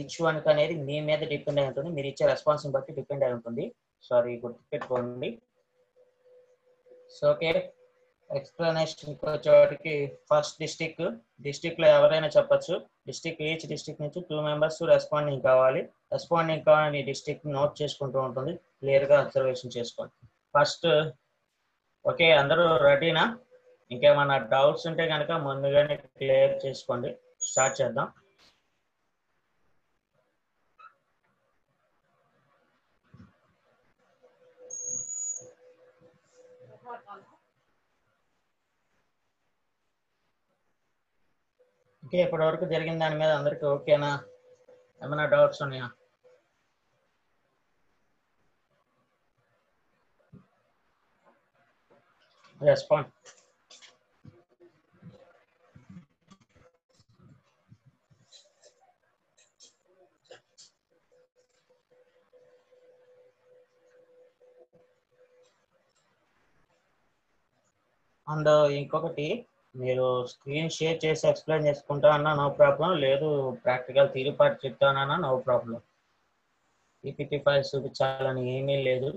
Issue విధంగా అనేది మీ మీద డిపెండ్ అయి ఉంటుంది. మీరు ఇచ్చే రెస్పాన్స్ బట్టి డిపెండ్ అయి ఉంటుంది. సారీ గుర్తుపెట్టుకోండి. సో ఓకే ఎక్స్ప్లెనేషన్ వచ్చేవాటికి ఫస్ట్ డిస్టిక్ డిస్టిక్లో ఎవరైనా చెప్పచ్చు. డిస్టిక్ ఈచ్ డిస్టిక్ నుంచి టూ మెంబర్స్ రెస్పాండింగ్ కావాలి. రెస్పాండింగ్ కావాలని డిస్టిక్ నోట్ చేసుకుంటూ ఉంటుంది. క్లియర్గా అబ్జర్వేషన్ చేసుకోండి. ఫస్ట్ ఓకే అందరూ రెడీనా ఇంకేమైనా డౌట్స్ ఉంటే కనుక ముందుగానే క్లియర్ చేసుకోండి. స్టార్ట్ చేద్దాం. ఓకే ఇప్పటి వరకు జరిగిన దాని మీద అందరికి ఓకేనా? ఏమైనా డౌట్స్ ఉన్నాయా? రెస్పాండ్. అండ్ ఇంకొకటి మీరు స్క్రీన్ షేర్ చేసి ఎక్స్ప్లెయిన్ చేసుకుంటా అన్నా నో ప్రాబ్లం. లేదు ప్రాక్టికల్ థీరీ పార్ట్ చెప్తానన్నా నో ప్రాబ్లం. పీపీటీ ఫైల్స్ చూపించాలని ఏమీ లేదు.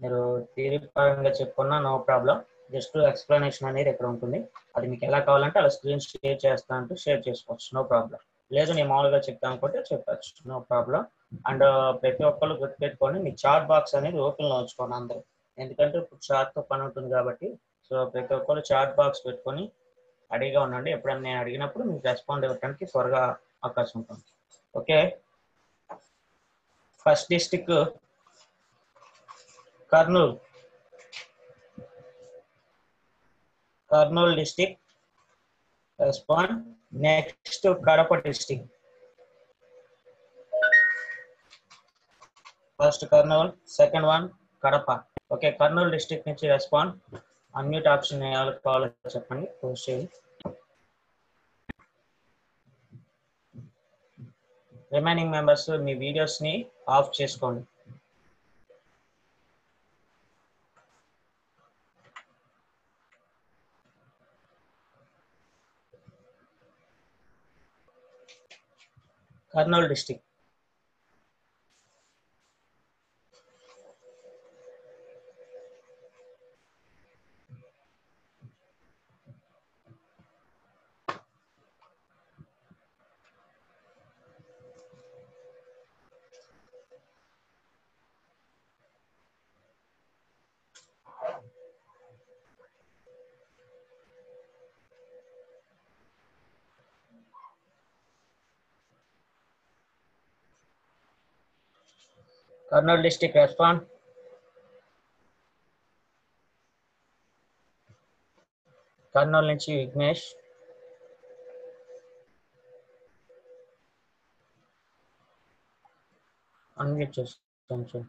మీరు థీరీ పరంగా చెప్పుకున్నా నో ప్రాబ్లం. జస్ట్ ఎక్స్ప్లెనేషన్ అనేది ఇక్కడ ఉంటుంది. అది మీకు ఎలా కావాలంటే అలా స్క్రీన్ షేర్ చేస్తా అంటే షేర్ చేసుకోవచ్చు. No problem. లేదు నేను మామూలుగా చెప్తాను అనుకుంటే చెప్పచ్చు. No problem. అండ్ ప్రతి ఒక్కళ్ళు గుర్తుపెట్టుకొని మీ చార్ట్ బాక్స్ అనేది ఓపెన్లో ఉంచుకోండి అందరూ. ఎందుకంటే ఇప్పుడు చాట్తో పని ఉంటుంది కాబట్టి సో ప్రతి ఒక్కరు చార్ట్ బాక్స్ పెట్టుకొని రెడీగా ఉండండి. ఎప్పుడైనా నేను అడిగినప్పుడు మీకు రెస్పాండ్ ఇవ్వడానికి త్వరగా అవకాశం ఉంటుంది. Okay first district Kurnool Kurnool district respond next Kadapa district first Kurnool second one Kadapa okay Kurnool district నుంచి రెస్పాండ్ అన్మ్యూట్ ఆప్షన్ ఎవరికి కావాలో చెప్పండి పోస్ట్ చేయండి రిమైనింగ్ మెంబర్స్ మీ వీడియోస్ని ఆఫ్ చేసుకోండి Kurnool district Kurnool district respond Kurnool నుంచి Vignesh unmute చేస్తాను sir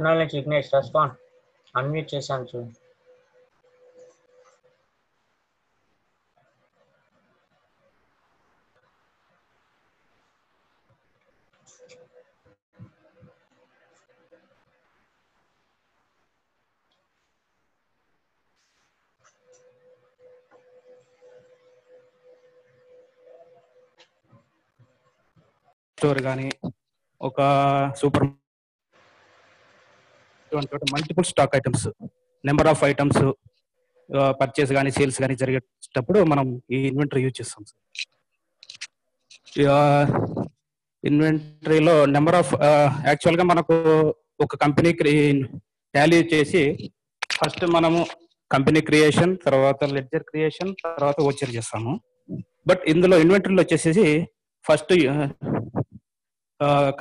Kurnool నుంచి విఘ్నేష్ రెస్పాండ్ అన్మ్యూట్ చేశాను చూడండి స్టోర్ కానీ ఒక super multiple stock items number of items purchase కానీ సేల్స్ కానీ జరిగేటప్పుడు మనం ఈ ఇన్వెంటరీ యూజ్ చేస్తాం సార్. ఇన్వెంటరీలో నెంబర్ ఆఫ్ యాక్చువల్గా మనకు ఒక కంపెనీ టాలీ చేసి ఫస్ట్ మనము కంపెనీ క్రియేషన్ తర్వాత లెడ్జర్ క్రియేషన్ తర్వాత ఓచర్ చేస్తాము. బట్ ఇందులో ఇన్వెంటరీలో వచ్చేసేసి ఫస్ట్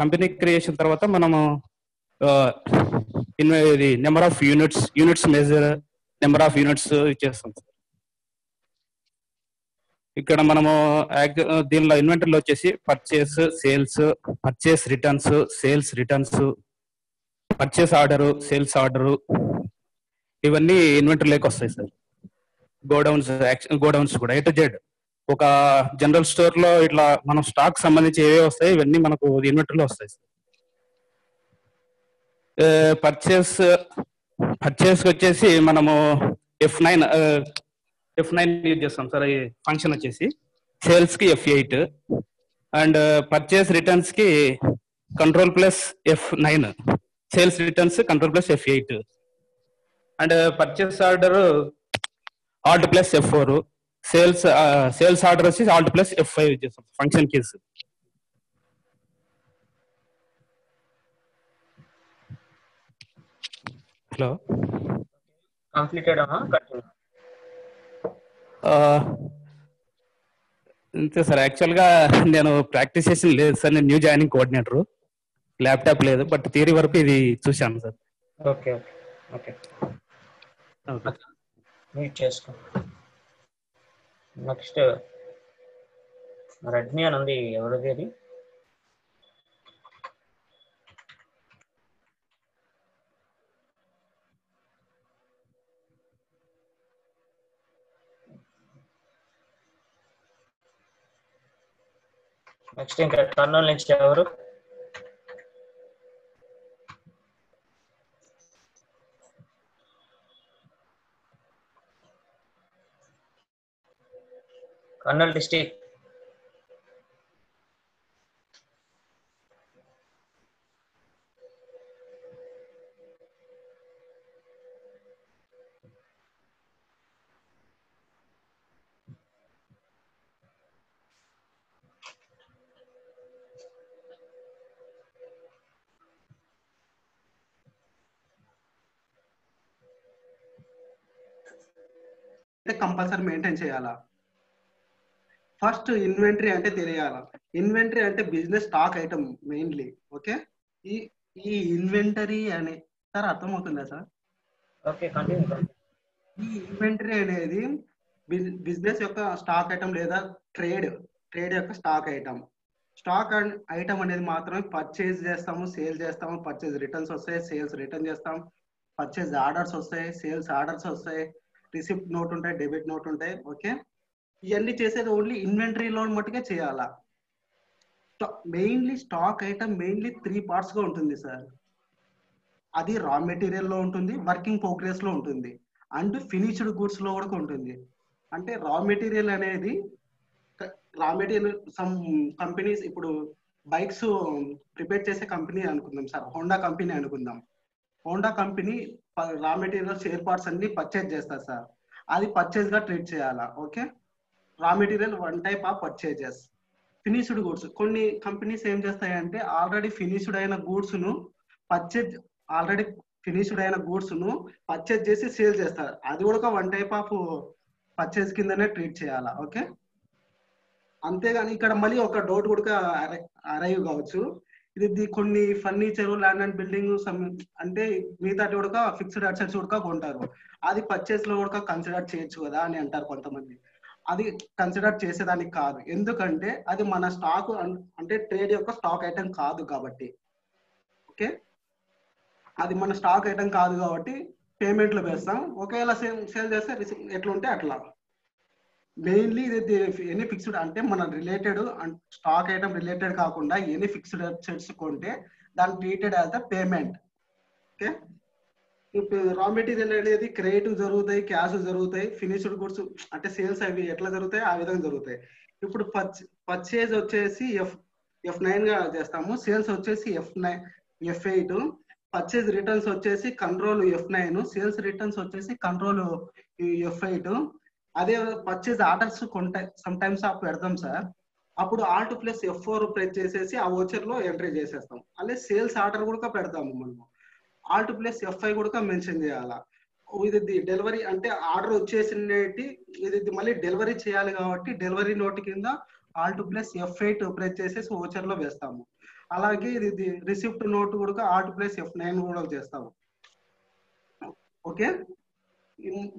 కంపెనీ క్రియేషన్ తర్వాత మనము ఇన్ ఇది number of units units measure number of units ఇచ్చేస్తాం. సార్ ఇక్కడ మనము దీనిలో ఇన్వెంటరీలో వచ్చేసి purchase sales purchase returns sales returns purchase order sales order ఇవన్నీ ఇన్వెంటరీలోకి వస్తాయి సార్. గోడౌన్స్ గోడౌన్స్ కూడా ఎటు జెడ్ ఒక జనరల్ స్టోర్లో ఇట్లా మనం స్టాక్ సంబంధించి ఏవే వస్తాయి ఇవన్నీ మనకు ఇన్వెంటరీలో వస్తాయి సార్. పర్చేస్ పర్చేస్ వచ్చేసి మనము F nine F nine use చేస్తాం సార్ ఈ ఫంక్షన్ వచ్చేసి. సేల్స్కి F eight and purchase రిటర్న్స్కి control plus F nine sales returns control plus F eight and purchase order alt plus F four sales sales order వచ్చి alt plus F five use చేస్తాం function keys hello completed అంతే sir. యాక్చువల్గా నేను practice చేసిన లేదు sir. నేను new joining coordinator. Laptop లేదు. But theory వరకు ఇది చూశాను sir. Okay okay okay. Meet చేసుకో. నెక్స్ట్ రెడ్మీ అని ఉంది ఎవరిది నెక్స్ట్ ఇంకా కర్నూలు నుంచి ఎవరు? కర్నూలు డిస్టిక్ అయితే చేయాలా? ఫస్ట్ ఇన్వెంటరీ అంటే తెలియాలా? ఇన్వెంటరీ అంటే business stock item mainly okay ఈ ఈ ఇన్వెంటరీ అనే సార్ అర్థమవుతుందా సార్? ఓకే ఈ ఇన్వెంటరీ అనేది బిజినెస్ యొక్క స్టాక్ ఐటమ్ లేదా ట్రేడ్ ట్రేడ్ యొక్క stock item stock and item అనేది మాత్రమే పర్చేజ్ చేస్తాము సేల్ చేస్తాము పర్చేజ్ రిటర్న్స్ వస్తాయి సేల్స్ రిటర్న్ చేస్తాం పర్చేజ్ ఆర్డర్స్ వస్తాయి సేల్స్ ఆర్డర్స్ వస్తాయి రిసిప్ట్ నోట్ ఉంటాయి డెబిట్ నోట్ ఉంటాయి ఓకే? ఇవన్నీ చేసేది ఓన్లీ ఇన్వెంటరీలో మట్టుకే చేయాలా? Mainly stock item mainly three పార్ట్స్గా ఉంటుంది సార్. అది రా మెటీరియల్లో ఉంటుంది వర్కింగ్ ప్రోగ్రెస్లో ఉంటుంది అండ్ ఫినిష్డ్ గుడ్స్లో కూడా ఉంటుంది. అంటే రా మెటీరియల్ అనేది రా మెటీరియల్ సమ్ కంపెనీస్ ఇప్పుడు బైక్స్ ప్రిపేర్ చేసే కంపెనీ అనుకుందాం సార్ హోండా కంపెనీ అనుకుందాం. Honda company raw material share parts అన్ని పర్చేజ్ చేస్తారు సార్. అది పర్చేజ్గా ట్రీట్ చేయాలా okay? Raw material one type of purchases finished goods కొన్ని కంపెనీస్ ఏం చేస్తాయంటే ఆల్రెడీ ఫినిష్డ్ అయిన గూడ్స్ను పర్చేజ్ ఆల్రెడీ ఫినిష్డ్ అయిన గూడ్స్ను పర్చేజ్ చేసి సేల్ చేస్తారు. అది కూడా వన్ టైప్ ఆఫ్ పర్చేజ్ కిందనే ట్రీట్ చేయాలా ఓకే? అంతేగాని ఇక్కడ మళ్ళీ ఒక డౌట్ కూడా అరైవ్ కావచ్చు. ఇది కొన్ని ఫర్నిచర్ ల్యాండ్ అండ్ బిల్డింగ్ అంటే మిగతా కూడా ఫిక్స్డ్ అసెట్స్ కూడా కొంటారు. అది పర్చేస్లో కూడా కన్సిడర్ చేయొచ్చు కదా అని అంటారు కొంతమంది. అది కన్సిడర్ చేసేదానికి కాదు. ఎందుకంటే అది మన స్టాక్ అంటే ట్రేడ్ యొక్క స్టాక్ ఐటమ్ కాదు కాబట్టి. ఓకే? అది మన స్టాక్ ఐటమ్ కాదు కాబట్టి పేమెంట్లు వేస్తాం. ఒకవేళ సేల్ సేల్ చేస్తే ఎట్లుంటే అట్లా. మెయిన్లీ ఇది ఎనీ ఫిక్స్డ్ అంటే మన రిలేటెడ్ స్టాక్ ఐటమ్ రిలేటెడ్ కాకుండా ఎనీ ఫిక్స్డ్ అసెట్స్ కొంటే దాన్ని treated as the payment okay ఇప్పుడు రా మెటీరియల్ అనేది క్రెడిట్ జరుగుతాయి క్యాష్ జరుగుతాయి ఫినిష్డ్ గుడ్స్ అంటే సేల్స్ అవి ఎట్లా జరుగుతాయి ఆ విధంగా జరుగుతాయి. ఇప్పుడు పర్చేజ్ వచ్చేసి ఎఫ్ ఎఫ్ నైన్గా చేస్తాము సేల్స్ వచ్చేసి F nine F eight purchase returns వచ్చేసి control F nine sales returns వచ్చేసి కంట్రోల్ ఎఫ్ ఎయిట్ అదే పర్చేజ్ ఆర్డర్స్ కొంటాయి సమ్ టైమ్స్ పెడతాం సార్. అప్పుడు alt plus F four press చేసేసి ఆ ఓచర్లో ఎంట్రీ చేసేస్తాం. అలాగే సేల్స్ ఆర్డర్ కూడా పెడతాము మనము. ఆల్ట్ ప్లస్ ఎఫ్ఐ కూడా మెన్షన్ చేయాలా. ఇది డెలివరీ అంటే ఆర్డర్ వచ్చేసినటి ఇది మళ్ళీ డెలివరీ చేయాలి కాబట్టి డెలివరీ నోట్ కింద alt plus F eight press చేసేసి ఓచర్లో వేస్తాము. అలాగే ఇది రిసిప్ట్ నోట్ కూడా ఆల్ట్ ప్లస్ ఎఫ్ నైన్ కూడా చేస్తాము. ఓకే?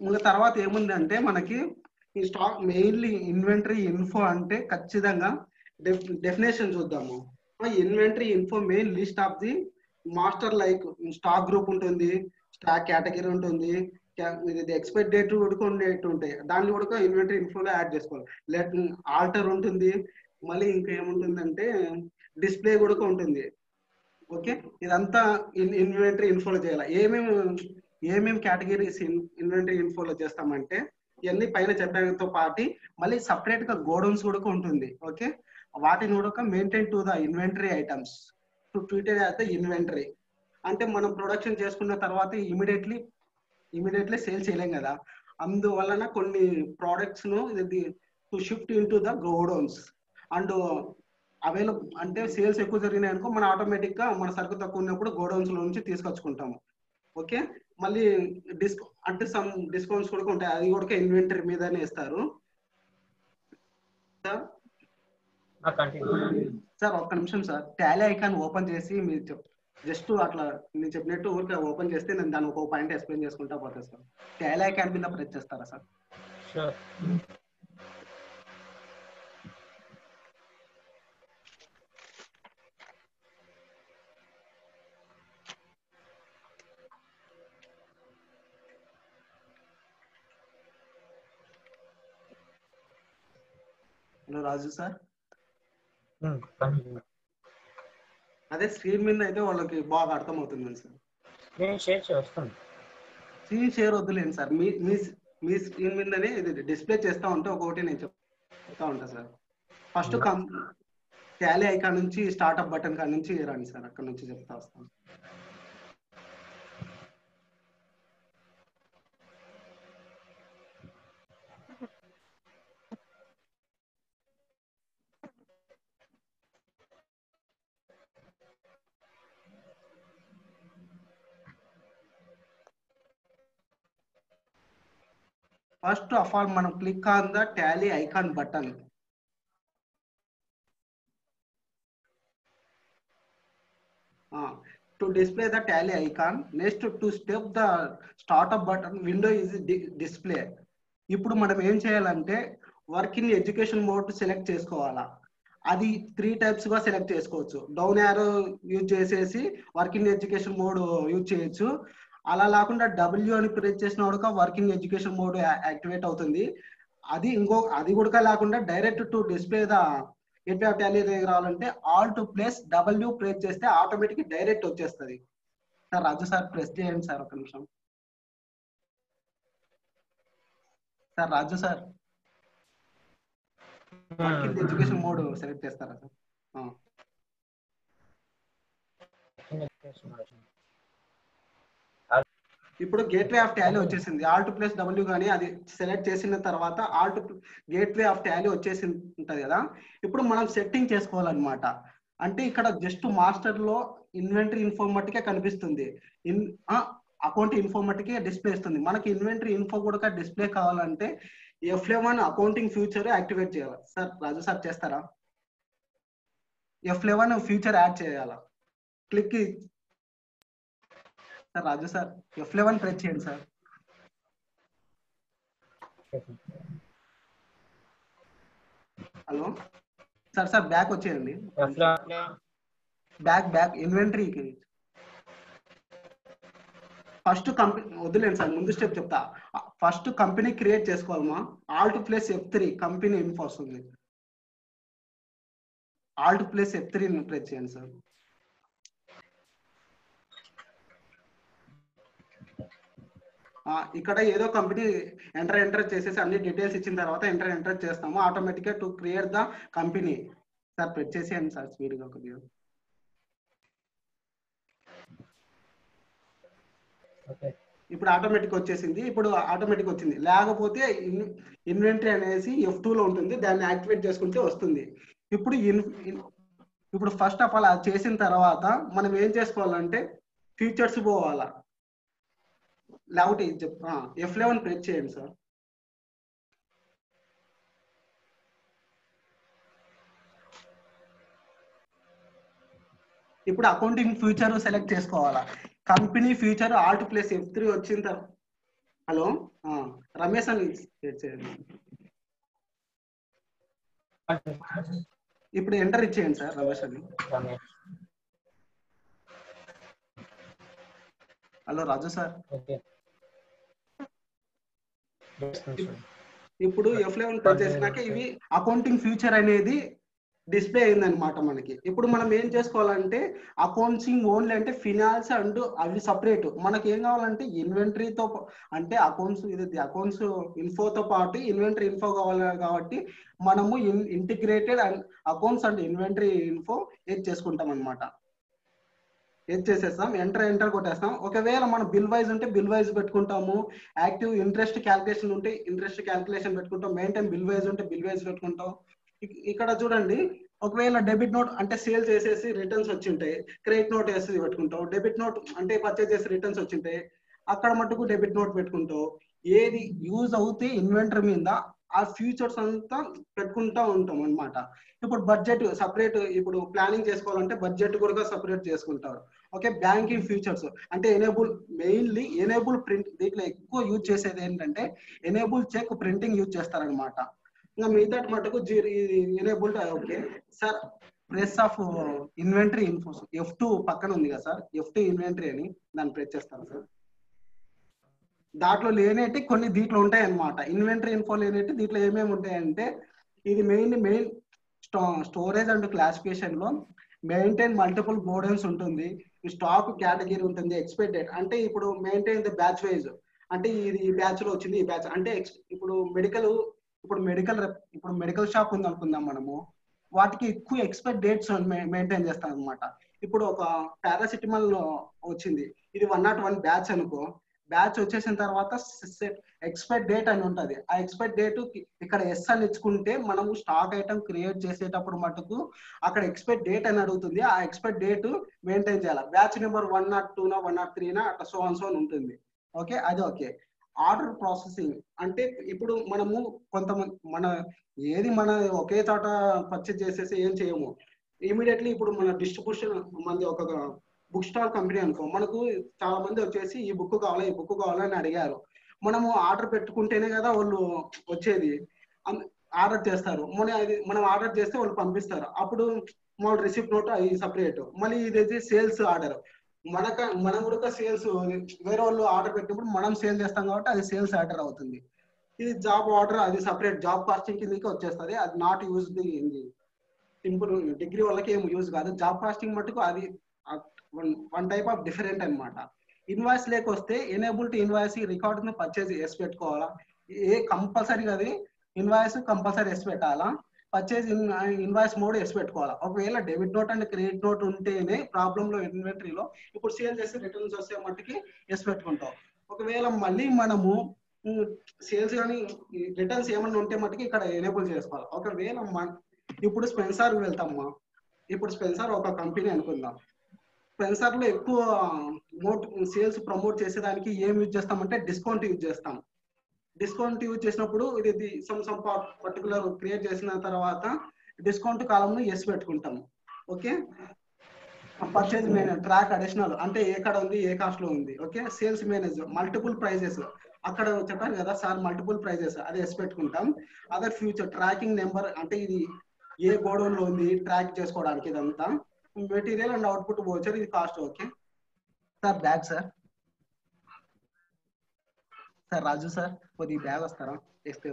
ఇంకా తర్వాత ఏముందంటే మనకి ఈ స్టాక్ మెయిన్లీ ఇన్వెంటరీ ఇన్ఫో అంటే ఖచ్చితంగా డెఫినేషన్ చూద్దాము. Inventory info main list of the master like stock group ఉంటుంది స్టాక్ కేటగిరీ ఉంటుంది ఇది ఎక్స్పైర్ డేట్ కూడా ఉండేట్టు ఉంటాయి దాన్ని కూడా ఇన్వెంటరీ ఇన్ఫోలో యాడ్ చేసుకోవాలి. లెట్ ఆల్టర్ ఉంటుంది. మళ్ళీ ఇంకా ఏముంటుందంటే డిస్ప్లే కూడా ఉంటుంది. ఓకే ఇదంతా ఇన్వెంటరీ ఇన్ఫోలో చేయాలి. ఏమేమి ఏమేమి కేటగిరీస్ ఇన్వెంటరీ ఇన్ఫోలో చేస్తామంటే ఇవన్నీ పైన చెప్పడంతో పాటు మళ్ళీ సపరేట్గా గోడౌన్స్ కూడా ఉంటుంది ఓకే వాటిని కూడా maintain to the inventory items to treated as the inventory అంటే మనం ప్రొడక్షన్ చేసుకున్న తర్వాత ఇమీడియట్లీ ఇమీడియట్లీ సేల్ చేయలేం కదా. అందువలన కొన్ని ప్రోడక్ట్స్ను ఇది to shift in to the godowns and available అంటే సేల్స్ ఎక్కువ జరిగినాయి అనుకో మనం ఆటోమేటిక్గా మన సరుకు తక్కువ ఉన్నప్పుడు గోడౌన్స్లో నుంచి తీసుకొచ్చుకుంటాము. ఓకే మళ్ళీ డిస్కౌ అంటే సమ్ డిస్కౌంట్స్ కూడా ఉంటాయి అది కూడా ఇన్వెంటరీ మీదనే ఇస్తారు సార్ కంటిన్యూ సార్ ఒక్క నిమిషం సార్ టాలీ ఐకాన్ ఓపెన్ చేసి మీరు చెప్ జస్ట్ అట్లా నేను చెప్పినట్టు ఊరికే ఓపెన్ చేస్తే నేను దాని ఒక పాయింట్ ఎక్స్ప్లెయిన్ చేసుకుంటా పోతా సార్ టాలీ ఐకాన్ మీద ప్రెస్ చేస్తారా సార్ హలో రాజు సార్. అదే స్క్రీన్ మీద అయితే వాళ్ళకి బాగా అర్థమవుతుంది సార్. స్క్రీన్ షేర్ చేస్తుంది స్క్రీన్ షేర్ వద్దులేండి సార్. మీ మీ మీ స్క్రీన్ మీదనే ఇది డిస్ప్లే చేస్తా ఉంటే ఒక్కొక్కటి నేను చెప్తా ఉంటా sir. First come Tally icon నుంచి స్టార్ట్అప్ బటన్ కాడ నుంచి రండి సార్. అక్కడ నుంచి చెప్తా వస్తాను. ఫస్ట్ ఆఫ్ ఆల్ మనం click on the Tally icon button to display the Tally icon next to step the startup button window is display ఇప్పుడు మనం ఏం చేయాలంటే work in education mode select చేసుకోవాలా. అది త్రీ టైప్స్గా సెలెక్ట్ చేసుకోవచ్చు. డౌన్ యారో యూజ్ చేసేసి work in education mode use చేయొచ్చు. అలా లేకుండా డబ్ల్యూ అని ప్రెస్ చేసిన కూడా వర్కింగ్ ఎడ్యుకేషన్ మోడ్ యాక్టివేట్ అవుతుంది. అది ఇంకో అది కూడా లేకుండా direct to display the of Tally దగ్గర రావాలంటే all to plus W press చేస్తే ఆటోమేటిక్ డైరెక్ట్ వచ్చేస్తుంది. సార్ రాజు సార్ ప్రెస్ చేయండి సార్ ఒక నిమిషం. Sir Raju sir. Working education mode select చేస్తారా సార్? ఇప్పుడు గేట్వే ఆఫ్ టాలీ వచ్చేసింది. ఆల్ట్ ప్లస్ డబ్ల్యూ కానీ అది సెలెక్ట్ చేసిన తర్వాత ఆల్ట్ గేట్వే ఆఫ్ టాలీ వచ్చేసి ఉంటుంది కదా. ఇప్పుడు మనం సెట్టింగ్ చేసుకోవాలన్నమాట. అంటే ఇక్కడ జస్ట్ మాస్టర్లో ఇన్వెంటరీ ఇన్ఫో మట్టుకే కనిపిస్తుంది. ఇన్ అకౌంట్ ఇన్ఫో మట్టుకే డిస్ప్లే ఇస్తుంది. మనకి ఇన్వెంటరీ ఇన్ఫో కూడా డిస్ప్లే కావాలంటే F eleven accounting future activate చేయాలి? సార్ రాజు సార్ చేస్తారా? ఎఫ్ లెవెన్ ఫ్యూచర్ యాడ్ చేయాలా? Click sir Raju sir F eleven press చేయండి sir. Hello? Sir sir back వచ్చేయండి. బ్యాక్ బ్యాక్ ఇన్వెంటరీకి ఫస్ట్ కంపెనీ వదిలేండి సార్ ముందు స్టెప్ చెప్తా. First company create చేసుకోవాలమ్మా. Alt plus F three company info వస్తుంది. Alt plus F three press చేయండి sir. ఇక్కడ ఏదో కంపెనీ ఎంటర్ ఎంటర్ చేసేసి అన్ని డీటెయిల్స్ ఇచ్చిన తర్వాత ఎంటర్ ఎంటర్ చేస్తాము. ఆటోమేటిక్గా to create the company sir press చేసేయండి సార్ స్పీడ్గా కొద్దిగా. ఇప్పుడు ఆటోమేటిక్ వచ్చేసింది. ఇప్పుడు ఆటోమేటిక్ వచ్చింది. లేకపోతే ఇన్వెంటరీ అనేసి ఎఫ్లో ఉంటుంది. దాన్ని యాక్టివేట్ చేసుకుంటే వస్తుంది. ఇప్పుడు ఇప్పుడు ఫస్ట్ ఆఫ్ ఆల్ అది చేసిన తర్వాత మనం ఏం చేసుకోవాలంటే ఫీచర్స్ పోవాలా. లేకపోతే ఇది ఎఫ్ లెవెన్ ప్రెస్ చేయండి సార్. ఇప్పుడు అకౌంటింగ్ ఫ్యూచర్ సెలెక్ట్ చేసుకోవాలా? Company future alt plus F three వచ్చిన తర్వాత హలో? రమేష్ అని చేయండి. ఇప్పుడు ఎంటర్ ఇచ్చేయండి సార్ రమేష్ అని. Hello Raju sir. ఓకే. ఇప్పుడు ఎఫ్ లెవెన్ పే చేసినాక ఇవి అకౌంటింగ్ ఫ్యూచర్ అనేది డిస్ప్లే అయింది అనమాట మనకి. ఇప్పుడు మనం ఏం చేసుకోవాలంటే అకౌంట్సింగ్ ఓన్లీ అంటే ఫినాన్స్ అండ్ అవి సపరేట్ మనకి ఏం కావాలంటే ఇన్వెంటరీతో అంటే అకౌంట్స్ ఇది అకౌంట్స్ ఇన్ఫోతో పాటు ఇన్వెంటరీ ఇన్ఫో కావాలి కాబట్టి మనము integrated and accounts and inventory info ఏది చేసుకుంటాం అనమాట ఏది చేసేస్తాం? ఎంటర్ ఎంటర్ కొట్టేస్తాం. ఒకవేళ మనం బిల్ వైజ్ ఉంటే బిల్ వైజ్ పెట్టుకుంటాము. యాక్టివ్ ఇంట్రెస్ట్ క్యాల్కులేషన్ ఉంటే ఇంట్రెస్ట్ క్యాల్కులేషన్ పెట్టుకుంటాం. మెయింటైన్ బిల్ వైజ్ ఉంటే బిల్ వైజ్ పెట్టుకుంటాం. ఇక్కడ చూడండి. ఒకవేళ డెబిట్ నోట్ అంటే సేల్ చేసేసి రిటర్న్స్ వచ్చి ఉంటాయి క్రెడిట్ నోట్ వేసి పెట్టుకుంటావు డెబిట్ నోట్ అంటే పర్చేజ్ చేసి రిటర్న్స్ వచ్చి ఉంటాయి అక్కడ మటుకు డెబిట్ నోట్ పెట్టుకుంటావు ఏది యూజ్ అవుతే ఇన్వెంటరీ మీద ఆ ఫ్యూచర్స్ అంతా పెట్టుకుంటా ఉంటాం అన్నమాట. ఇప్పుడు బడ్జెట్ సపరేట్ ఇప్పుడు ప్లానింగ్ చేసుకోవాలంటే బడ్జెట్ కూడా సపరేట్ చేసుకుంటారు. ఓకే బ్యాంకింగ్ ఫ్యూచర్స్ అంటే ఎనేబుల్ మెయిన్లీ ఎనేబుల్ ప్రింట్ దీంట్లో ఎక్కువ యూజ్ చేసేది ఏంటంటే ఎనేబుల్ చెక్ ప్రింటింగ్ యూజ్ చేస్తారనమాట ఇంకా మిగతా మటుకు enabled okay. Sir press of inventory infos F two పక్కన ఉంది కదా సార్? ఎఫ్ టూ ఇన్వెంటరీ అని దాన్ని ప్రెస్ చేస్తాను సార్. దాంట్లో లేనేటి కొన్ని దీంట్లో ఉంటాయి అన్నమాట ఇన్వెంటరీ ఇన్ఫో లేనేటి దీంట్లో ఏమేమి ఉంటాయంటే ఇది మెయిన్ మెయిన్ స్టోరేజ్ అండ్ క్లాసిఫికేషన్లో మెయింటైన్ మల్టిపుల్ బోర్డన్స్ ఉంటుంది. స్టాక్ కేటగిరీ ఉంటుంది ఎక్స్పెక్ట్ డేట్ అంటే ఇప్పుడు మెయింటైన్ ద బ్యాచ్ వైజ్ అంటే ఇది ఈ బ్యాచ్లో వచ్చింది ఈ బ్యాచ్ అంటే ఇప్పుడు మెడికల్ ఇప్పుడు మెడికల్ ఇప్పుడు మెడికల్ షాప్ ఉంది అనుకుందాం మనము. వాటికి ఎక్కువ ఎక్స్పెక్ట్ డేట్స్ మెయింటైన్ చేస్తాం అనమాట ఇప్పుడు ఒక పారాసిటమాల్ వచ్చింది. ఇది వన్ నాట్ వన్ బ్యాచ్ అనుకో బ్యాచ్ వచ్చేసిన తర్వాత ఎక్స్పెక్ట్ డేట్ అని ఉంటుంది. ఆ ఎక్స్పెక్ట్ డేట్ ఇక్కడ ఎస్ అని ఇచ్చుకుంటే మనము స్టాక్ ఐటమ్ క్రియేట్ చేసేటప్పుడు మటుకు అక్కడ ఎక్స్పెక్ట్ డేట్ అని అడుగుతుంది. ఆ ఎక్స్పెక్ట్ డేట్ మెయింటైన్ చేయాలి. Batch number one nought two నా వన్ నాట్ త్రీ నా అట్లా సో అన్ సో అని ఉంటుంది. ఓకే అది ఓకే ఆర్డర్ ప్రాసెసింగ్ అంటే ఇప్పుడు మనము కొంతమంది మన ఏది మన ఒకే చోట పర్చేజ్ చేసేసి ఏం చేయము. ఇమీడియట్లీ ఇప్పుడు మన డిస్ట్రిబ్యూషన్ మంది ఒక బుక్ స్టాల్ కంపెనీ అనుకో మనకు చాలా మంది వచ్చేసి ఈ బుక్ కావాలా ఈ బుక్ కావాలా అని అడిగారు. మనము ఆర్డర్ పెట్టుకుంటేనే కదా వాళ్ళు వచ్చేది. ఆర్డర్ చేస్తారు. మన అది మనం ఆర్డర్ చేస్తే వాళ్ళు పంపిస్తారు. అప్పుడు మన రిసిప్ట్ నోట్ అవి సపరేట్. మళ్ళీ ఇది సేల్స్ ఆర్డర్. మనక మనం కూడా సేల్స్ వేరే వాళ్ళు ఆర్డర్ పెట్టినప్పుడు మనం సేల్ చేస్తాం కాబట్టి అది సేల్స్ ఆర్డర్ అవుతుంది. ఇది జాబ్ ఆర్డర్ అది సపరేట్ జాబ్ కాస్టింగ్ కిందకి వచ్చేస్తుంది. అది not use the simple degree వాళ్ళకి ఏం యూజ్ కాదు. జాబ్ కాస్టింగ్ మటుకు అది వన్ టైప్ ఆఫ్ డిఫరెంట్ అన్నమాట. ఇన్వాయిస్ లేకొస్తే ఎనేబుల్ టు ఇన్వాయిస్ రికార్డ్ని పర్చేజ్ చేసి పెట్టుకోవాలా? ఏ కంపల్సరీ అది? ఇన్వాయిస్ కంపల్సరీ ఎస్ పెట్టాలా? పర్చేజ్ ఇన్వాయిస్ మోడ్ ఎస్ పెట్టుకోవాలా? ఒకవేళ debit note and credit note ఉంటేనే ప్రాబ్లమ్లో ఇన్వెంటరీలో ఇప్పుడు సేల్ చేసి రిటర్న్స్ వస్తే మట్టుకి ఎస్ పెట్టుకుంటాం. ఒకవేళ మళ్ళీ మనము సేల్స్ కానీ రిటర్న్స్ ఏమన్నా ఉంటే మట్టుకి ఇక్కడ ఎనేబుల్ చేసుకోవాలి? ఒకవేళ ఇప్పుడు స్పెన్సార్ వెళ్తామా? ఇప్పుడు స్పెన్సార్ ఒక కంపెనీ అనుకుందాం. స్పెన్సర్లో ఎక్కువ మోట్ సేల్స్ ప్రమోట్ చేసేదానికి ఏం యూజ్ చేస్తామంటే డిస్కౌంట్ యూజ్ చేస్తాం. డిస్కౌంట్ యూజ్ చేసినప్పుడు ఇది సమ్ సమ్ పర్టికులర్ క్రియేట్ చేసిన తర్వాత డిస్కౌంట్ కాలంలో ఎస్ పెట్టుకుంటాం. Okay? Purchase manage track additional అంటే ఏ కాడ ఉంది ఏ కాస్ట్లో ఉంది. Okay? Sales manage multiple prices అక్కడ చెప్పాను కదా సార్ మల్టిపుల్ ప్రైజెస్ అది ఎస్ పెట్టుకుంటాం. అదర్ ఫ్యూచర్ ట్రాకింగ్ నెంబర్ అంటే ఇది ఏ గోడౌన్లో ఉంది ట్రాక్ చేసుకోవడానికి ఇదంతా. మెటీరియల్ అండ్ అవుట్పుట్ వోచర్ ఇది cost okay sir back sir sir Raju sir కొద్ది బ్యాగ్ వస్తారా? నెక్స్ట్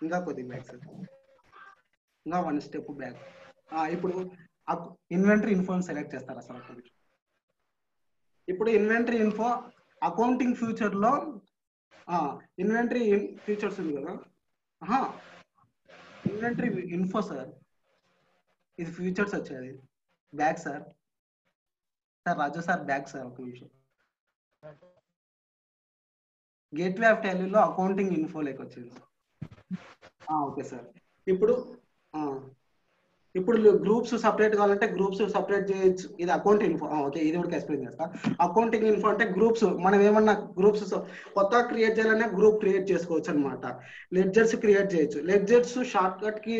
ఇంకా కొద్ది బ్యాగ్ సార్ ఇంకా వన్ స్టెప్ బ్యాగ్ ఇప్పుడు ఇన్వెంటరీ ఇన్ఫో సెలెక్ట్ చేస్తారా సార్ ఒక ఇప్పుడు ఇన్వెంటరీ ఇన్ఫో అకౌంటింగ్ ఫ్యూచర్లో ఇన్వెంటరీ ఫ్యూచర్స్ ఉంది కదా? ఇన్వెంటరీ ఇన్ఫో సార్ ఇది ఫ్యూచర్స్ వచ్చేది back sir sir Raju sir back sir ఒక నిమిషం. గేట్వే ఆఫ్ టాలీలో అకౌంటింగ్ ఇన్ఫో లేక వచ్చింది ఓకే సార్ ఇప్పుడు ఆ, ఇప్పుడు గ్రూప్స్ సపరేట్ కావాలంటే గ్రూప్స్ సపరేట్ చేయొచ్చు. ఇది అకౌంట్ ఇన్ఫో ఓకే ఇది కూడా ఎక్స్ప్లెయిన్ చేస్తా. అకౌంటింగ్ ఇన్ఫో అంటే గ్రూప్స్ మనం ఏమన్నా గ్రూప్స్ కొత్త క్రియేట్ చేయాలనే గ్రూప్ క్రియేట్ చేసుకోవచ్చు అనమాట లెడ్జర్స్ క్రియేట్ చేయొచ్చు. లెడ్జర్స్ షార్ట్ కట్కి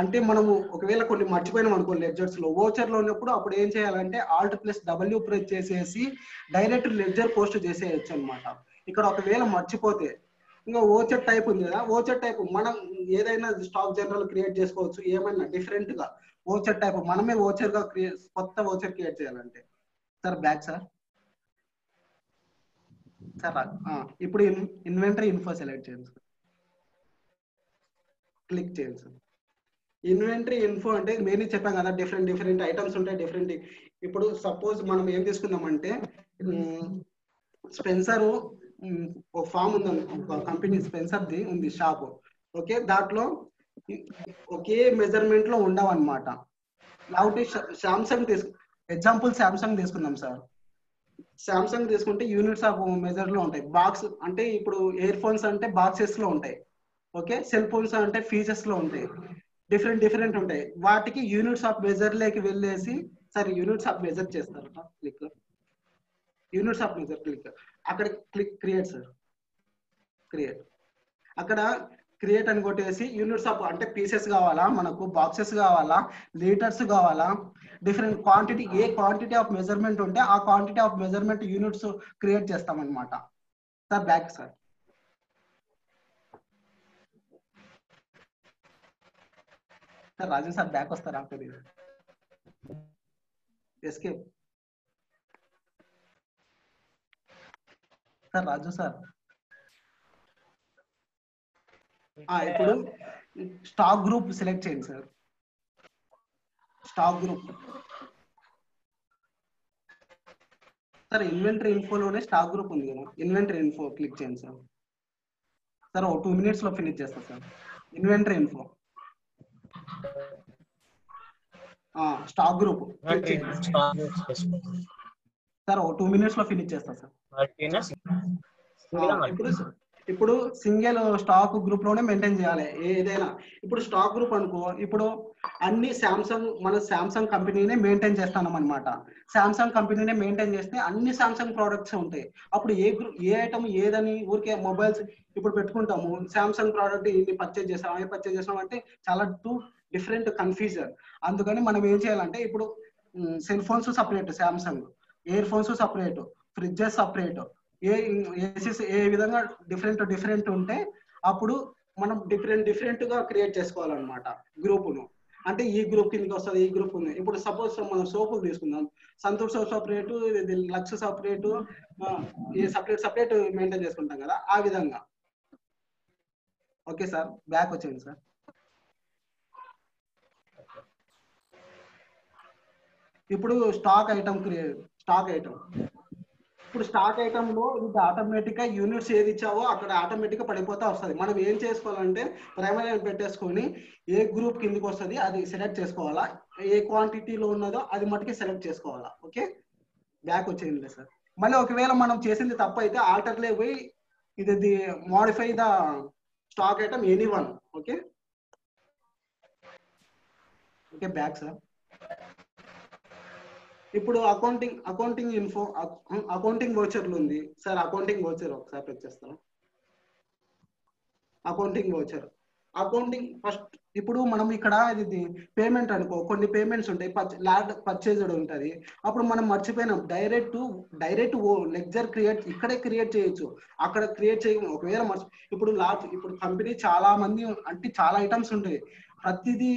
అంటే మనము ఒకవేళ కొన్ని మర్చిపోయినాం అనుకో లెడ్జర్స్లో ఓచర్లో ఉన్నప్పుడు అప్పుడు ఏం చేయాలంటే ఆల్ట్ ప్లస్ డబ్ల్యూ ప్రెస్ చేసేసి డైరెక్ట్ లెడ్జర్ పోస్ట్ చేసేయచ్చు అనమాట ఇక్కడ ఒకవేళ మర్చిపోతే ఇంకా ఓచర్ టైప్ ఉంది కదా. ఓచర్ టైప్ మనం ఏదైనా స్టాక్ జనరల్ క్రియేట్ చేసుకోవచ్చు. ఏమైనా డిఫరెంట్గా ఓచర్ టైప్ మనమే ఓచర్గా క్రియేట్ కొత్త ఓచర్ క్రియేట్ చేయాలంటే. Sir back sir? సార్ ఇప్పుడు ఇన్వెంటరీ ఇన్ఫో సెలెక్ట్ చేయండి సార్. క్లిక్ చేయండి సార్. ఇన్వెంటరీ ఇన్ఫో అంటే మెయిన్ చెప్పాం కదా డిఫరెంట్ డిఫరెంట్ ఐటమ్స్ ఉంటాయి డిఫరెంట్ ఇప్పుడు సపోజ్ మనం ఏం తీసుకుందామంటే స్పెన్సర్ ఒక ఫామ్ ఉంది కంపెనీ స్పెన్సర్ది ఉంది షాప్. ఓకే దాంట్లో ఒకే మెజర్మెంట్లో ఉండవు అనమాట కాబట్టి శాంసంగ్ తీసుకు ఎగ్జాంపుల్ శాంసంగ్ తీసుకుందాం సార్ శాంసంగ్ తీసుకుంటే యూనిట్స్ ఆఫ్ మెజర్లో ఉంటాయి. బాక్స్ అంటే ఇప్పుడు ఇయర్ ఫోన్స్ అంటే బాక్సెస్లో ఉంటాయి. ఓకే సెల్ ఫోన్స్ అంటే ఫీచర్స్లో ఉంటాయి. డిఫరెంట్ డిఫరెంట్ ఉంటాయి. వాటికి యూనిట్స్ ఆఫ్ మెజర్ లేకి వెళ్ళేసి సరే యూనిట్స్ ఆఫ్ మెజర్ చేస్తారట click units of measure click అక్కడ క్లిక్ క్రియేట్ సార్ క్రియేట్ అక్కడ క్రియేట్ అని కొట్టేసి యూనిట్స్ ఆఫ్ అంటే పీసెస్ కావాలా? మనకు బాక్సెస్ కావాలా? లీటర్స్ కావాలా? డిఫరెంట్ క్వాంటిటీ ఏ క్వాంటిటీ ఆఫ్ మెజర్మెంట్ ఉంటే ఆ quantity of measurement units create చేస్తామన్నమాట. Sir back sir sir Raju sir back వస్తారా? Escape sir Raju sir. ఆ, ఇప్పుడు స్టాక్ గ్రూప్ సెలెక్ట్ చేయండి sir. Stock group. Sir inventory ఇన్ఫోలోనే stock group ఉంది కదా. ఇన్వెంటరీ ఇన్ఫో క్లిక్ చేయండి సార్. సార్ ఒక two మినిట్స్లో ఫినిష్ చేస్తా sir. Inventory info. Stock group. Sir ఒక టూ మినిట్స్లో ఫినిష్ చేస్తా సార్. ఇప్పుడు ఇప్పుడు సింగిల్ స్టాక్ గ్రూప్లోనే మెయింటైన్ చేయాలి. ఏదైనా ఇప్పుడు స్టాక్ గ్రూప్ అనుకో ఇప్పుడు అన్ని శాంసంగ్ మన శాంసంగ్ కంపెనీనే మెయింటైన్ చేస్తాం అనమాట శాంసంగ్ కంపెనీనే మెయింటైన్ చేస్తే అన్ని శాంసంగ్ ప్రోడక్ట్స్ ఉంటాయి. అప్పుడు ఏ గ్రూప్ ఏ ఐటమ్ ఏదని ఊరికే మొబైల్స్ ఇప్పుడు పెట్టుకుంటాము. శాంసంగ్ ప్రోడక్ట్ ఇన్ని పర్చేజ్ చేస్తాం అవి పర్చేజ్ చేస్తాం అంటే చాలా టూ డిఫరెంట్ కన్ఫ్యూజన్ అందుకని మనం ఏం చేయాలంటే ఇప్పుడు cell phones separate Samsung earphones separate fridges separate ఏ ఏసీస్ ఏ విధంగా డిఫరెంట్ డిఫరెంట్ ఉంటే అప్పుడు మనం డిఫరెంట్ డిఫరెంట్గా క్రియేట్ చేసుకోవాలన్నమాట గ్రూపును. అంటే ఈ గ్రూప్ కిందకి వస్తుంది ఈ గ్రూప్ ఉంది. ఇప్పుడు సపోజ్ మనం సోపులు తీసుకుందాం. Santoor soap separate Lux separate ఈ సపరేట్ సపరేట్ మెయింటైన్ చేసుకుంటాం కదా ఆ విధంగా. ఓకే సార్ బ్యాక్ వచ్చేయండి సార్ ఇప్పుడు stock item create stock item ఇప్పుడు స్టాక్ ఐటమ్లో ఇది ఆటోమేటిక్గా యూనిట్స్ ఏది ఇచ్చావో అక్కడ ఆటోమేటిక్గా పడిపోతా వస్తుంది. మనం ఏం చేసుకోవాలంటే ప్రైమరీ పెట్టేసుకొని ఏ గ్రూప్ కిందకి వస్తుంది అది సెలెక్ట్ చేసుకోవాలా? ఏ క్వాంటిటీలో ఉన్నదో అది మటుకే సెలెక్ట్ చేసుకోవాలా? ఓకే బ్యాక్ వచ్చేయండి సార్. మళ్ళీ ఒకవేళ మనం చేసింది తప్పు అయితే ఆల్టర్లే పోయి ఇది modify the stock item any one okay okay back sir ఇప్పుడు అకౌంటింగ్ అకౌంటింగ్ ఇన్ఫో అకౌంటింగ్ వోచర్లు ఉంది. సార్ అకౌంటింగ్ వోచర్ ఒకసారి వచ్చేస్తాను అకౌంటింగ్ వోచర్ అకౌంటింగ్ ఫస్ట్ ఇప్పుడు మనం ఇక్కడ ఇది పేమెంట్ అనుకో కొన్ని పేమెంట్స్ ఉంటాయి. ల్యాడ్ పర్చేజ్డ్ ఉంటుంది. అప్పుడు మనం మర్చిపోయినాం. డైరెక్ట్ డైరెక్ట్ లెక్చర్ క్రియేట్ ఇక్కడే క్రియేట్ చేయొచ్చు. అక్కడ క్రియేట్ చేయ ఒకవేళ మర్చి ఇప్పుడు లాడ్ ఇప్పుడు కంపెనీ చాలా మంది అంటే చాలా ఐటమ్స్ ఉంటాయి. ప్రతిదీ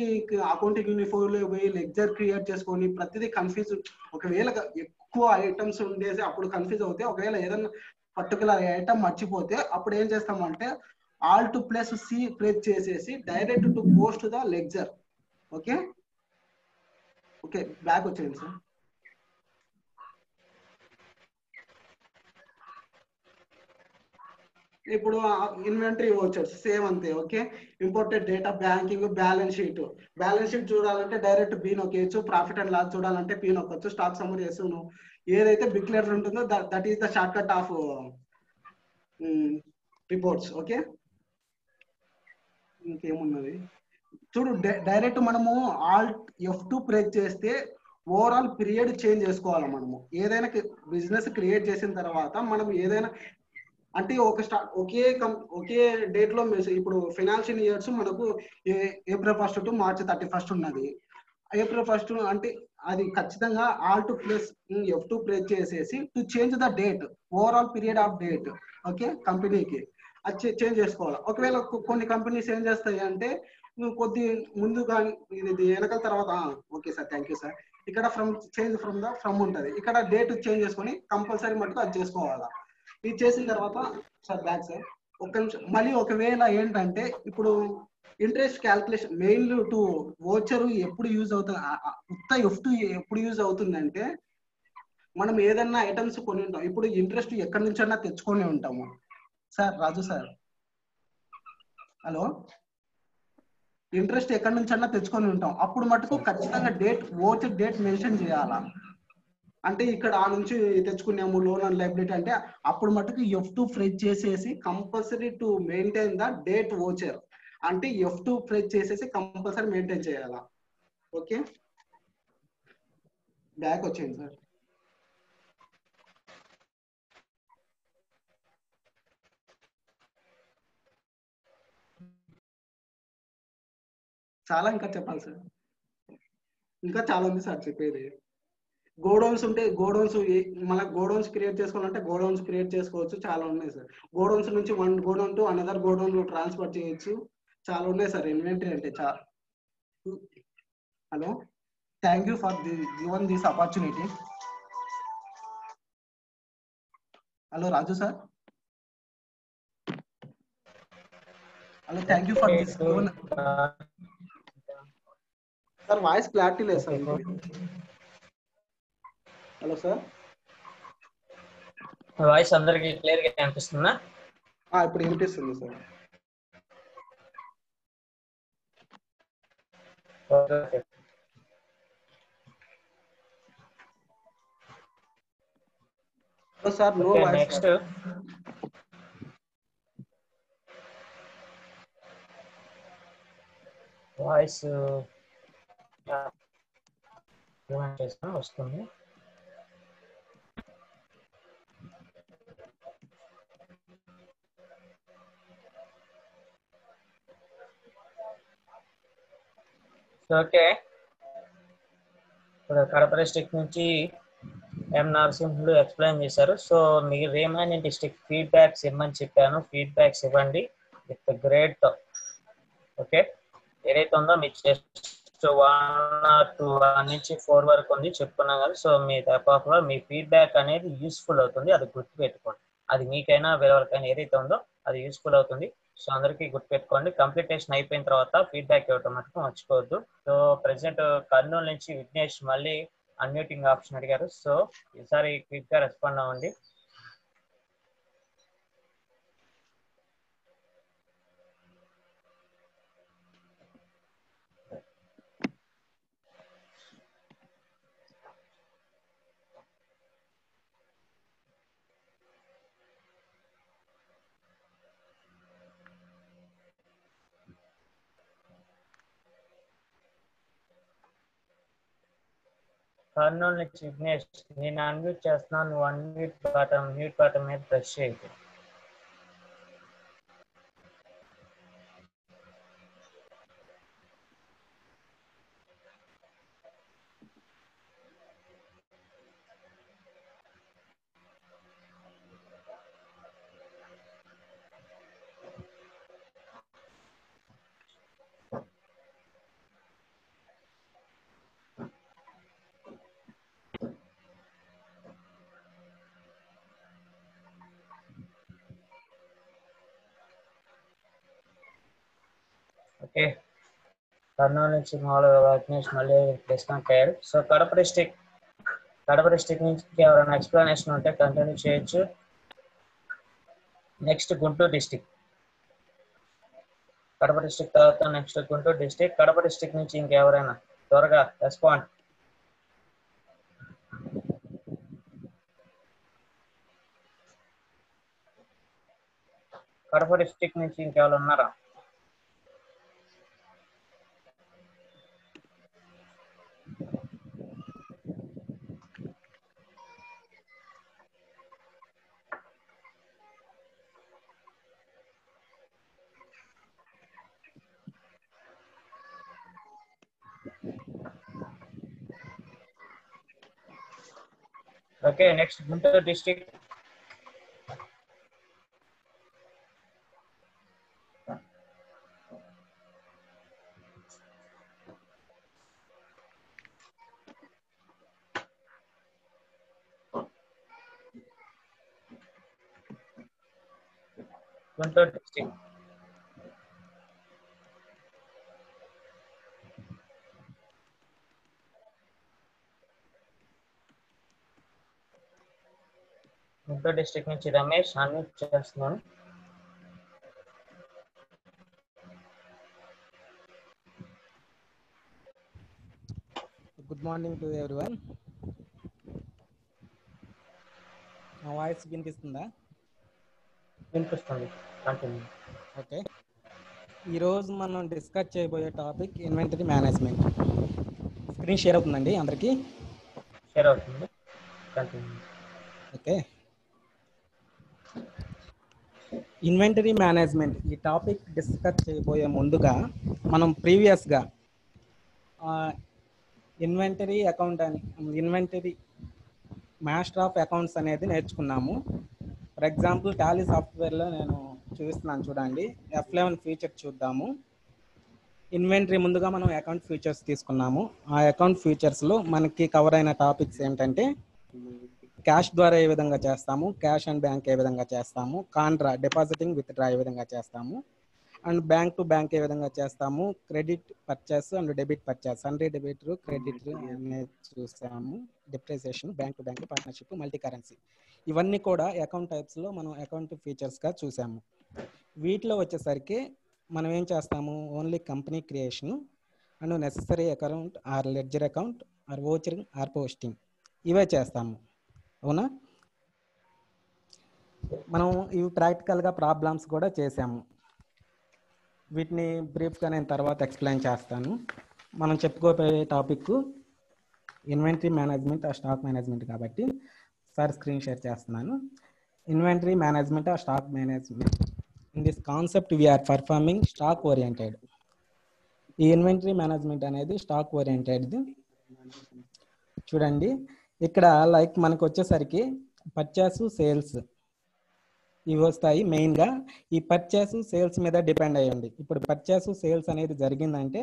అకౌంటింగ్ యూనిఫామ్లో పోయి లెక్చర్ క్రియేట్ చేసుకొని ప్రతిదీ కన్ఫ్యూజ్ ఒకవేళ ఎక్కువ ఐటమ్స్ ఉండేసి అప్పుడు కన్ఫ్యూజ్ అవుతే ఒకవేళ ఏదైనా పర్టికులర్ ఐటమ్ మర్చిపోతే అప్పుడు ఏం చేస్తామంటే all to plus C press చేసేసి direct to post the ledger okay okay back వచ్చేయండి సార్. ఇప్పుడు ఇన్వెంటరీ వచ్చర్స్ సేమ్ అంతే okay imported data banking balance sheet balance sheet చూడాలంటే డైరెక్ట్ బీ నొక్కేయచ్చు ప్రాఫిట్ అండ్ లాస్ చూడాలంటే పీ నొక్కొచ్చు stock summary చేసు ఏదైతే బిగ్ లెటర్ ఉంటుందో that is the shortcut of reports okay ఇంకేమున్నది? చూడు డైరెక్ట్ మనము ఆల్ ఎఫ్ టూ ప్రెస్ చేస్తే ఓవరాల్ పీరియడ్ చేంజ్ చేసుకోవాలి మనము. ఏదైనా బిజినెస్ క్రియేట్ చేసిన తర్వాత మనం ఏదైనా అంటే ఒక స్టా ఒకే కం ఒకే డేట్లో ఇప్పుడు ఫైనాన్షియల్ ఇయర్స్ మనకు April first to March thirty first ఉన్నది. ఏప్రిల్ ఫస్ట్ అంటే అది ఖచ్చితంగా alt plus F two press చేసేసి to change the date overall period of date okay కంపెనీకి. అది చేంజ్ చేసుకోవాలి. ఒకవేళ కొన్ని కంపెనీస్ ఏం చేస్తాయి అంటే నువ్వు కొద్ది ముందు ఇది ఇది వెనకాల తర్వాత okay sir thank you sir. ఇక్కడ from change from the from ఉంటుంది. ఇక్కడ డేట్ చేంజ్ చేసుకొని కంపల్సరీ మటుకు అది చేసుకోవాలా. ఇది చేసిన తర్వాత సార్ బ్యాక్ సార్ ఒక నిమిషం. మళ్ళీ ఒకవేళ ఏంటంటే ఇప్పుడు interest calculation main to voucher ఎప్పుడు యూజ్ అవుతుంది ఉత్త ఎఫ్ టు ఎప్పుడు యూజ్ అవుతుందంటే మనం ఏదన్నా ఐటమ్స్ కొని ఉంటాం. ఇప్పుడు ఇంట్రెస్ట్ ఎక్కడి నుంచైనా తెచ్చుకొని ఉంటాము. Sir Raju sir. Hello? Interest ఎక్కడి నుంచైనా తెచ్చుకొని ఉంటాం. అప్పుడు మటుకు ఖచ్చితంగా డేట్ ఓచర్ డేట్ మెన్షన్ చేయాలా? అంటే ఇక్కడ ఆ నుంచి తెచ్చుకున్నాము లోన్ అండ్ లైబిలిటీ అంటే అప్పుడు మటుకు ఎఫ్ టు ఫ్రెజ్ చేసేసి compulsory to maintain the date voucher అంటే ఎఫ్ టు ఫ్రెజ్ చేసేసి కంపల్సరీ మెయింటైన్ చేయాలా? ఓకే బ్యాక్ వచ్చింది సార్. చాలా ఇంకా చెప్పాలి సార్. ఇంకా చాలా ఉంది సార్ చెప్పేది. గోడౌన్స్ ఉంటే గోడౌన్స్ మన గోడౌన్స్ క్రియేట్ చేసుకోవాలంటే గోడౌన్స్ క్రియేట్ చేసుకోవచ్చు. చాలా ఉన్నాయి సార్. గోడౌన్స్ నుంచి one godown to another godown transfer చేయొచ్చు. చాలా ఉన్నాయి సార్. ఇన్వెంటరీ అంటే చాలా hello? Thank you for the given this opportunity hello Raju sir? Hello thank you for this sir voice clarity లేదు సార్. Hello sir. వాయిస్ అందరికి క్లియర్గా అనిపిస్తుందా ఇప్పుడు వినిపిస్తుంది sir. Okay hello sir no okay voice next. Voice చేసిన వస్తుంది. Okay. ఇప్పుడు Kadapa district నుంచి ఎం నరసింహులు ఎక్స్ప్లెయిన్ చేశారు. సో మీరు ఏమైనా డిస్ట్రిక్ట్ ఫీడ్బ్యాక్స్ ఇవ్వమని చెప్పాను. ఫీడ్బ్యాక్స్ ఇవ్వండి విత్ గ్రేట్ ఓకే? ఏదైతే ఉందో మీ just one or two one నుంచి ఫోర్ వరకు ఉంది చెప్పుకున్నాం కదా. సో మీ తప్పకుండా మీ ఫీడ్బ్యాక్ అనేది యూస్ఫుల్ అవుతుంది. అది గుర్తుపెట్టుకోండి. అది మీకైనా వేరెవరికైనా ఏదైతే ఉందో అది యూస్ఫుల్ అవుతుంది. సో అందరికీ గుర్తుపెట్టుకోండి. కంప్లీటేషన్ అయిపోయిన తర్వాత ఫీడ్బ్యాక్ ఇవ్వటం మటుకు మర్చిపోవద్దు. సో ప్రెసెంట్ కర్నూలు నుంచి విఘ్నేష్ మళ్ళీ అన్మ్యూటింగ్ ఆప్షన్ అడిగారు. సో ఈసారి క్విక్గా రెస్పాండ్ అవ్వండి. కర్నూలు నుంచి విఘ్నేష్ నేను అన్మ్యూట్ చేస్తున్నాను నువ్వు అన్మ్యూట్ బటన్ మ్యూట్ బటన్ మీద ప్రెస్ చేయకు ఓకే కర్నూలు నుంచి మామూలుగా విఘ్నేష్ మళ్ళీ డిస్కనెక్ట్ అయ్యారు. So Kadapa district Kadapa district నుంచి ఎవరైనా ఎక్స్ప్లెనేషన్ ఉంటే కంటిన్యూ చేయొచ్చు. Next Guntur district Kadapa district తర్వాత next Guntur district Kadapa district నుంచి ఇంకెవరైనా త్వరగా రెస్పాండ్. కడప డిస్టిక్ నుంచి ఇంకెవరు ఉన్నారా? Okay, next Guntur district. Guntur district. Guntur district నుంచి రమేష్ అన్మ్యూట్ చేస్తున్నాను. గుడ్ మార్నింగ్ టు ఎవ్రీవన్ నా వాయిస్ వినిపిస్తుందా? వినిపిస్తుంది. కంటిన్యూ ఓకే ఈరోజు మనం డిస్కస్ చేయబోయే topic inventory management screen share అవుతుందండి అందరికీ? షేర్ అవుతుంది. కంటిన్యూ ఓకే ఇన్వెంటరీ మేనేజ్మెంట్ ఈ టాపిక్ డిస్కస్ చేయబోయే ముందుగా మనం ప్రీవియస్గా ఇన్వెంటరీ అకౌంట్ అని ఇన్వెంటరీ మాస్టర్ ఆఫ్ అకౌంట్స్ అనేది నేర్చుకున్నాము. ఫర్ ఎగ్జాంపుల్ టాలీ సాఫ్ట్వేర్లో నేను చూపిస్తున్నాను చూడండి. ఎఫ్ లెవెన్ ఫీచర్ చూద్దాము. ఇన్వెంటరీ ముందుగా మనం అకౌంట్ ఫీచర్స్ తీసుకున్నాము. ఆ అకౌంట్ ఫీచర్స్లో మనకి కవర్ అయిన టాపిక్స్ ఏంటంటే క్యాష్ ద్వారా ఏ విధంగా చేస్తాము? క్యాష్ అండ్ బ్యాంక్ ఏ విధంగా చేస్తాము? కాంట్రా డిపాజిటింగ్ విత్ డ్రా ఏ విధంగా చేస్తాము? అండ్ బ్యాంక్ టు బ్యాంక్ ఏ విధంగా చేస్తాము? Credit purchase and debit purchase. And debit credit చూసాము. Depreciation bank to bank partnership multi currency ఇవన్నీ కూడా అకౌంట్ టైప్స్లో మనం అకౌంట్ ఫీచర్స్గా చూసాము. వీటిలో వచ్చేసరికి మనం ఏం చేస్తాము? Only company creation and necessary account or ledger account or vouchering or posting. ఇవే చేస్తాము. అవునా? మనం ఇవి ప్రాక్టికల్గా ప్రాబ్లమ్స్ కూడా చేసాము. వీటిని బ్రీఫ్గా నేను తర్వాత ఎక్స్ప్లెయిన్ చేస్తాను. మనం చెప్పుకోబోయే టాపిక్ ఇన్వెంటరీ మేనేజ్మెంట్ ఆ స్టాక్ మేనేజ్మెంట్ కాబట్టి సార్ స్క్రీన్ షేర్ చేస్తున్నాను. ఇన్వెంటరీ మేనేజ్మెంట్ ఆ stock management in this concept we are performing stock oriented ఈ ఇన్వెంటరీ మేనేజ్మెంట్ అనేది స్టాక్ ఓరియంటెడ్ది చూడండి. ఇక్కడ లైక్ మనకు వచ్చేసరికి పర్చేస్ సేల్స్ ఇవి వస్తాయి మెయిన్గా ఈ పర్చేస్ సేల్స్ మీద డిపెండ్ అయ్యండి. ఇప్పుడు పర్చేస్ సేల్స్ అనేది జరిగిందంటే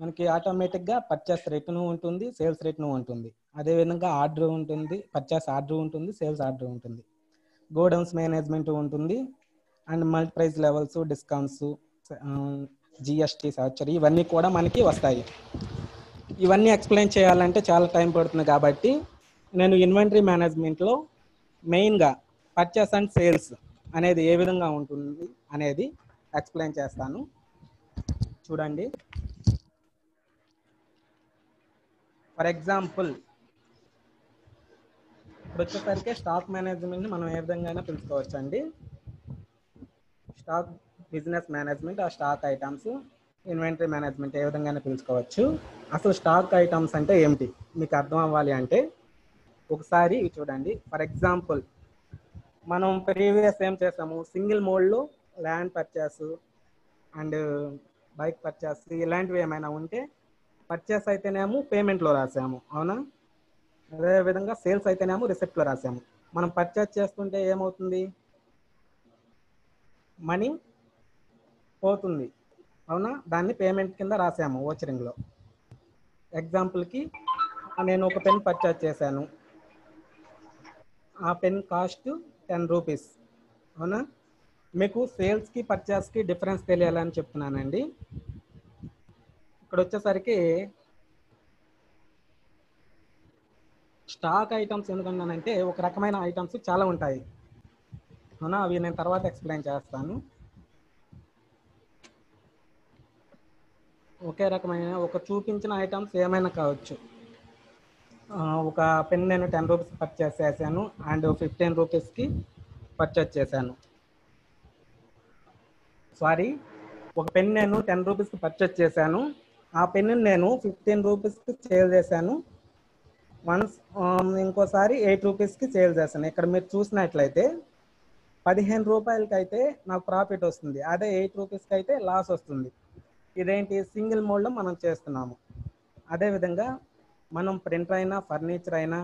మనకి ఆటోమేటిక్గా పర్చేస్ రేటును ఉంటుంది సేల్స్ రేటును ఉంటుంది. అదేవిధంగా ఆర్డర్ ఉంటుంది పర్చేస్ ఆర్డర్ ఉంటుంది సేల్స్ ఆర్డర్ ఉంటుంది. గోడౌన్స్ మేనేజ్మెంట్ ఉంటుంది. And multi price levels discounts GST surcharge ఇవన్నీ కూడా మనకి వస్తాయి. ఇవన్నీ ఎక్స్ప్లెయిన్ చేయాలంటే చాలా టైం పడుతుంది కాబట్టి నేను ఇన్వెంటరీ మేనేజ్మెంట్లో మెయిన్గా పర్చేస్ అండ్ సేల్స్ అనేది ఏ విధంగా ఉంటుంది అనేది ఎక్స్ప్లెయిన్ చేస్తాను. చూడండి. ఫర్ ఎగ్జాంపుల్ ఇప్పుడు వచ్చేసరికి స్టాక్ మేనేజ్మెంట్ని మనం ఏ విధంగా అయినా పిలుచుకోవచ్చు అండి స్టాక్ బిజినెస్ మేనేజ్మెంట్ ఆ స్టాక్ ఐటమ్స్ ఇన్వెంటరీ మేనేజ్మెంట్ ఏ విధంగా పిలుచుకోవచ్చు. అసలు స్టాక్ ఐటమ్స్ అంటే ఏమిటి? మీకు అర్థం అవ్వాలి అంటే ఒకసారి చూడండి. ఫర్ ఎగ్జాంపుల్ మనం ప్రీవియస్ ఏం చేసాము? సింగిల్ మోడ్లో land purchase and bike purchase ఇలాంటివి ఏమైనా ఉంటే పర్చేస్ అయితేనేమో పేమెంట్లో రాసాము. అవునా? అదేవిధంగా సేల్స్ అయితేనేమో రిసెప్ట్లో రాసాము. మనం పర్చేస్ చేస్తుంటే ఏమవుతుంది? మనీ పోతుంది. అవునా? దాన్ని పేమెంట్ కింద రాసాము ఓచరింగ్లో ఎగ్జాంపుల్కి నేను ఒక పెన్ పర్చేస్ చేశాను. ఆ పెన్ కాస్ట్ టెన్ రూపీస్. అవునా? మీకు సేల్స్కి పర్చేస్కి డిఫరెన్స్ తెలియాలని చెప్తున్నానండి. ఇక్కడ వచ్చేసరికి స్టాక్ ఐటమ్స్ ఎందుకన్నానంటే ఒక రకమైన ఐటమ్స్ చాలా ఉంటాయి. అవునా? అవి నేను తర్వాత ఎక్స్ప్లెయిన్ చేస్తాను. ఒకే రకమైన ఒక చూపించిన ఐటమ్స్ ఏమైనా కావచ్చు. ఒక పెన్ నేను టెన్ రూపీస్ పర్చేస్ చేశాను అండ్ ఫిఫ్టీన్ రూపీస్కి పర్చేస్ చేశాను. సారీ ఒక పెన్ నేను టెన్ రూపీస్కి పర్చేస్ చేశాను. ఆ పెన్ నేను ఫిఫ్టీన్ రూపీస్కి సేల్ చేశాను. వన్స్ ఇంకోసారి ఎయిట్ రూపీస్కి సేల్ చేశాను. ఇక్కడ మీరు చూసినట్లయితే పదిహేను రూపాయలకి అయితే నాకు ప్రాఫిట్ వస్తుంది. అదే ఎయిట్ రూపీస్కి అయితే లాస్ వస్తుంది. ఇదేంటి? సింగిల్ మోడ్లో మనం చేస్తున్నాము. అదేవిధంగా మనం ప్రింటర్ అయినా ఫర్నిచర్ అయినా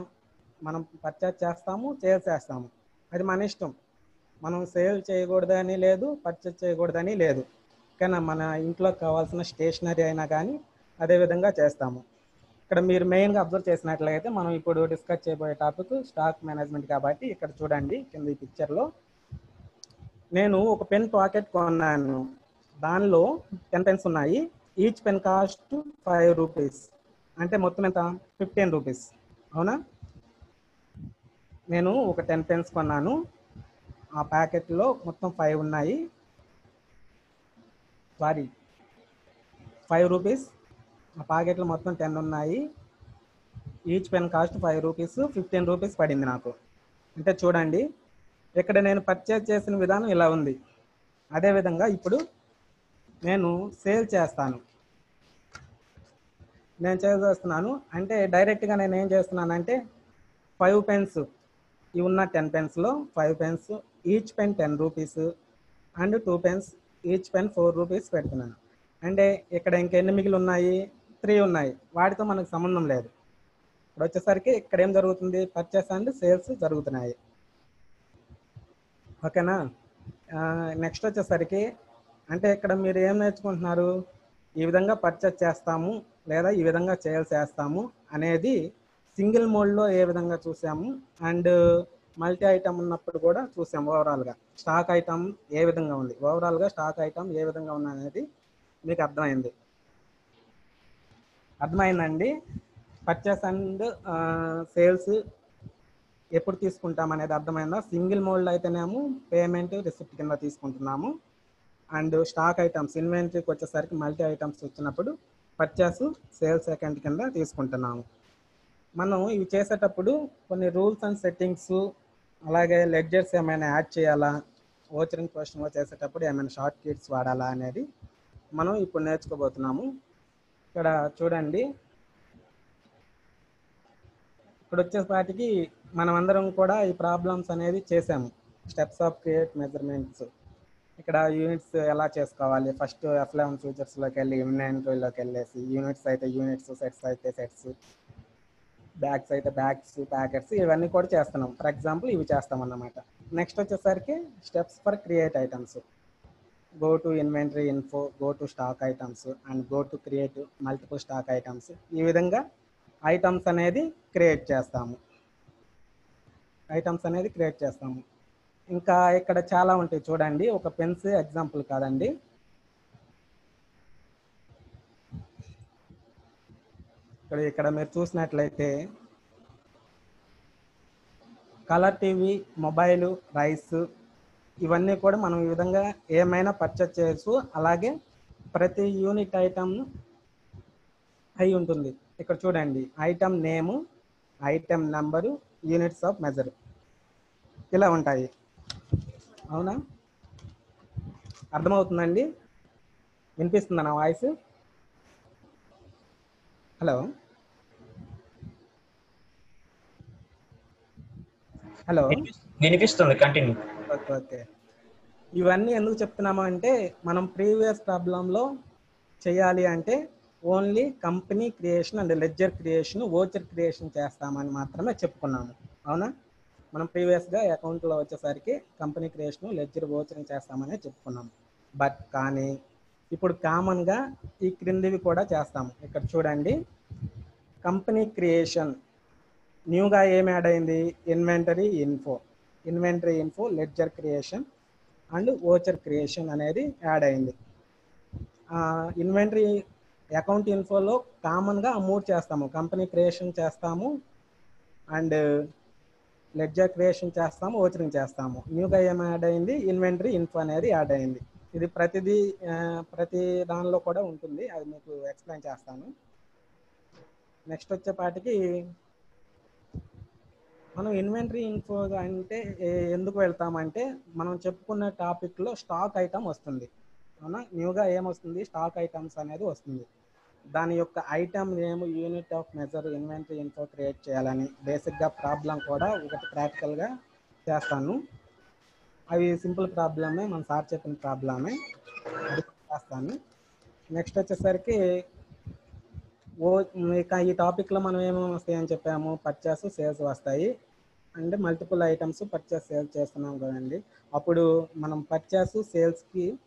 మనం పర్చేస్ చేస్తాము సేల్ చేస్తాము. అది మన ఇష్టం. మనం సేల్ చేయకూడదని లేదు పర్చేస్ చేయకూడదని లేదు. కానీ మన ఇంట్లో కావాల్సిన స్టేషనరీ అయినా కానీ అదే విధంగా చేస్తాము. ఇక్కడ మీరు మెయిన్గా అబ్జర్వ్ చేసినట్లయితే మనం ఇప్పుడు డిస్కస్ చేయబోయే టాపిక్ స్టాక్ మేనేజ్మెంట్ కాబట్టి ఇక్కడ చూడండి కింద ఈ పిక్చర్లో నేను ఒక పెన్ పాకెట్ కొన్నాను. దానిలో టెన్ పెన్స్ ఉన్నాయి. Each pen cost five rupees అంటే మొత్తం ఎంత? ఫిఫ్టీన్ రూపీస్ అవునా? నేను ఒక టెన్ పెన్స్ కొన్నాను. ఆ ప్యాకెట్లో మొత్తం ఫైవ్ ఉన్నాయి. సారీ ఫైవ్ రూపీస్ ఆ ప్యాకెట్లో మొత్తం టెన్ ఉన్నాయి. Each pen cost five rupees fifteen rupees పడింది నాకు. అంటే చూడండి ఇక్కడ నేను పర్చేజ్ చేసిన విధానం ఇలా ఉంది. అదేవిధంగా ఇప్పుడు నేను సేల్ చేస్తాను. నేను చేస్తున్నాను అంటే డైరెక్ట్గా నేను ఏం చేస్తున్నానంటే ఫైవ్ పెన్స్ ఇవి ఉన్న ten పెన్స్లో five pens each pen ten rupees and two pens each pen four rupees పెడుతున్నాను. అంటే ఇక్కడ ఇంకెన్ని మిగిలి ఉన్నాయి? త్రీ ఉన్నాయి. వాటితో మనకు సంబంధం లేదు. ఇప్పుడు వచ్చేసరికి ఇక్కడ ఏం జరుగుతుంది? పర్చేస్ అండ్ సేల్స్ జరుగుతున్నాయి. ఓకేనా? నెక్స్ట్ వచ్చేసరికి అంటే ఇక్కడ మీరు ఏం నేర్చుకుంటున్నారు? ఈ విధంగా పర్చేస్ చేస్తాము. లేదా ఈ విధంగా చేయాల్సి చేస్తాము అనేది సింగిల్ మోడ్లో ఏ విధంగా చూసాము అండ్ మల్టీ ఐటమ్ ఉన్నప్పుడు కూడా చూసాము ఓవరాల్గా. స్టాక్ ఐటమ్ ఏ విధంగా ఉంది? ఓవరాల్గా స్టాక్ ఐటమ్ ఏ విధంగా ఉంది అనేది మీకు అర్థమైంది. అర్థమైందండి? పర్చేస్ అండ్ సేల్స్ ఎప్పుడు తీసుకుంటాం అనేది అర్థమైందా? సింగిల్ మోడ్లో అయితేనేమో పేమెంట్ రిసిప్ట్ కింద తీసుకుంటున్నాము. అండ్ స్టాక్ ఐటమ్స్ ఇన్వెంటరీకి వచ్చేసరికి మల్టీ ఐటమ్స్ వచ్చినప్పుడు పర్చేస్ సేల్స్ అకౌంట్ కింద తీసుకుంటున్నాము. మనం ఇవి చేసేటప్పుడు కొన్ని రూల్స్ అండ్ సెట్టింగ్స్ అలాగే లెడ్జర్స్ ఏమైనా యాడ్ చేయాలా? ఓచరింగ్ క్వశ్చన్ చేసేటప్పుడు ఏమైనా షార్ట్ కిట్స్ వాడాలా అనేది మనం ఇప్పుడు నేర్చుకోబోతున్నాము. ఇక్కడ చూడండి. ఇక్కడ వచ్చేపాటికి మనం అందరం కూడా ఈ ప్రాబ్లమ్స్ అనేది చేసాము. స్టెప్స్ ఆఫ్ క్రియేట్ మెజర్మెంట్స్ ఇక్కడ యూనిట్స్ ఎలా చేసుకోవాలి? ఫస్ట్ ఎఫ్ లెవెన్ ఫ్యూచర్స్లోకి వెళ్ళి ఇన్వెంటరీలోకి వెళ్ళేసి యూనిట్స్ అయితే యూనిట్స్ సెట్స్ అయితే సెట్స్ బ్యాగ్స్ అయితే బ్యాగ్స్ ప్యాకెట్స్ ఇవన్నీ కూడా చేస్తున్నాం. ఫర్ ఎగ్జాంపుల్ ఇవి చేస్తాం అన్నమాట. నెక్స్ట్ వచ్చేసరికి steps for create items go to inventory info go to stock items and go to create multiple stock items ఈ విధంగా ఐటమ్స్ అనేది క్రియేట్ చేస్తాము. ఐటమ్స్ అనేది క్రియేట్ చేస్తాము. ఇంకా ఇక్కడ చాలా ఉంటాయి చూడండి. ఒక పెన్స్ ఎగ్జాంపుల్ కాదండి. ఇక్కడ ఇక్కడ మీరు చూసినట్లయితే కలర్ టీవీ మొబైల్ రైస్ ఇవన్నీ కూడా మనం ఈ విధంగా ఏమైనా పర్చేస్ చేయొచ్చు. అలాగే ప్రతి యూనిట్ ఐటమ్ అయి ఉంటుంది. ఇక్కడ చూడండి. Item name item number units of measure ఇలా ఉంటాయి. అవునా? అర్థమవుతుందండి? వినిపిస్తుందా నా వాయిస్? హలో? హలో? వినిపిస్తుంది కంటిన్యూ ఓకే ఓకే. ఇవన్నీ ఎందుకు చెప్తున్నాము అంటే మనం ప్రీవియస్ ప్రాబ్లంలో చేయాలి అంటే only company creation and ledger creation voucher creation చేస్తామని మాత్రమే చెప్పుకున్నాము. అవునా? మనం ప్రీవియస్గా అకౌంట్లో వచ్చేసరికి కంపెనీ క్రియేషన్ లెడ్జర్ ఓచరింగ్ చేస్తామని చెప్పుకున్నాం. బట్ కానీ ఇప్పుడు కామన్గా ఈ క్రిందివి కూడా చేస్తాము ఇక్కడ చూడండి. కంపెనీ క్రియేషన్ న్యూగా ఏం యాడ్ అయింది? Inventory info inventory info ledger creation and voucher creation అనేది యాడ్ అయింది. ఇన్వెంటరీ అకౌంట్ ఇన్ఫోలో కామన్గా ఆ మూడు చేస్తాము. కంపెనీ క్రియేషన్ చేస్తాము. అండ్ లెడ్జర్ క్రియేషన్ చేస్తాము ఓచరింగ్ చేస్తాము. న్యూగా ఏం యాడ్ అయింది? ఇన్వెంటరీ ఇన్ఫో అనేది యాడ్ అయింది. ఇది ప్రతిదీ ప్రతి దానిలో కూడా ఉంటుంది. అది మీకు ఎక్స్ప్లెయిన్ చేస్తాను. నెక్స్ట్ వచ్చేపాటికి మనం ఇన్వెంటరీ ఇన్ఫో అంటే ఎందుకు వెళ్తామంటే మనం చెప్పుకున్న టాపిక్లో స్టాక్ ఐటమ్ వస్తుంది. అవునా? న్యూగా ఏమొస్తుంది స్టాక్ ఐటమ్స్ అనేది వస్తుంది. దాని యొక్క item name unit of measure inventory info create చేయాలని బేసిక్గా ప్రాబ్లం కూడా ఒకటి ప్రాక్టికల్గా చేస్తాను. అవి సింపుల్ ప్రాబ్లమే మన సార్ చెప్పిన ప్రాబ్లమే అది చేస్తాను. నెక్స్ట్ వచ్చేసరికి ఓ ఇక ఈ టాపిక్లో మనం ఏమేమి వస్తాయని చెప్పాము? పర్చేస్ సేల్స్ వస్తాయి. అంటే మల్టిపుల్ ఐటమ్స్ పర్చేస్ సేల్స్ చేస్తున్నాం కదండి. అప్పుడు మనం పర్చేస్ సేల్స్కి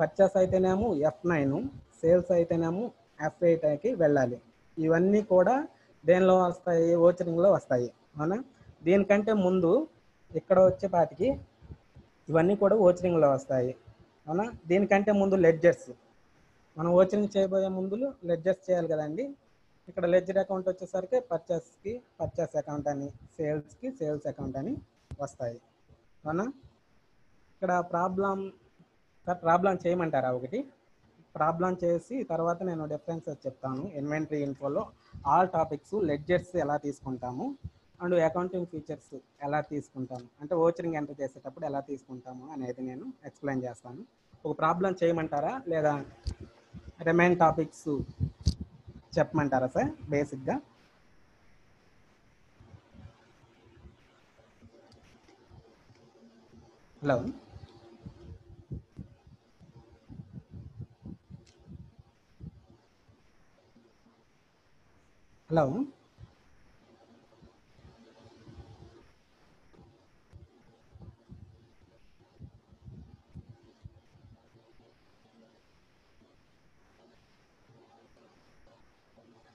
పర్చేస్ అయితేనేమో ఎఫ్ నైన్ సేల్స్ అయితేనేమో ఎఫ్ వెళ్ళాలి. ఇవన్నీ కూడా దేనిలో వస్తాయి? ఓచరింగ్లో వస్తాయి. అవునా? దీనికంటే ముందు ఇక్కడ వచ్చేపాటికి ఇవన్నీ కూడా ఓచరింగ్లో వస్తాయి. అవునా? దీనికంటే ముందు లెడ్జర్స్. మనం ఓచరింగ్ చేయబోయే ముందు లెడ్జర్స్ చేయాలి కదండి. ఇక్కడ లెడ్జర్ అకౌంట్ వచ్చేసరికి పర్చేస్కి పర్చేస్ అకౌంట్ అని సేల్స్కి సేల్స్ అకౌంట్ అని వస్తాయి. అవునా? ఇక్కడ ప్రాబ్లం ప్రాబ్లం చేయమంటారా ఒకటి? ప్రాబ్లం చేసి తర్వాత నేను డిఫరెన్సెస్ చెప్తాను. ఇన్వెంటరీ ఇన్ఫోలో ఆల్ టాపిక్స్ లెడ్జర్స్ ఎలా తీసుకుంటాము అండ్ అకౌంటింగ్ ఫీచర్స్ ఎలా తీసుకుంటాము. అంటే ఓచరింగ్ ఎంటర్ చేసేటప్పుడు ఎలా తీసుకుంటాము అనేది నేను ఎక్స్ప్లెయిన్ చేస్తాను. ఒక ప్రాబ్లం చేయమంటారా? లేదా రిమైన్ టాపిక్స్ చెప్పమంటారా సార్? బేసిక్గా హలో హలో.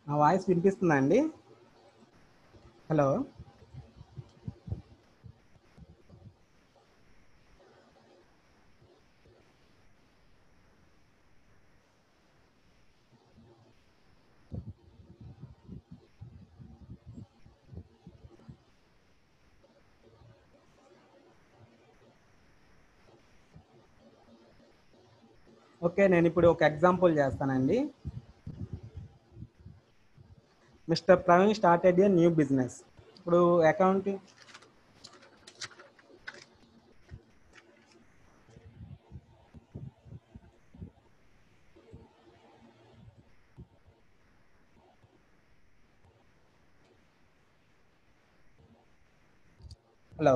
నా వాయిస్ వినిపిస్తుందా అండి? హలో. ఓకే నేను ఇప్పుడు ఒక ఎగ్జాంపుల్ చేస్తానండి. Mister Praveen started a new business ఇప్పుడు అకౌంటింగ్ హలో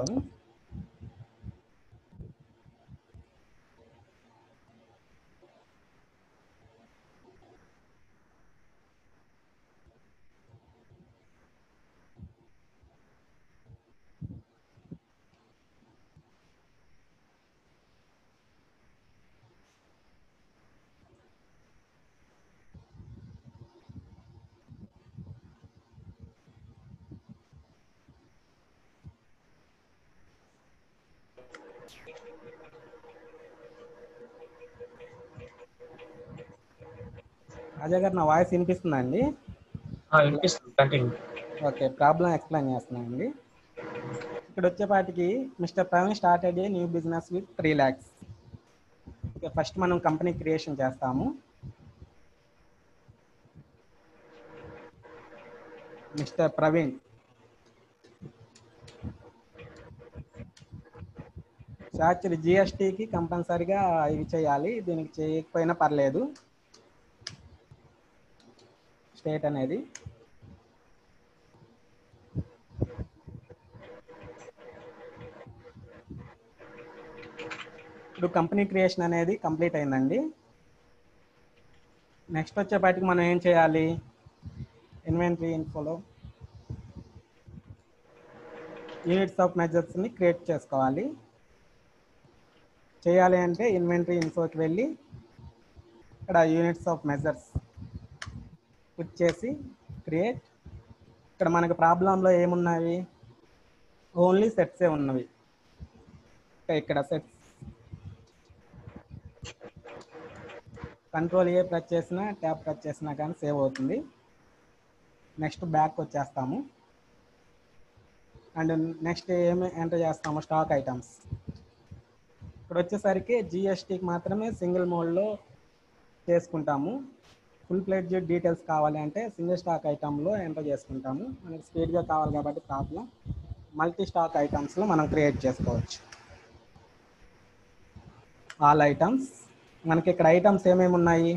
రాజా గారు నా వాయిస్ వినిపిస్తుందా అండి? ఆ, వినిపిస్తుంది. కంటిన్యూ ఓకే ప్రాబ్లం ఎక్స్ప్లెయిన్ చేస్తున్నానండి ఇక్కడ వచ్చేపాటికి mister Praveen started a new business with three lakhs. First మనం కంపెనీ క్రియేషన్ చేస్తాము. మిస్టర్ ప్రవీణ్ యాక్చువల్లీ జిఎస్టీకి కంపల్సరీగా ఇవి చేయాలి. దీనికి చేయకపోయినా పర్లేదు. స్టేట్ అనేది. ఇప్పుడు కంపెనీ క్రియేషన్ అనేది కంప్లీట్ అయిందండి. నెక్స్ట్ వచ్చేపాటికి మనం ఏం చేయాలి? ఇన్వెంటరీ ఇన్ఫోలో యూనిట్స్ ఆఫ్ మెజర్స్ని క్రియేట్ చేసుకోవాలి. చేయాలి అంటే ఇన్వెంటరీ ఇన్ఫోకి వెళ్ళి ఇక్కడ యూనిట్స్ ఆఫ్ మెజర్స్ క్లిక్ చేసి క్రియేట్ ఇక్కడ మనకు ప్రాబ్లంలో ఏమున్నవి ఓన్లీ సెట్సే ఉన్నవి. ఇక్కడ సెట్స్ కంట్రోల్ ఏ ప్రెస్ చేసినా ట్యాప్ ప్రెస్ చేసినా కానీ సేవ్ అవుతుంది. నెక్స్ట్ బ్యాక్ వచ్చేస్తాము. అండ్ నెక్స్ట్ ఏమి ఎంటర్ చేస్తాము? స్టాక్ ఐటమ్స్ ఇక్కడ వచ్చేసరికి జిఎస్టీకి మాత్రమే సింగిల్ మోడ్లో చేసుకుంటాము. ఫుల్ ప్లేట్ డీటెయిల్స్ కావాలి అంటే సింగిల్ స్టాక్ ఐటెంలో ఎంటర్ చేసుకుంటాము. మనకి స్పీడ్గా కావాలి కాబట్టి ప్రాబ్లం మల్టీ స్టాక్ ఐటమ్స్లో మనం క్రియేట్ చేసుకోవచ్చు. ఆల్ ఐటమ్స్ మనకి ఇక్కడ ఐటమ్స్ ఏమేమి ఉన్నాయి?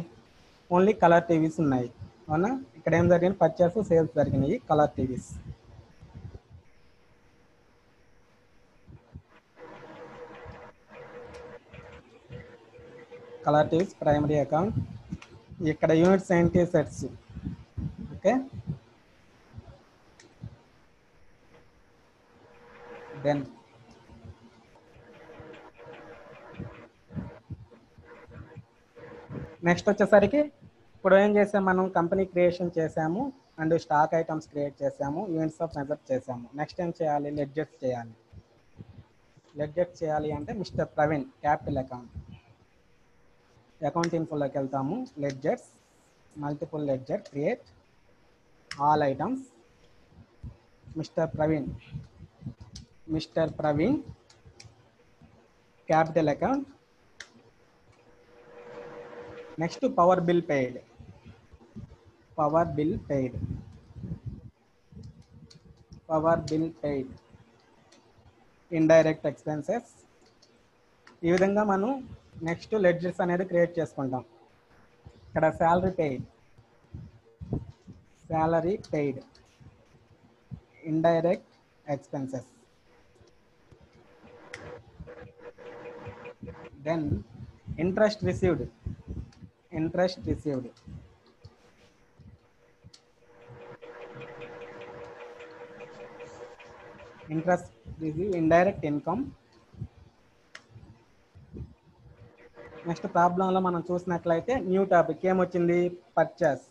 ఓన్లీ కలర్ టీవీస్ ఉన్నాయి. అవునా? ఇక్కడ ఏం జరిగింది? పర్చేస్ సేల్స్ జరిగినాయి. Colour TVs. Colour TVs primary account ఇక్కడ unit seventy sets okay? Then next వచ్చేసరికి ఇప్పుడు ఏం చేసాం మనం? కంపెనీ క్రియేషన్ చేసాము. అండ్ స్టాక్ ఐటమ్స్ క్రియేట్ చేసాము. యూనిట్స్ ఆఫ్ మెజర్ చేసాము. నెక్స్ట్ ఏం చేయాలి? లెడ్జెస్ చేయాలి. లెడ్జెట్ చేయాలి అంటే mister Praveen capital account account ఇన్ఫోలోకి వెళ్తాము. Ledgers multiple ledger create all items mister Praveen mister Praveen capital account next power bill paid power bill paid power bill paid indirect expenses ఈ విధంగా మనం next ledgers అనేది create చేసుకుంటాం. ఇక్కడ salary paid salary paid indirect expenses then interest received interest received interest receive indirect income next ప్రాబ్లంలో మనం చూసినట్లయితే new topic ఏమొచ్చింది? పర్చేస్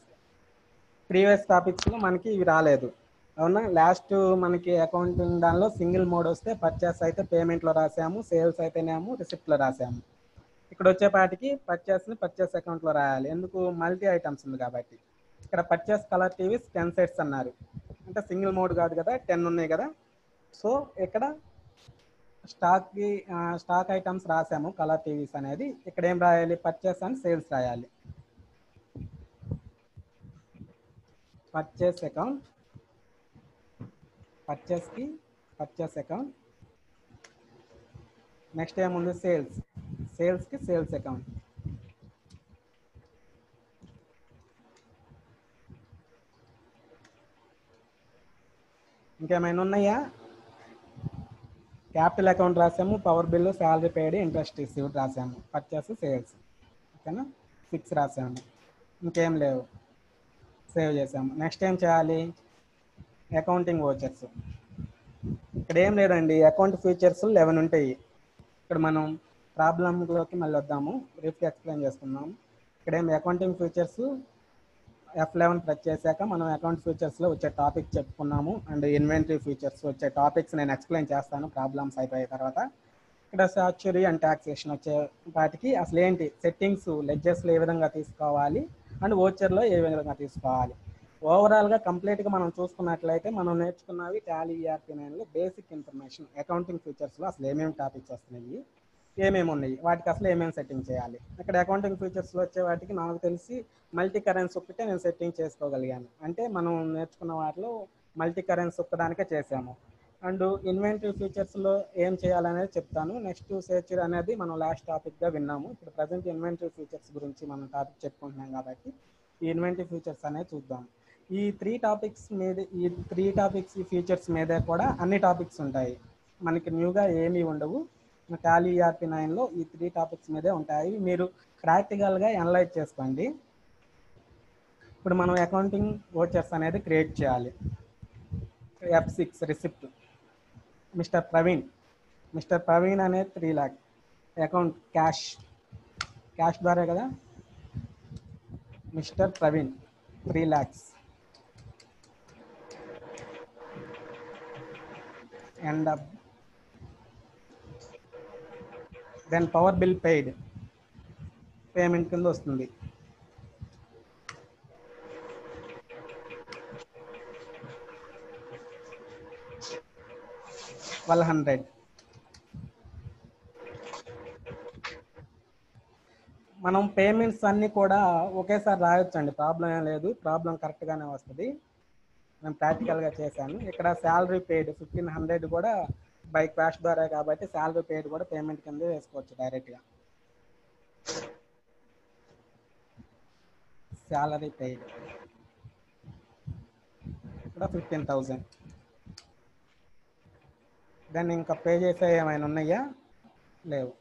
ప్రీవియస్ టాపిక్స్లో మనకి ఇవి రాలేదు. అవునా? లాస్ట్ మనకి అకౌంటింగ్ దానిలో సింగిల్ మోడ్ వస్తే పర్చేస్ అయితే పేమెంట్లో రాసాము సేల్స్ అయితేనేమో రిసిప్ట్లో రాసాము. ఇక్కడ వచ్చేపాటికి పర్చేస్ని పర్చేస్ అకౌంట్లో రాయాలి. ఎందుకు? మల్టీ ఐటమ్స్ ఉంది కాబట్టి. ఇక్కడ purchase colour TVs ten sets అన్నారు. అంటే సింగిల్ మోడ్ కాదు కదా టెన్ ఉన్నాయి కదా. సో ఇక్కడ స్టాక్కి స్టాక్ ఐటమ్స్ రాసాము. కలర్ టీవీస్ అనేది. ఇక్కడ ఏం రాయాలి? పర్చేస్ అండ్ సేల్స్ రాయాలి. పర్చేస్ అకౌంట్ పర్చేస్కి పర్చేస్ అకౌంట్ నెక్స్ట్ ఏముంది? సేల్స్ సేల్స్కి సేల్స్ అకౌంట్ ఇంకేమైనా ఉన్నాయా? Capital account రాసాము power bill salary paid interest received రాసాము purchase sales ఓకేనా? సిక్స్ రాసాము. ఇంకేం లేవు. సేవ్ చేసాము. నెక్స్ట్ ఏం చేయాలి? అకౌంటింగ్ ఓచర్స్ ఇక్కడ ఏం లేదండి. అకౌంట్ ఫీచర్స్ లెవెన్ ఉంటాయి. ఇక్కడ మనం ప్రాబ్లంలోకి మళ్ళీ వద్దాము బ్రీఫ్గా ఎక్స్ప్లెయిన్ చేసుకుందాం ఇక్కడ ఏం accounting features? F eleven press చేశాక మనం అకౌంట్ ఫీచర్స్లో వచ్చే టాపిక్ చెప్పుకున్నాము. అండ్ ఇన్వెంటరీ ఫీచర్స్ వచ్చే టాపిక్స్ నేను ఎక్స్ప్లెయిన్ చేస్తాను ప్రాబ్లమ్స్ అయిపోయిన తర్వాత. ఇక్కడ సాచురీ అండ్ ట్యాక్సేషన్ వచ్చే వాటికి అసలు ఏంటి? సెట్టింగ్స్ లెడ్జెస్లో ఏ విధంగా తీసుకోవాలి? అండ్ ఓచర్లో ఏ విధంగా తీసుకోవాలి? ఓవరాల్గా కంప్లీట్గా మనం చూసుకున్నట్లయితే మనం నేర్చుకున్నవి టాలీ ఈఆర్పీ నైన్లో బేసిక్ ఇన్ఫర్మేషన్ అకౌంటింగ్ ఫీచర్స్లో అసలు ఏమేమి టాపిక్స్ వస్తున్నాయి? ఏమేమి ఉన్నాయి? వాటికి అసలు ఏమేమి సెట్టింగ్ చేయాలి? ఇక్కడ అకౌంటింగ్ ఫీచర్స్లో వచ్చే వాటికి నాకు తెలిసి మల్టీ కరెన్స్ ఒక్కటే నేను సెట్టింగ్ చేసుకోగలిగాను. అంటే మనం నేర్చుకున్న వాటిలో మల్టీ కరెన్స్ ఒక్కదానికే చేసాము అండ్ ఇన్వెంటరీ ఫీచర్స్లో ఏం చేయాలనేది చెప్తాను. నెక్స్ట్ సెర్చర్ అనేది మనం లాస్ట్ టాపిక్గా విన్నాము. ఇప్పుడు ప్రజెంట్ ఇన్వెంటరీ ఫీచర్స్ గురించి మనం టాపిక్ చెప్పుకుంటున్నాం కాబట్టి ఈ ఇన్వెంటరీ ఫీచర్స్ అనేది చూద్దాం. ఈ త్రీ టాపిక్స్ మీద ఈ త్రీ టాపిక్స్ ఈ ఫీచర్స్ మీదే కూడా అన్ని టాపిక్స్ ఉంటాయి. మనకి న్యూగా ఏమీ ఉండవు. టాలీ ఈఆర్పి నైన్లో ఈ త్రీ టాపిక్స్ మీదే ఉంటాయి. మీరు ప్రాక్టికల్గా అనలైజ్ చేసుకోండి. ఇప్పుడు మనం అకౌంటింగ్ ఓచర్స్ అనేది క్రియేట్ చేయాలి. F six receipt mister Praveen mister Praveen అనేది three lakh account cash cash ద్వారా కదా? Mister Praveen three lakhs and then power bill paid. Payment కింద వస్తుంది. Twelve hundred. మనం పేమెంట్స్ అన్నీ కూడా ఒకేసారి రాయొచ్చండి. ప్రాబ్లం ఏం లేదు. ప్రాబ్లం కరెక్ట్గానే వస్తుంది. నేను ప్రాక్టికల్గా చేశాను. ఇక్కడ శాలరీ పెయిడ్ ఫిఫ్టీన్ హండ్రెడ్ కూడా బై క్యాష్ ద్వారా కాబట్టి శాలరీ పేడ్ కూడా పేమెంట్ కింద వేసుకోవచ్చు డైరెక్ట్గా శాలరీ పెయిడ్ ఇక్కడ ఫిఫ్టీన్ థౌజండ్ దాన్ని ఇంకా పే చేసే ఏమైనా ఉన్నాయా? లేవు.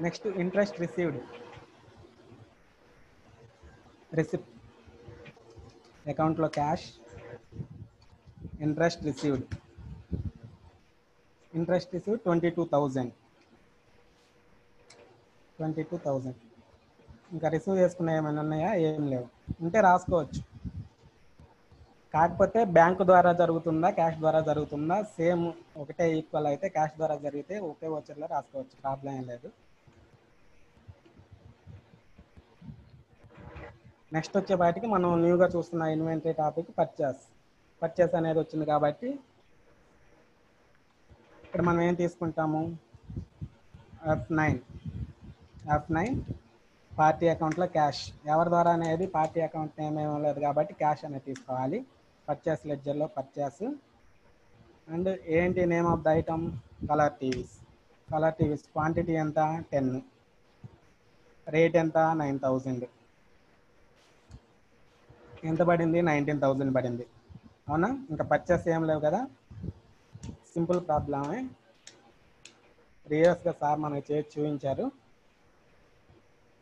Next interest received. రిసిప్ట్ అకౌంట్లో cash interest received. Interest received twenty two thousand. Twenty two thousand. ఇంకా రిసీవ్ చేసుకునే ఏమైనా ఉన్నాయా? ఏం లేవు. ఉంటే రాసుకోవచ్చు. కాకపోతే బ్యాంకు ద్వారా జరుగుతుందా క్యాష్ ద్వారా జరుగుతుందా? సేమ్ ఒకటే ఈక్వల్ అయితే క్యాష్ ద్వారా జరిగితే ఒకే వచ్చర్లో రాసుకోవచ్చు. ప్రాబ్లం ఏం లేదు. నెక్స్ట్ వచ్చేపాటికి మనం న్యూగా చూస్తున్న ఇన్వెంటరీ టాపిక్ పర్చేస్ పర్చేస్ అనేది వచ్చింది కాబట్టి ఇక్కడ మనం ఏం తీసుకుంటాము? F nine F nine party అకౌంట్లో క్యాష్ ఎవరి ద్వారా అనేది పార్టీ అకౌంట్ నేమ్ లేదు కాబట్టి క్యాష్ అనేది తీసుకోవాలి. పర్చేస్ లెడ్జర్లో పర్చేస్ అండ్ ఏంటి name of the item colour TVs colour TVs quantity ఎంత? టెన్ రేట్ ఎంత? నైన్ థౌజండ్ ఎంత పడింది? నైన్టీన్ థౌజండ్ పడింది. అవునా? ఇంకా పర్చేస్ ఏం లేవు కదా? సింపుల్ ప్రాబ్లమే రియర్స్గా సార్ మనకి చేసి చూపించారు.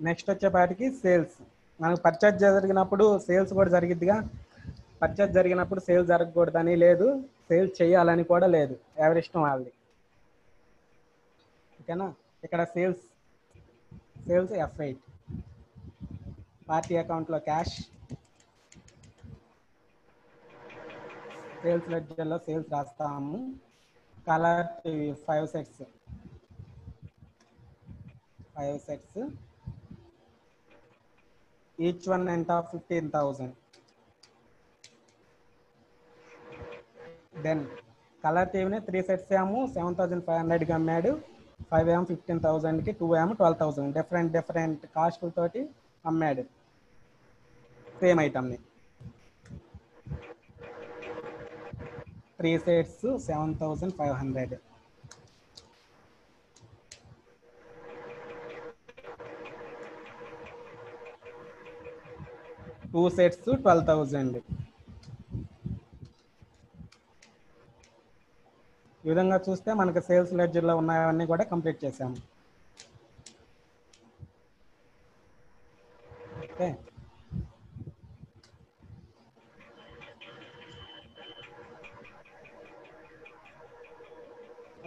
నెక్స్ట్ వచ్చేపాటికి సేల్స్ మనకు పర్చేజ్ జరిగినప్పుడు సేల్స్ కూడా జరిగిద్దిగా. పర్చేజ్ జరిగినప్పుడు సేల్ జరగకూడదని లేదు. సేల్ చేయాలని కూడా లేదు. ఎవరిష్టం వాళ్ళది. ఓకేనా? ఇక్కడ sales sales F eight party అకౌంట్లో క్యాష్ సేల్స్ లెడ్జర్లో సేల్స్ రాస్తాము. Colour TV five sets. Five sets. Each one ఎంత? Fifteen thousand. దెన్ కలర్ టీవీని త్రీ సెట్స్ ఏమో సెవెన్ థౌజండ్ ఫైవ్ హండ్రెడ్కి అమ్మాడు. ఫైవ్ ఏమో ఫిఫ్టీన్ థౌజండ్కి టూ ఏమో ట్వెల్వ్ థౌజండ్. డిఫరెంట్ డిఫరెంట్ కాస్ట్లతోటి అమ్మాడు. Same ఐటమ్ని three sets seven thousand five hundred. Two sets twelve thousand ఈ విధంగా చూస్తే మనకి సేల్స్ లెడ్జర్లో ఉన్నవన్నీ కూడా కంప్లీట్ చేసాము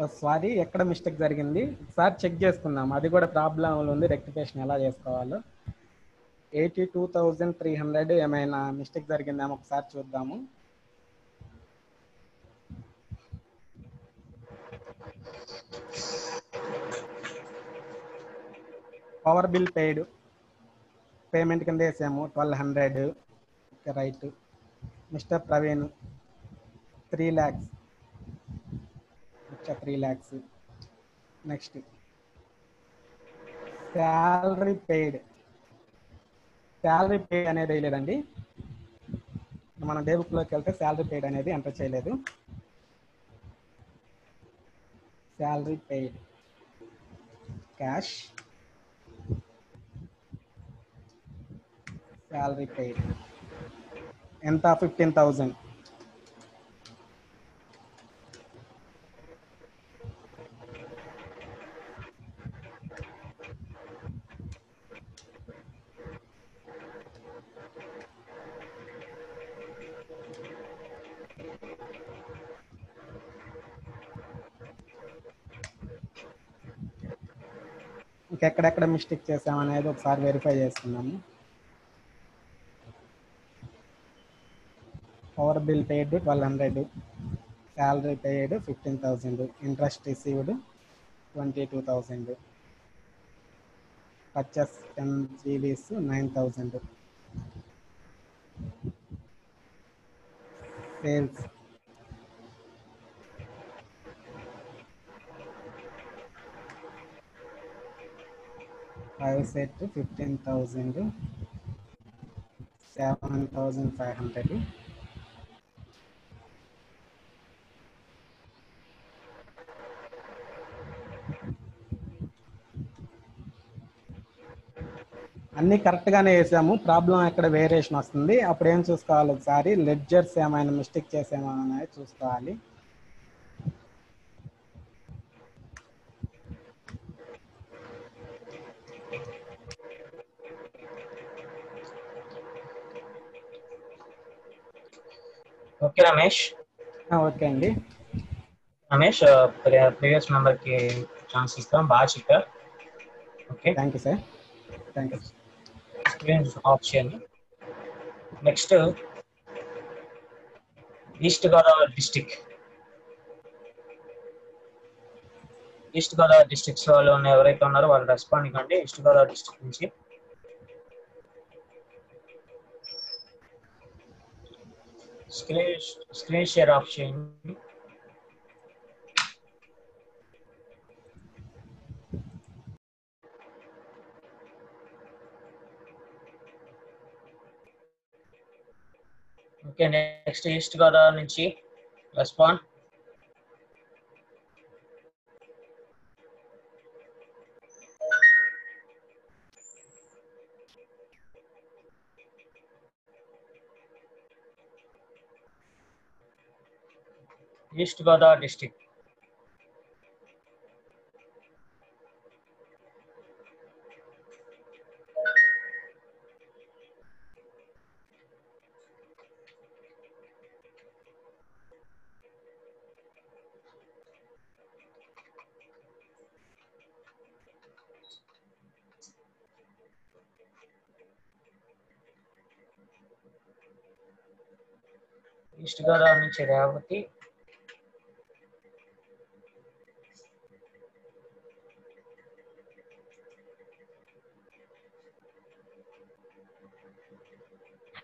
సారీ ఎక్కడ మిస్టేక్ జరిగింది? ఒకసారి చెక్ చేసుకుందాం. అది కూడా ప్రాబ్లం ఉంది. రెక్టిఫికేషన్ ఎలా చేసుకోవాలో. Eighty two thousand three hundred ఏమైనా మిస్టేక్ జరిగిందేమో ఒకసారి చూద్దాము. Power bill paid. పేమెంట్ కింద వేసాము. Twelve hundred. Right. Mister Praveen three lakhs. Three lakhs next salary paid salary paid అనేది వేయలేదండి మన డే బుక్లోకి వెళ్తే శాలరీ పెయిడ్ అనేది ఎంటర్ చేయలేదు. Salary paid cash salary paid ఎంత? ఫిఫ్టీన్ థౌజండ్ ఇంకెక్కడెక్కడ మిస్టేక్ చేసామనేది ఒకసారి వెరిఫై చేసుకున్నాము power bill paid twelve hundred salary paid fifteen thousand interest received twenty two thousand purchase ten GBs nine thousand sales five set fifteen thousand seven thousand five hundred. అన్ని కరెక్ట్గానే వేసాము. Problem ఎక్కడ variation వస్తుంది. అప్పుడు ఏం చూసుకోవాలి ఒకసారి? లెడ్జర్స్ ఏమైనా మిస్టేక్ చేసామా అనేది చూసుకోవాలి. ఓకే రమేష్ ఆ, ఓకే అండి రమేష్ ప్రీవియస్ మెంబర్కి ఛాన్స్ ఇస్తాం బాగా చెప్పారు okay thank you sir thank you screen off చేయండి next east Godavari district east Godavari districts వాళ్ళు ఉన్న ఎవరైతే ఉన్నారో వాళ్ళు రెస్పాండ్ కండి ఈస్ట్ గోదావరి డిస్ట్రిక్ట్ నుంచి స్క్రీన్ స్క్రీన్ షేర్ ఆఫ్ చేయండి ఓకే నెక్స్ట్ ఈస్ట్ గోదావరి నుంచి respond east Godavari district east Godavari నుంచి Revathi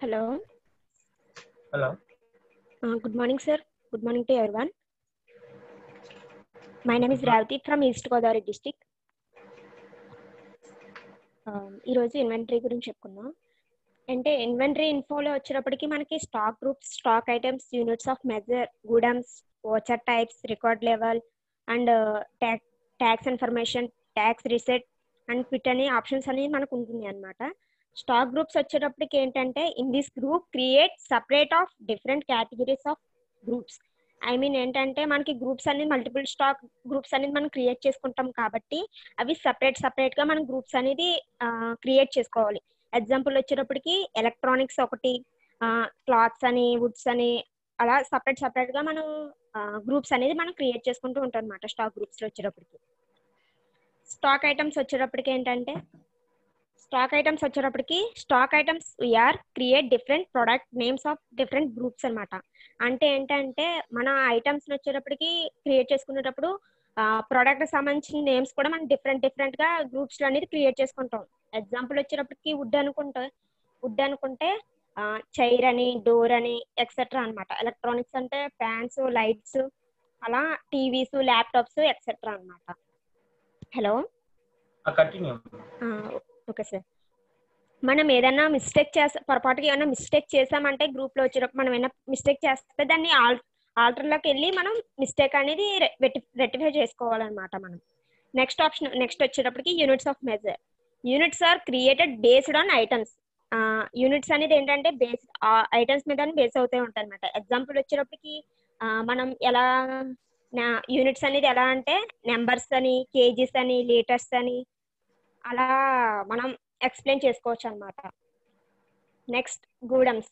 Hello. Hello Uh, good morning, sir. Good morning to everyone. My name is Ravati from East Godavari district. Um, రోజు ఈరోజు inventory గురించి చెప్పుకుందాం అంటే inventory ఇన్ఫోలో వచ్చేటప్పటికి మనకి stock groups stock items units of measure godowns voucher types record level and tax information tax reset and quit అనే ఆప్షన్స్ అనేది మనకు ఉంటుంది అనమాట స్టాక్ గ్రూప్స్ వచ్చేటప్పటికి ఏంటంటే in this group create separate of different categories of groups I mean ఏంటంటే మనకి గ్రూప్స్ అనేది మల్టిపుల్ స్టాక్ గ్రూప్స్ అనేది మనం క్రియేట్ చేసుకుంటాం కాబట్టి అవి సపరేట్ సపరేట్గా మనం గ్రూప్స్ అనేది క్రియేట్ చేసుకోవాలి. ఎగ్జాంపుల్ వచ్చేటప్పటికి ఎలక్ట్రానిక్స్ ఒకటి క్లాత్స్ అని వుడ్స్ అని అలా సపరేట్ సపరేట్గా మనం గ్రూప్స్ అనేది మనం క్రియేట్ చేసుకుంటూ ఉంటాం అనమాట స్టాక్ గ్రూప్స్లో వచ్చేటప్పటికి. స్టాక్ ఐటమ్స్ వచ్చేటప్పటికి ఏంటంటే స్టాక్ ఐటమ్స్ వచ్చేటప్పటికి stock items we are create different product names of different groups అన్నమాట. అంటే ఏంటంటే మన ఐటమ్స్ వచ్చేటప్పటికి క్రియేట్ చేసుకునేటప్పుడు ప్రోడక్ట్ సంబంధించిన నేమ్స్ కూడా మనం డిఫరెంట్ డిఫరెంట్గా గ్రూప్స్లో అనేది క్రియేట్ చేసుకుంటాం. ఎగ్జాంపుల్ వచ్చేటప్పటికి వుడ్ అనుకుంటే వుడ్ అనుకుంటే చైర్ అని డోర్ అని ఎక్సెట్రా అన్నమాట. ఎలక్ట్రానిక్స్ అంటే ఫ్యాన్స్ లైట్స్ అలా టీవీస్ ల్యాప్టాప్స్ ఎక్సెట్రా అన్నమాట. Hello continue okay sir. మనం ఏదైనా మిస్టేక్ చేస్తా పొరపాటుగా ఏమైనా మిస్టేక్ చేసామంటే గ్రూప్లో వచ్చేటప్పుడు మనం ఏమైనా మిస్టేక్ చేస్తే దాన్ని ఆల్ ఆల్టర్లోకి వెళ్ళి మనం మిస్టేక్ అనేది రెక్టిఫై చేసుకోవాలన్నమాట మనం. నెక్స్ట్ ఆప్షన్ నెక్స్ట్ వచ్చేటప్పటికి units of measure. Units are created based on items. Units అనేది ఏంటంటే బేస్ ఐటమ్స్ మీద బేస్ అవుతూ ఉంటాయి అనమాట ఎగ్జాంపుల్ వచ్చేటప్పటికి మనం ఎలా యూనిట్స్ అనేది ఎలా అంటే నెంబర్స్ అని కేజీస్ అని లీటర్స్ అని అలా మనం ఎక్స్ప్లెయిన్ చేసుకోవచ్చు అనమాట నెక్స్ట్ గూడమ్స్.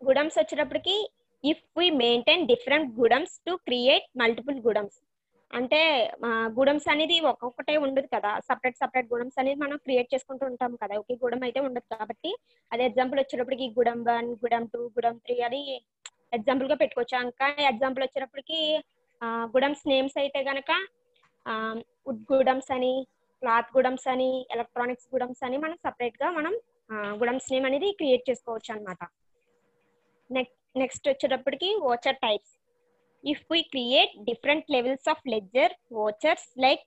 గుడమ్స్ వచ్చేటప్పటికి if we maintain different godowns to create multiple godowns. అంటే గుడమ్స్ అనేది ఒక్కొక్కటే ఉండదు కదా. సపరేట్ సపరేట్ గుడమ్స్ అనేది మనం క్రియేట్ చేసుకుంటూ ఉంటాం కదా. ఒకే గుడం అయితే ఉండదు కాబట్టి అదే ఎగ్జాంపుల్ వచ్చేటప్పటికి గుడం వన్ గుడం టూ గుడం త్రీ అని ఎగ్జాంపుల్గా పెట్టుకోవచ్చు. ఇంకా ఎగ్జాంపుల్ వచ్చేటప్పటికి గుడమ్స్ నేమ్స్ అయితే గనక వుడ్ గుడమ్స్ అని క్లాత్ గుడమ్స్ అని ఎలక్ట్రానిక్స్ గుడమ్స్ అని మనం సపరేట్గా మనం గుడమ్స్ నేమ్ అనేది క్రియేట్ చేసుకోవచ్చు అనమాట నెక్స్ట్ నెక్స్ట్ వచ్చేటప్పటికి voucher types if we create different levels of ledger vouchers like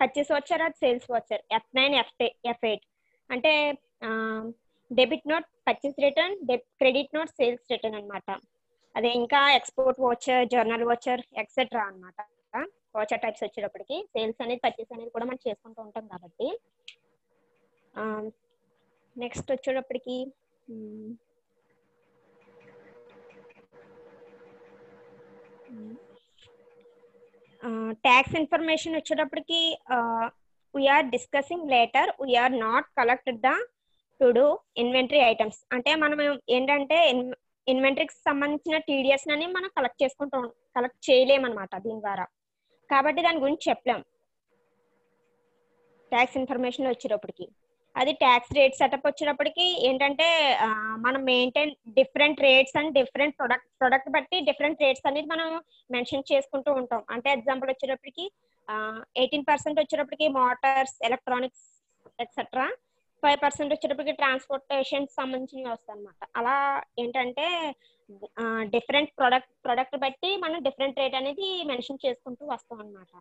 purchase voucher or sales voucher F nine F F eight అంటే debit note purchase return credit note sales return అనమాట అదే ఇంకా export voucher journal voucher etcetera అనమాట voucher types వచ్చేటప్పటికి sales అనేది purchase అనేది కూడా మనం చేసుకుంటూ ఉంటాం కాబట్టి. నెక్స్ట్ వచ్చేటప్పటికి ట్యాక్స్ ఇన్ఫర్మేషన్ వచ్చేటప్పటికి we are discussing later we are not collected the to do inventory items అంటే మనం ఏంటంటే ఇన్వెంటరీకి సంబంధించిన టీడీఎస్ అని మనం కలెక్ట్ చేసుకుంటూ కలెక్ట్ చేయలేమన్నమాట దీని ద్వారా. కాబట్టి దాని గురించి చెప్పలేం. ట్యాక్స్ ఇన్ఫర్మేషన్ వచ్చేటప్పటికి. అది ట్యాక్స్ రేట్ సెటప్ వచ్చినప్పటికి ఏంటంటే మనం maintain different rates and different product product బట్టి డిఫరెంట్ రేట్స్ అనేది మనం మెన్షన్ చేసుకుంటూ ఉంటాం. అంటే ఎగ్జాంపుల్ వచ్చేటప్పటికి ఎయిటీన్ పర్సెంట్ వచ్చేటప్పటికి motors electronics etcetera five percent వచ్చేటప్పటికి ట్రాన్స్పోర్టేషన్ సంబంధించినవి వస్తాయి అనమాట అలా ఏంటంటే డిఫరెంట్ ప్రొడక్ట్ ప్రొడక్ట్ బట్టి మనం డిఫరెంట్ రేట్ అనేది మెన్షన్ చేసుకుంటూ వస్తాం అనమాట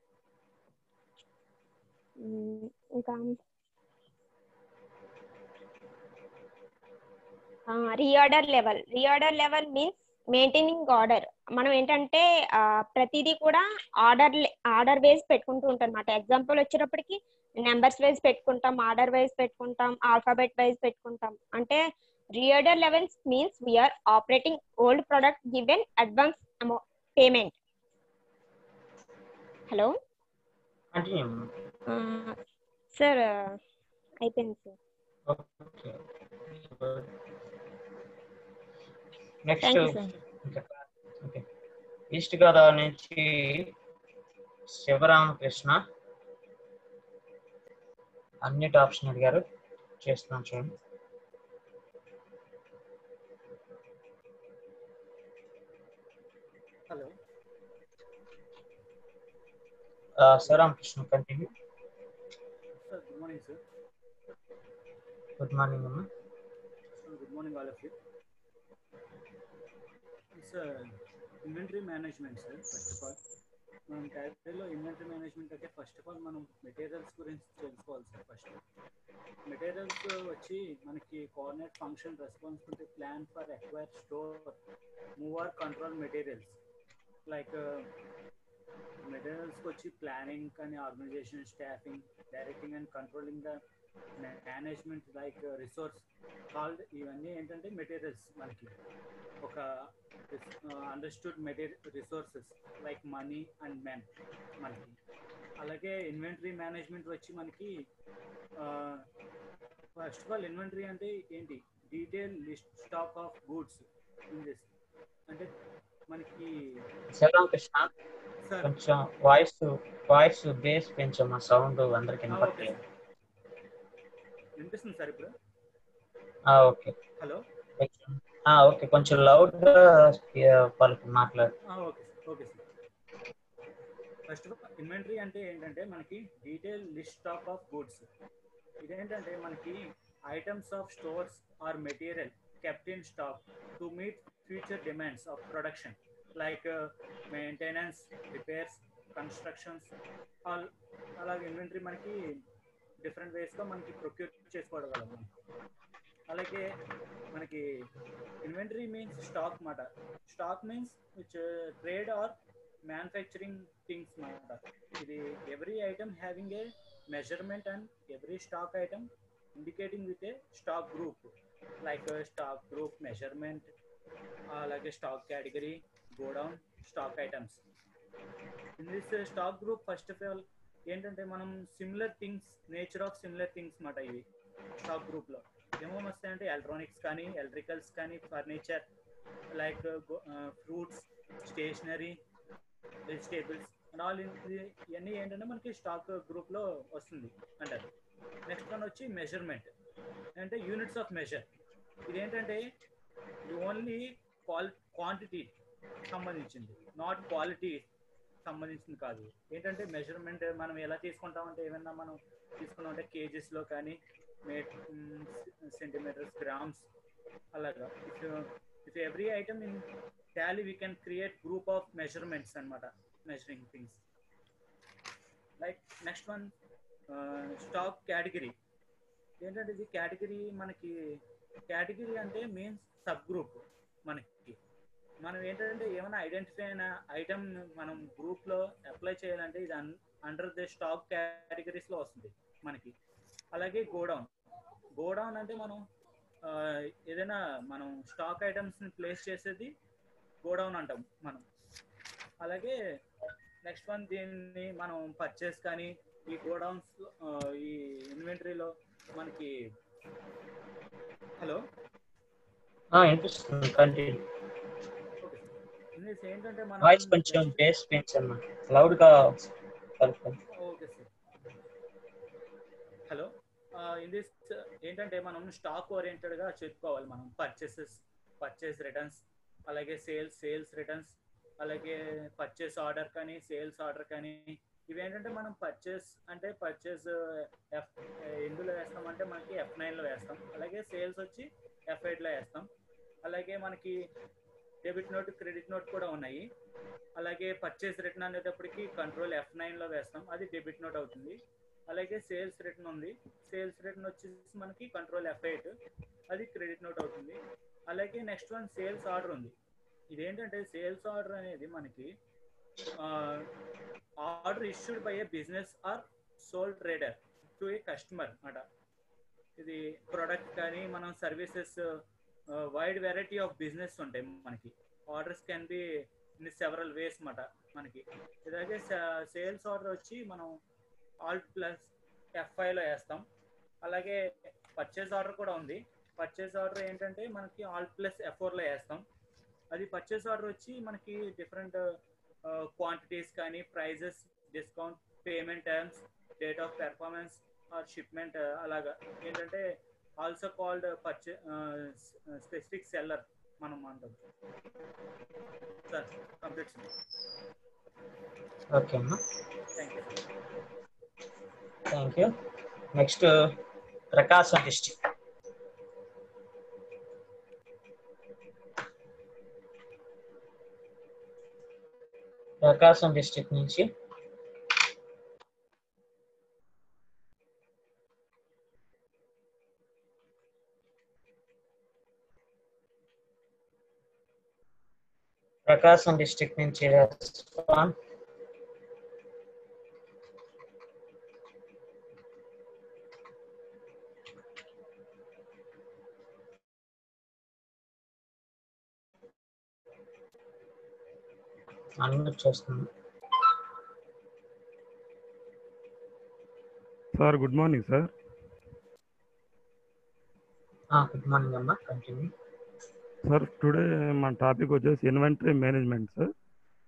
ఇంకా? Reorder level. Reorder level means maintaining order మనం ఏంటంటే ప్రతిదీ కూడా ఆర్డర్ ఆర్డర్ వైజ్ పెట్టుకుంటూ ఉంటాం అనమాట ఎగ్జాంపుల్ వచ్చేటప్పటికి నెంబర్స్ వైజ్ పెట్టుకుంటాం ఆర్డర్ వైజ్ పెట్టుకుంటాం ఆల్ఫాబెట్ వైజ్ పెట్టుకుంటాం. అంటే reorder levels means we are operating old product given advance payment hello sir అయిపోయింది సార్ నెక్స్ట్ ఈస్ట్ గోదావరి నుంచి శివరామకృష్ణ అన్నిటి ఆప్షన్ అడిగారు. చేస్తున్నాను చూడండి. Hello Sivaramakrishna continue sir good morning sir good morning అమ్మా good morning all of you inventory management sir first of all మనం క్యారెక్టర్లో inventory management అంటే ఫస్ట్ ఆఫ్ ఆల్ మనం మెటీరియల్స్ గురించి తెలుసుకోవాలి సార్ ఫస్ట్ మెటీరియల్స్ వచ్చి మనకి coordinate function responsibility plan for acquire store move or control materials like మెటీరియల్స్కి వచ్చి planning కానీ organisation staffing directing and controlling the management like resource called ఇవన్నీ ఏంటంటే మెటీరియల్స్ మనకి. ఒక understood material resources like money and men మనకి. అలాగే inventory management వచ్చి మనకి ఫస్ట్ ఆఫ్ ఆల్ ఇన్వెంటరీ అంటే ఏంటి? Detail list stock of goods in this అంటే మనకి కొంచెం వాయిస్ వాయిస్ బేస్ పెంచమ్మా సౌండ్ అందరికి ఓకే వినపట్లేదు వినిపిస్తుంది సార్ ఇప్పుడు? ఓకే హలో కొంచెం ఆ, ఓకే. కొంచెం లౌడ్ పలుకు మాట్లాడు. Okay sir. Okay first inventory అంటే ఏంటంటే మనకి detail list stock of goods. ఇదేంటంటే మనకి items of stores or material kept in stock to meet future demands of production like maintenance repairs constructions all అలాగే inventory మనకి different వేస్లో మనకి procure చేసుకోవడం అలాగే మనకి ఇన్వెంటరీ మీన్స్ స్టాక్ మాట. Stock means which trade or manufacturing things మాట. ఇది every item having a measurement and every stock item indicating with a stock group like stock group measurement అలాగే stock category godown stock items in this stock group first of all ఏంటంటే మనం similar things nature of similar things మాట ఇవి. Stock గ్రూప్లో ఏమేమి వస్తాయంటే electronics కానీ electricals కానీ furniture like fruits stationery vegetables and all ఇవన్నీ ఏంటంటే మనకి స్టాక్ గ్రూప్లో వస్తుంది అంటారు. నెక్స్ట్ వన్ వచ్చి మెజర్మెంట్. అంటే యూనిట్స్ ఆఫ్ మెజర్. ఇదేంటంటే ఇది ఓన్లీ క్వాల్ క్వాంటిటీ సంబంధించింది. నాట్ క్వాలిటీ సంబంధించింది కాదు. ఏంటంటే మెజర్మెంట్ మనం ఎలా తీసుకుంటామంటే ఏమన్నా మనం తీసుకున్నామంటే కేజెస్లో కానీ సెంటీమీటర్స్ గ్రామ్స్ అలాగా. If if every item in Tally we can create group of measurements అనమాట measuring things like next one stock category ఏంటంటే ఇది కేటగిరీ మనకి కేటగిరీ అంటే మీన్స్ సబ్ గ్రూప్ మనకి. మనం ఏంటంటే ఏమైనా ఐడెంటిఫై అయిన ఐటమ్ మనం గ్రూప్లో అప్లై చేయాలంటే ఇది అండర్ ది స్టాక్ కేటగిరీస్లో వస్తుంది మనకి. అలాగే గోడౌన్. గోడౌన్ అంటే మనం ఏదైనా మనం స్టాక్ ఐటమ్స్ని ప్లేస్ చేసేది గోడౌన్ అంటాం మనం. అలాగే నెక్స్ట్ వన్ దీన్ని మనం పర్చేస్ కానీ ఈ గోడౌన్స్ ఈ ఇన్వెంటరీలో మనకి హలో? ఏంటంటే మనం వాయిస్ కొంచెం బేస్ పెంచమ్మా లౌడ్గా పలుకు okay sir. Hello? In this ఏంటంటే మనం స్టాక్ ఓరియంటెడ్గా చెప్పుకోవాలి మనం. పర్చేసెస్ పర్చేస్ రిటర్న్స్ అలాగే సేల్స్ సేల్స్ రిటర్న్స్ అలాగే పర్చేస్ ఆర్డర్ కానీ సేల్స్ ఆర్డర్ కానీ. ఇవేంటంటే మనం పర్చేస్ అంటే పర్చేస్ ఎఫ్ ఎందులో వేస్తామంటే మనకి ఎఫ్ నైన్లో వేస్తాం. అలాగే సేల్స్ వచ్చి ఎఫ్ ఎయిట్లో వేస్తాం. అలాగే మనకి డెబిట్ నోట్ క్రెడిట్ నోట్ కూడా ఉన్నాయి. అలాగే పర్చేస్ రిటర్న్ అనేటప్పటికి కంట్రోల్ ఎఫ్ నైన్లో వేస్తాం. అది డెబిట్ నోట్ అవుతుంది. అలాగే సేల్స్ రిటర్న్ ఉంది. సేల్స్ రిటర్న్ వచ్చేసి మనకి కంట్రోల్ ఎఫ్ అది క్రెడిట్ నోట్ అవుతుంది. అలాగే నెక్స్ట్ వన్ సేల్స్ ఆర్డర్ ఉంది. ఇదేంటంటే సేల్స్ ఆర్డర్ అనేది మనకి order issued by a business or sole trader to a customer అన్నమాట ఇది ప్రొడక్ట్ కానీ మనం services wide variety of business ఉంటాయి మనకి. Orders can be in several ways అన్నమాట మనకి. ఇలాగే సేల్స్ ఆర్డర్ వచ్చి మనం ఆల్ట్ ప్లస్ ఎఫ్ఐలో వేస్తాం. అలాగే పర్చేజ్ ఆర్డర్ కూడా ఉంది. పర్చేజ్ ఆర్డర్ ఏంటంటే మనకి ఆల్ట్ ప్లస్ ఎఫ్ఓర్లో వేస్తాం. అది పర్చేస్ ఆర్డర్ వచ్చి మనకి డిఫరెంట్ క్వాంటిటీస్ కానీ prices discount payment terms date of performance or shipment అలాగా. ఏంటంటే ఆల్సో కాల్డ్ పర్చే స్పెసిఫిక్ సెల్లర్ మనం అంటాం. సార్ కంప్లీట్ ఓకే అమ్మా. Thank you thank you next Prakasam district Prakasam district నుంచి ప్రకాశం డిస్టిక్ నుంచి రెస్పాన్ అన్మ్యూట్ చేస్తున్నాను sir good morning sir. Good morning అమ్మా. కంటిన్యూ. సార్ టుడే మన టాపిక్ వచ్చేసి ఇన్వెంటరీ మేనేజ్మెంట్ సార్.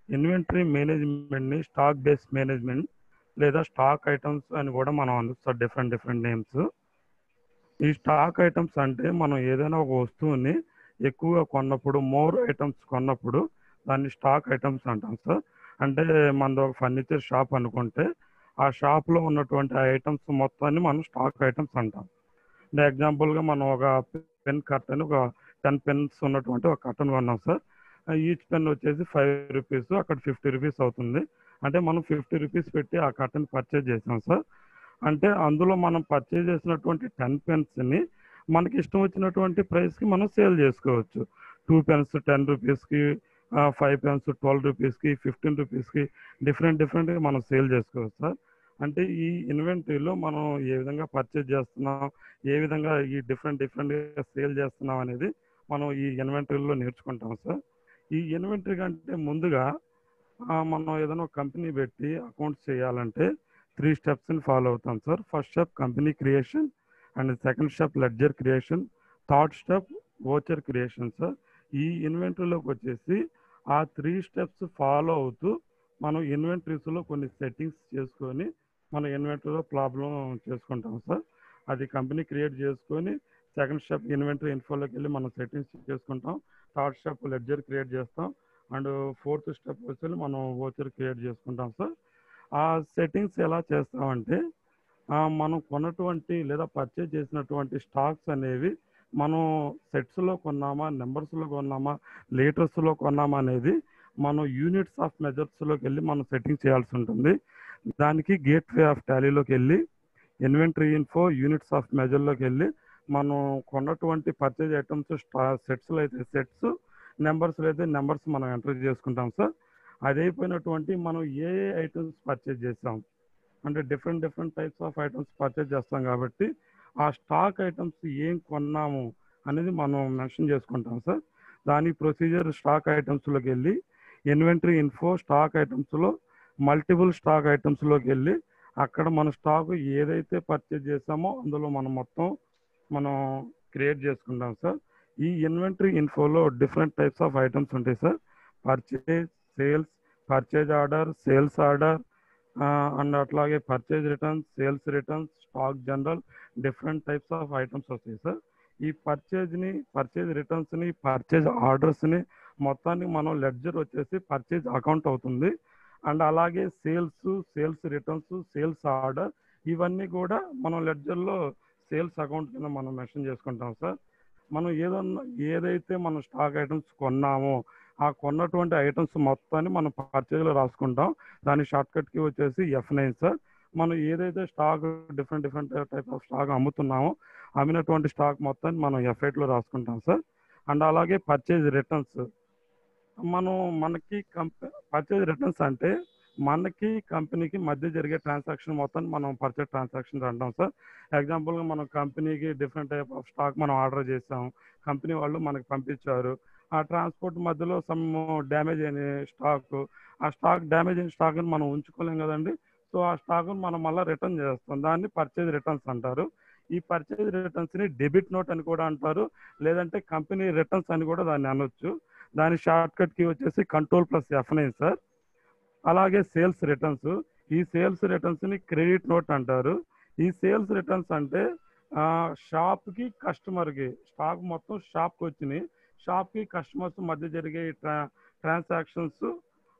ఇన్వెంటరీ మేనేజ్మెంట్ని స్టాక్ బేస్డ్ మేనేజ్మెంట్ లేదా స్టాక్ ఐటమ్స్ అని కూడా మనం అనొచ్చు సార్ డిఫరెంట్ డిఫరెంట్ నేమ్స్. ఈ స్టాక్ ఐటమ్స్ అంటే మనం ఏదైనా ఒక వస్తువుని ఎక్కువగా కొన్నప్పుడు మోర్ ఐటమ్స్ కొన్నప్పుడు దాన్ని స్టాక్ ఐటమ్స్ అంటాం సార్ అంటే మనది ఒక ఫర్నిచర్ షాప్ అనుకుంటే ఆ షాప్లో ఉన్నటువంటి ఐటమ్స్ మొత్తాన్ని మనం స్టాక్ ఐటమ్స్ అంటాం. అంటే ఎగ్జాంపుల్గా మనం ఒక పెన్ కర్టన్ ఒక టెన్ పెన్స్ ఉన్నటువంటి ఒక కర్టన్ కొన్నాం సార్ ఈచ్ పెన్ వచ్చేసి ఫైవ్ రూపీస్ అక్కడ ఫిఫ్టీ రూపీస్ అవుతుంది. అంటే మనం ఫిఫ్టీ రూపీస్ పెట్టి ఆ కర్టన్ పర్చేజ్ చేసాం సార్ అంటే అందులో మనం పర్చేజ్ చేసినటువంటి టెన్ పెన్స్ని మనకి ఇష్టం వచ్చినటువంటి ప్రైస్కి మనం సేల్ చేసుకోవచ్చు. టూ పెన్స్ టెన్ రూపీస్కి ఫైవ్ పెన్స్ ట్వెల్వ్ రూపీస్కి ఫిఫ్టీన్ రూపీస్కి డిఫరెంట్ డిఫరెంట్గా మనం సేల్ చేసుకోవచ్చు సార్ అంటే ఈ ఇన్వెంటరీలో మనం ఏ విధంగా పర్చేజ్ చేస్తున్నాం ఏ విధంగా ఈ డిఫరెంట్ డిఫరెంట్గా సేల్ చేస్తున్నాం అనేది మనం ఈ ఇన్వెంటరీలో నేర్చుకుంటాం సార్ ఈ ఇన్వెంటరీ కంటే ముందుగా మనం ఏదైనా ఒక కంపెనీ పెట్టి అకౌంట్స్ చేయాలంటే త్రీ స్టెప్స్ని ఫాలో అవుతాం sir first step company creation and second step ledger creation third step voucher creation sir ఈ ఇన్వెంటరీలోకి వచ్చేసి ఆ త్రీ స్టెప్స్ ఫాలో అవుతూ మనం ఇన్వెంటరీస్లో కొన్ని సెట్టింగ్స్ చేసుకొని మన ఇన్వెంటరీలో ప్రాబ్లం చేసుకుంటాం సార్. అది కంపెనీ క్రియేట్ చేసుకొని సెకండ్ స్టెప్ ఇన్వెంటరీ ఇన్ఫోలోకి వెళ్ళి మనం సెట్టింగ్స్ చేసుకుంటాం. థర్డ్ స్టెప్ లెడ్జర్ క్రియేట్ చేస్తాం. అండ్ ఫోర్త్ స్టెప్ వచ్చి మనం ఓచర్ క్రియేట్ చేసుకుంటాం సార్. ఆ సెట్టింగ్స్ ఎలా చేస్తామంటే మనం కొన్నటువంటి లేదా పర్చేజ్ చేసినటువంటి స్టాక్స్ అనేవి మనం సెట్స్లో కొన్నామా నెంబర్స్లో కొన్నామా లీటర్స్లో కొన్నామా అనేది మనం యూనిట్స్ ఆఫ్ మెజర్స్లోకి వెళ్ళి మనం సెట్టింగ్ చేయాల్సి ఉంటుంది. దానికి గేట్ వే ఆఫ్ టాలీలోకి వెళ్ళి ఇన్వెంటరీ ఇన్ఫో యూనిట్స్ ఆఫ్ మెజర్లోకి వెళ్ళి మనం కొన్నటువంటి పర్చేజ్ ఐటమ్స్ సెట్స్లో అయితే సెట్స్ నెంబర్స్లో అయితే నెంబర్స్ మనం ఎంటర్ చేసుకుంటాం సార్. అది అయిపోయినటువంటి మనం ఏ ఐటమ్స్ పర్చేజ్ చేసాం. అంటే different different types of items purchase చేస్తాం కాబట్టి ఆ స్టాక్ ఐటమ్స్ ఏం కొన్నాము అనేది మనం మెన్షన్ చేసుకుంటాం సార్. దాని ప్రొసీజర్ స్టాక్ ఐటమ్స్లోకి వెళ్ళి ఇన్వెంటరీ ఇన్ఫో స్టాక్ ఐటమ్స్లో మల్టిపుల్ స్టాక్ ఐటమ్స్లోకి వెళ్ళి అక్కడ మన స్టాక్ ఏదైతే పర్చేజ్ చేసామో అందులో మనం మొత్తం మనం క్రియేట్ చేసుకుంటాం సార్. ఈ ఇన్వెంటరీ ఇన్ఫోలో డిఫరెంట్ టైప్స్ ఆఫ్ ఐటమ్స్ ఉంటాయి sir. Purchase sales purchase order sales order and అట్లాగే purchase returns sales returns stock journal different types of items వస్తాయి సార్ ఈ పర్చేజ్ని పర్చేజ్ రిటర్న్స్ని పర్చేజ్ ఆర్డర్స్ని మొత్తానికి మనం లెడ్జర్ వచ్చేసి పర్చేజ్ అకౌంట్ అవుతుంది. అండ్ అలాగే sales sales returns sales order ఇవన్నీ కూడా మనం లెడ్జర్లో సేల్స్ అకౌంట్ కింద మనం మెన్షన్ చేసుకుంటాం సార్ మనం ఏదన్నా ఏదైతే మనం స్టాక్ ఐటమ్స్ కొన్నామో ఆ కొన్నటువంటి ఐటమ్స్ మొత్తాన్ని మనం పర్చేజ్లో రాసుకుంటాం. దాని షార్ట్ కట్కి వచ్చేసి ఎఫ్ నైన్ సార్. మనం ఏదైతే stock different different type of stock అమ్ముతున్నామో అమ్మినటువంటి స్టాక్ మొత్తాన్ని మనం ఎఫ్ రాసుకుంటాం సార్. అండ్ అలాగే పర్చేజ్ రిటర్న్స్. మనం మనకి కంపె పర్చేజ్ రిటర్న్స్ అంటే మనకి కంపెనీకి మధ్య జరిగే ట్రాన్సాక్షన్ మొత్తం మనం పర్చేజ్ ట్రాన్సాక్షన్ అంటాం సార్. ఎగ్జాంపుల్గా మనం కంపెనీకి డిఫరెంట్ టైప్ ఆఫ్ స్టాక్ మనం ఆర్డర్ చేసాం. కంపెనీ వాళ్ళు మనకి పంపించారు. ఆ ట్రాన్స్పోర్ట్ మధ్యలో సమ్ డ్యామేజ్ అయిన స్టాక్ ఆ స్టాక్ డ్యామేజ్ అయిన స్టాక్ని మనం ఉంచుకోలేం కదండి. సో ఆ స్టాక్ను మనం మళ్ళీ రిటర్న్ చేస్తాం. దాన్ని పర్చేజ్ రిటర్న్స్ అంటారు. ఈ పర్చేజ్ రిటర్న్స్ని డెబిట్ నోట్ అని కూడా అంటారు. లేదంటే కంపెనీ రిటర్న్స్ అని కూడా దాన్ని అనొచ్చు. దాని షార్ట్ కట్కి వచ్చేసి control plus F nine sir. అలాగే సేల్స్ రిటర్న్స్. ఈ సేల్స్ రిటర్న్స్ని క్రెడిట్ నోట్ అంటారు. ఈ సేల్స్ రిటర్న్స్ అంటే షాప్కి కస్టమర్కి స్టాక్ మొత్తం షాప్కి వచ్చినాయి. షాప్కి కస్టమర్స్ మధ్య జరిగే ట్రా ట్రాన్సాక్షన్స్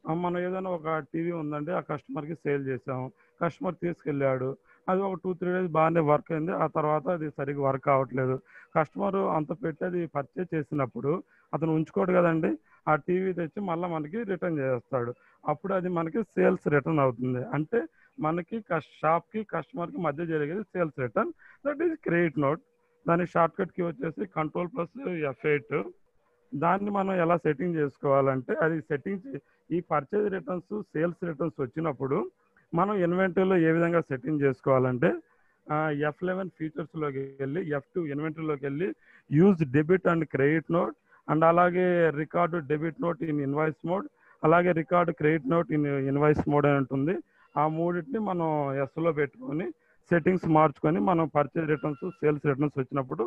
మనం ఏదైనా ఒక టీవీ ఉందండి ఆ కస్టమర్కి సేల్ చేసాము. కస్టమర్ తీసుకెళ్ళాడు. అది ఒక టూ త్రీ డేస్ బాగానే వర్క్ అయింది. ఆ తర్వాత అది సరిగ్గా వర్క్ అవ్వట్లేదు. కస్టమర్ అంత పెట్టి అది పర్చేజ్ చేసినప్పుడు అతను ఉంచుకోడు కదండి ఆ టీవీ తెచ్చి మళ్ళీ మనకి రిటర్న్ చేస్తాడు. అప్పుడు అది మనకి సేల్స్ రిటర్న్ అవుతుంది. అంటే మనకి షాప్కి కస్టమర్కి మధ్య జరిగేది sales return. That is credit note. దాని షార్ట్ కట్కి వచ్చేసి కంట్రోల్ ప్లస్ ఎఫ్ ఎయిట్. దాన్ని మనం ఎలా సెట్టింగ్ చేసుకోవాలంటే అది సెట్టింగ్ ఈ పర్చేజ్ రిటర్న్స్ సేల్స్ రిటర్న్స్ వచ్చినప్పుడు మనం ఇన్వెంటరీలో ఏ విధంగా సెట్టింగ్ చేసుకోవాలంటే ఎఫ్ లెవెన్ ఫీచర్స్లోకి వెళ్ళి ఎఫ్ టూ ఇన్వెంటరీలోకి వెళ్ళి use debit and credit note and అలాగే record debit note in invoice mode అలాగే record credit note in invoice mode అని ఉంటుంది. ఆ మూడింటిని మనం ఎస్లో పెట్టుకొని సెట్టింగ్స్ మార్చుకొని మనం పర్చేజ్ రిటర్న్స్ సేల్స్ రిటర్న్స్ వచ్చినప్పుడు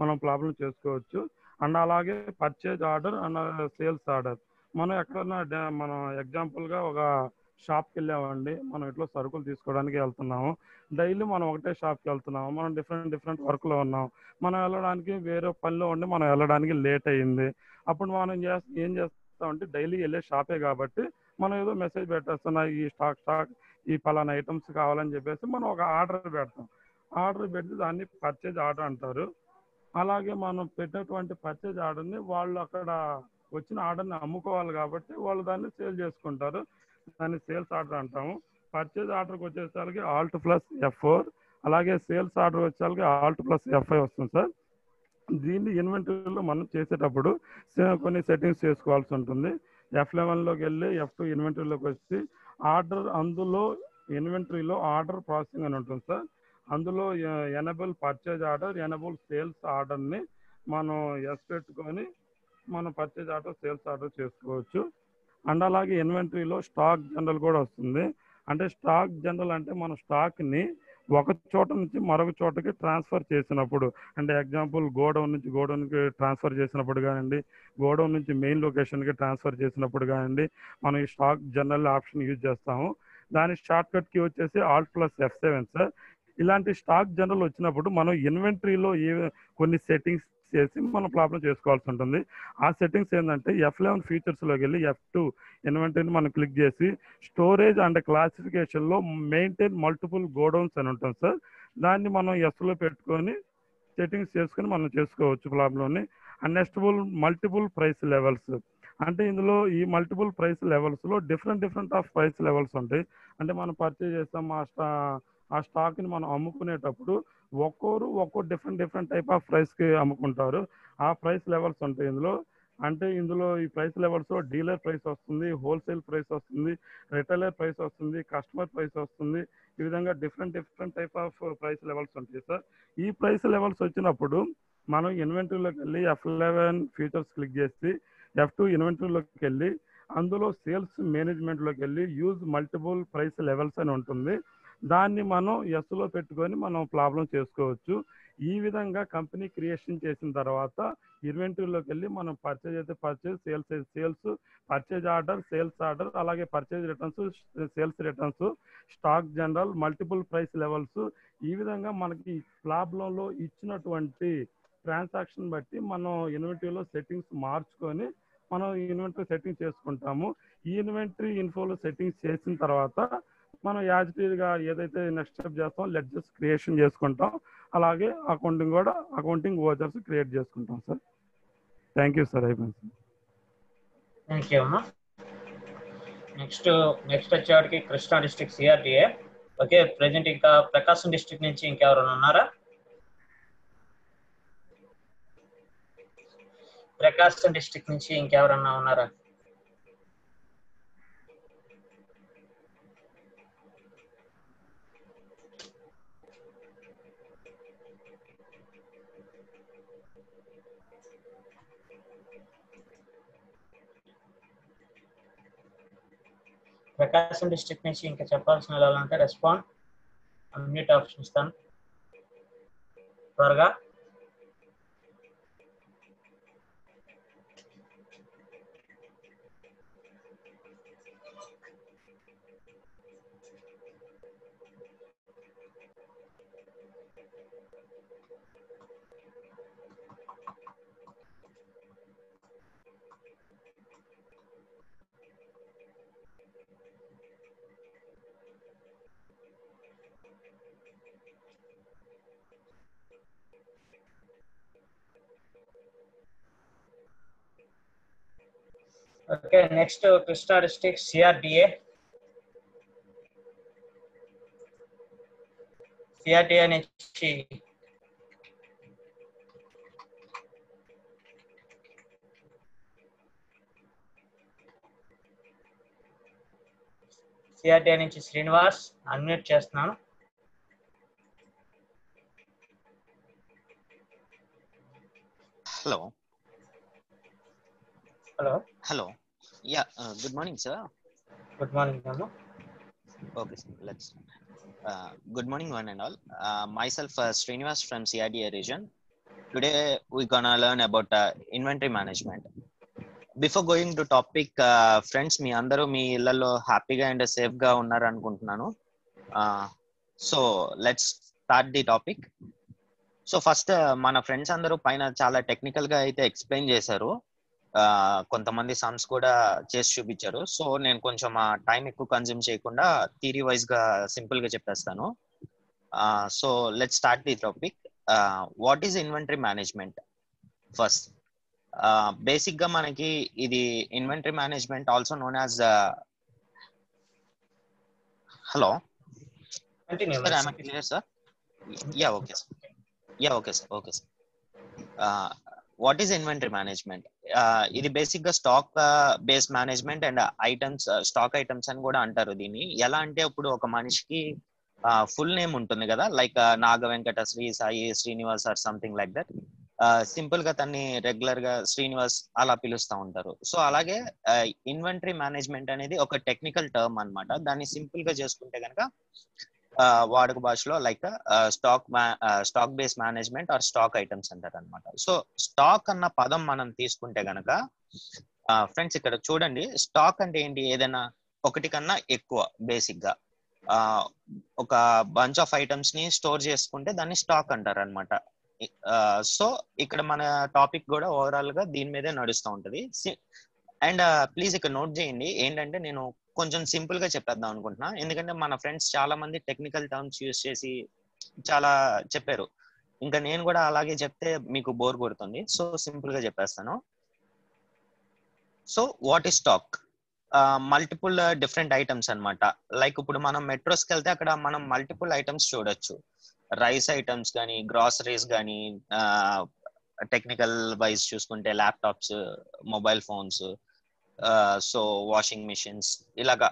మనం ప్రాబ్లం చేసుకోవచ్చు. అండ్ అలాగే purchase order and sales order మనం ఎక్కడన్నా డా- మనం ఎగ్జాంపుల్గా ఒక షాప్కి వెళ్ళామండి. మనం ఇట్లా సరుకులు తీసుకోవడానికి వెళ్తున్నాము. డైలీ మనం ఒకటే షాప్కి వెళ్తున్నాము. మనం డిఫరెంట్ డిఫరెంట్ వర్క్లో ఉన్నాం. మనం వెళ్ళడానికి వేరే పనిలో ఉండి మనం వెళ్ళడానికి లేట్ అయ్యింది అప్పుడు మనం చేస్తా ఏం చేస్తామంటే డైలీ వెళ్ళే షాపే కాబట్టి మనం ఏదో మెసేజ్ పెట్టేస్తున్నా ఈ స్టాక్ స్టాక్ ఈ పలానా ఐటమ్స్ కావాలని చెప్పేసి మనం ఒక ఆర్డర్ పెడతాం. ఆర్డర్ పెడితే దాన్ని పర్చేజ్ ఆర్డర్ అంటారు. అలాగే మనం పెట్టినటువంటి పర్చేజ్ ఆర్డర్ని వాళ్ళు అక్కడ వచ్చిన ఆర్డర్ని అమ్ముకోవాలి కాబట్టి వాళ్ళు దాన్ని సేల్ చేసుకుంటారు. దాన్ని సేల్స్ ఆర్డర్ అంటాము. పర్చేజ్ ఆర్డర్కి వచ్చేసరికి ఆల్ట్ ప్లస్ ఎఫ్ ఫోర్ అలాగే సేల్స్ ఆర్డర్ వచ్చేసరికి ఆల్ట్ ప్లస్ ఎఫ్ ఐ వస్తుంది సార్. దీన్ని ఇన్వెంటరీలో మనం చేసేటప్పుడు కొన్ని సెట్టింగ్స్ చేసుకోవాల్సి ఉంటుంది. ఎఫ్ లెవెన్లోకి వెళ్ళి ఎఫ్ టూ ఇన్వెంటరీలోకి వచ్చి ఆర్డర్ అందులో ఇన్వెంటరీలో ఆర్డర్ ప్రాసెసింగ్ అని ఉంటుంది సార్. అందులో enable purchase order enable sales ఆర్డర్ని మనం ఎస్ పెట్టుకొని మనం పర్చేజ్ ఆర్డర్ సేల్స్ ఆర్డర్ చేసుకోవచ్చు. అండ్ అలాగే ఇన్వెంటరీలో స్టాక్ జనరల్ కూడా వస్తుంది. అంటే స్టాక్ జనరల్ అంటే మన స్టాక్ని ఒక చోట నుంచి మరొక చోటకి ట్రాన్స్ఫర్ చేసినప్పుడు అంటే ఎగ్జాంపుల్ గోడౌన్ నుంచి గోడౌన్కి ట్రాన్స్ఫర్ చేసినప్పుడు కానివ్వండి గోడౌన్ నుంచి మెయిన్ లొకేషన్కి ట్రాన్స్ఫర్ చేసినప్పుడు కానివ్వండి మనం ఈ స్టాక్ జనరల్ ఆప్షన్ యూజ్ చేస్తాము. దాని షార్ట్ కట్కి వచ్చేసి alt plus F seven sir. ఇలాంటి స్టాక్ జనరల్ వచ్చినప్పుడు మనం ఇన్వెంటరీలో ఏ కొన్ని సెట్టింగ్స్ చేసి మనం ప్రాబ్లం చేసుకోవాల్సి ఉంటుంది. ఆ సెట్టింగ్స్ ఏంటంటే ఎఫ్ లెవెన్ ఫీచర్స్లోకి వెళ్ళి ఎఫ్ టూ ఇన్వెంటరీని మనం క్లిక్ చేసి స్టోరేజ్ అండ్ క్లాసిఫికేషన్లో మెయింటైన్ మల్టిపుల్ గోడౌన్స్ అని ఉంటుంది సార్. దాన్ని మనం ఎస్లో పెట్టుకొని సెట్టింగ్స్ చేసుకొని మనం చేసుకోవచ్చు ప్రాబ్లమ్ని and next multiple price levels అంటే ఇందులో ఈ మల్టిపుల్ ప్రైస్ లెవెల్స్లో different different of price levels ఉంటాయి. అంటే మనం పర్చేజ్ చేస్తాం మా స్టా ఆ స్టాక్ని మనం అమ్ముకునేటప్పుడు ఒక్కోరు ఒక్కో డిఫరెంట్ డిఫరెంట్ టైప్ ఆఫ్ ప్రైస్కి అమ్ముకుంటారు. ఆ ప్రైస్ లెవెల్స్ ఉంటాయి ఇందులో. అంటే ఇందులో ఈ ప్రైస్ లెవెల్స్ డీలర్ ప్రైస్ వస్తుంది హోల్సేల్ ప్రైస్ వస్తుంది రిటైలర్ ప్రైస్ వస్తుంది కస్టమర్ ప్రైస్ వస్తుంది. ఈ విధంగా different different type of price levels ఉంటాయి సార్. ఈ ప్రైస్ లెవెల్స్ వచ్చినప్పుడు మనం ఇన్వెంటరీలోకి వెళ్ళి ఎఫ్ లెవెన్ ఫీచర్స్ క్లిక్ చేసి ఎఫ్ టూ ఇన్వెంటరీలోకి వెళ్ళి అందులో సేల్స్ మేనేజ్మెంట్లోకి వెళ్ళి యూజ్ మల్టిపుల్ ప్రైస్ లెవెల్స్ అని ఉంటుంది. దాన్ని మనం ఎస్లో పెట్టుకొని మనం ప్రాబ్లం చేసుకోవచ్చు. ఈ విధంగా కంపెనీ క్రియేషన్ చేసిన తర్వాత ఇన్వెంటరీలోకి వెళ్ళి మనం పర్చేజ్ అయితే purchase sales sales purchase order sales order అలాగే purchase returns sales returns stock journal multiple price levels. ఈ విధంగా మనకి ప్రాబ్లంలో ఇచ్చినటువంటి ట్రాన్సాక్షన్ బట్టి మనం ఇన్వెంటరీలో సెట్టింగ్స్ మార్చుకొని మనం ఇన్వెంటరీ సెట్టింగ్ చేసుకుంటాము. ఈ ఇన్వెంటరీ ఇన్ఫోలో సెట్టింగ్స్ చేసిన తర్వాత మనం యాజిటీగా ఏదైతే నెక్స్ట్ స్టెప్ చేస్తాం లెడ్జెస్ క్రియేషన్ చేసుకుంటాం. అలాగే అకౌంటింగ్ కూడా అకౌంటింగ్ ఓచర్స్ క్రియేట్ చేసుకుంటాం సార్. థ్యాంక్ యూ సార్ అయిపోయింది సార్. థ్యాంక్ యూ అమ్మా. నెక్స్ట్ నెక్స్ట్ వచ్చేవాడికి Krishna district CRDA okay present ఇంకా ప్రకాశం డిస్ట్రిక్ట్ నుంచి ఇంకెవరైనా ఉన్నారా? ప్రకాశం డిస్ట్రిక్ట్ నుంచి ఇంకెవరన్నా ఉన్నారా? ప్రకాశం డిస్ట్రిక్ట్ నుంచి ఇంకా చెప్పాల్సిన వెళ్ళాలంటే రెస్పాండ్. అన్మ్యూట్ ఆప్షన్ ఇస్తాను. త్వరగా. Okay next Krishna district CRDA CRDA నుంచి సిఆర్డిఏ నుంచి శ్రీనివాస్ అన్మ్యూట్ చేస్తున్నాను. Hello. Hello Hello. Yeah. Uh, good morning, sir. Good morning అమ్మ Okay, sir. let's. Uh, good morning, one and all. Uh, myself, uh, Srinivas from CIDA region. Today, we're gonna learn about uh, inventory management. Before going to topic friends మీ అందరూ మీ ఇళ్లలో హ్యాపీగా and safe గా ఉన్నారు అనుకుంటున్నాను so let's start the topic so first మన friends అందరూ పైన చాలా టెక్నికల్గా అయితే ఎక్స్ప్లెయిన్ చేశారు. ఆ, కొంతమంది సమ్స్ కూడా చేసి చూపించారు. సో నేను కొంచెం టైం ఎక్కువ కన్జ్యూమ్ చేయకుండా థీరీ వైజ్గా సింపుల్గా చెప్పేస్తాను. So let start the topic what is inventory management first బేసిక్గా మనకి ఇది inventory management also known as hello sir yeah okay sir yeah okay sir okay sir what is inventory management ఇది బేసిక్గా stock base management and items stock items అని కూడా అంటారు దీన్ని. ఎలా అంటే ఇప్పుడు ఒక మనిషికి ఫుల్ నేమ్ ఉంటుంది కదా like uh, Naga Venkata Sri Sai Srinivas or something like that సింపుల్గా తన్ని రెగ్యులర్గా శ్రీనివాస్ అలా పిలుస్తూ ఉంటారు. సో అలాగే uh, ఇన్వెంటరీ మేనేజ్మెంట్ అనేది ఒక టెక్నికల్ టర్మ్ అన్నమాట. దాన్ని సింపుల్గా చేసుకుంటే కనుక వాడుక భాషలో like stock stock base management or stock items అంటారు అనమాట సో స్టాక్ అన్న పదం మనం తీసుకుంటే గనక ఫ్రెండ్స్ ఇక్కడ చూడండి స్టాక్ అంటే ఏంటి? ఏదైనా ఒకటి కన్నా ఎక్కువ బేసిక్గా ఆ, ఒక బంచ్ ఆఫ్ ఐటమ్స్ని స్టోర్ చేసుకుంటే దాన్ని స్టాక్ అంటారు అనమాట సో ఇక్కడ మన టాపిక్ కూడా ఓవరాల్గా దీని మీదే నడుస్తూ ఉంటది. అండ్ ప్లీజ్ ఇక్కడ నోట్ చేయండి. ఏంటంటే నేను కొంచెం సింపుల్గా చెప్పేద్దాం అనుకుంటున్నా. ఎందుకంటే మన ఫ్రెండ్స్ చాలా మంది టెక్నికల్ టర్మ్స్ యూస్ చేసి చాలా చెప్పారు. ఇంకా నేను కూడా అలాగే చెప్తే మీకు బోర్ కొడుతుంది. సో సింపుల్గా చెప్పేస్తాను. So what is stock? Multiple different items అన్నమాట. లైక్ ఇప్పుడు మనం మెట్రోస్కి వెళ్తే అక్కడ మనం మల్టిపుల్ ఐటమ్స్ చూడొచ్చు. రైస్ ఐటమ్స్ కానీ గ్రాసరీస్ కానీ టెక్నికల్ వైజ్ చూసుకుంటే laptops mobile phones so washing machines ఇలాగా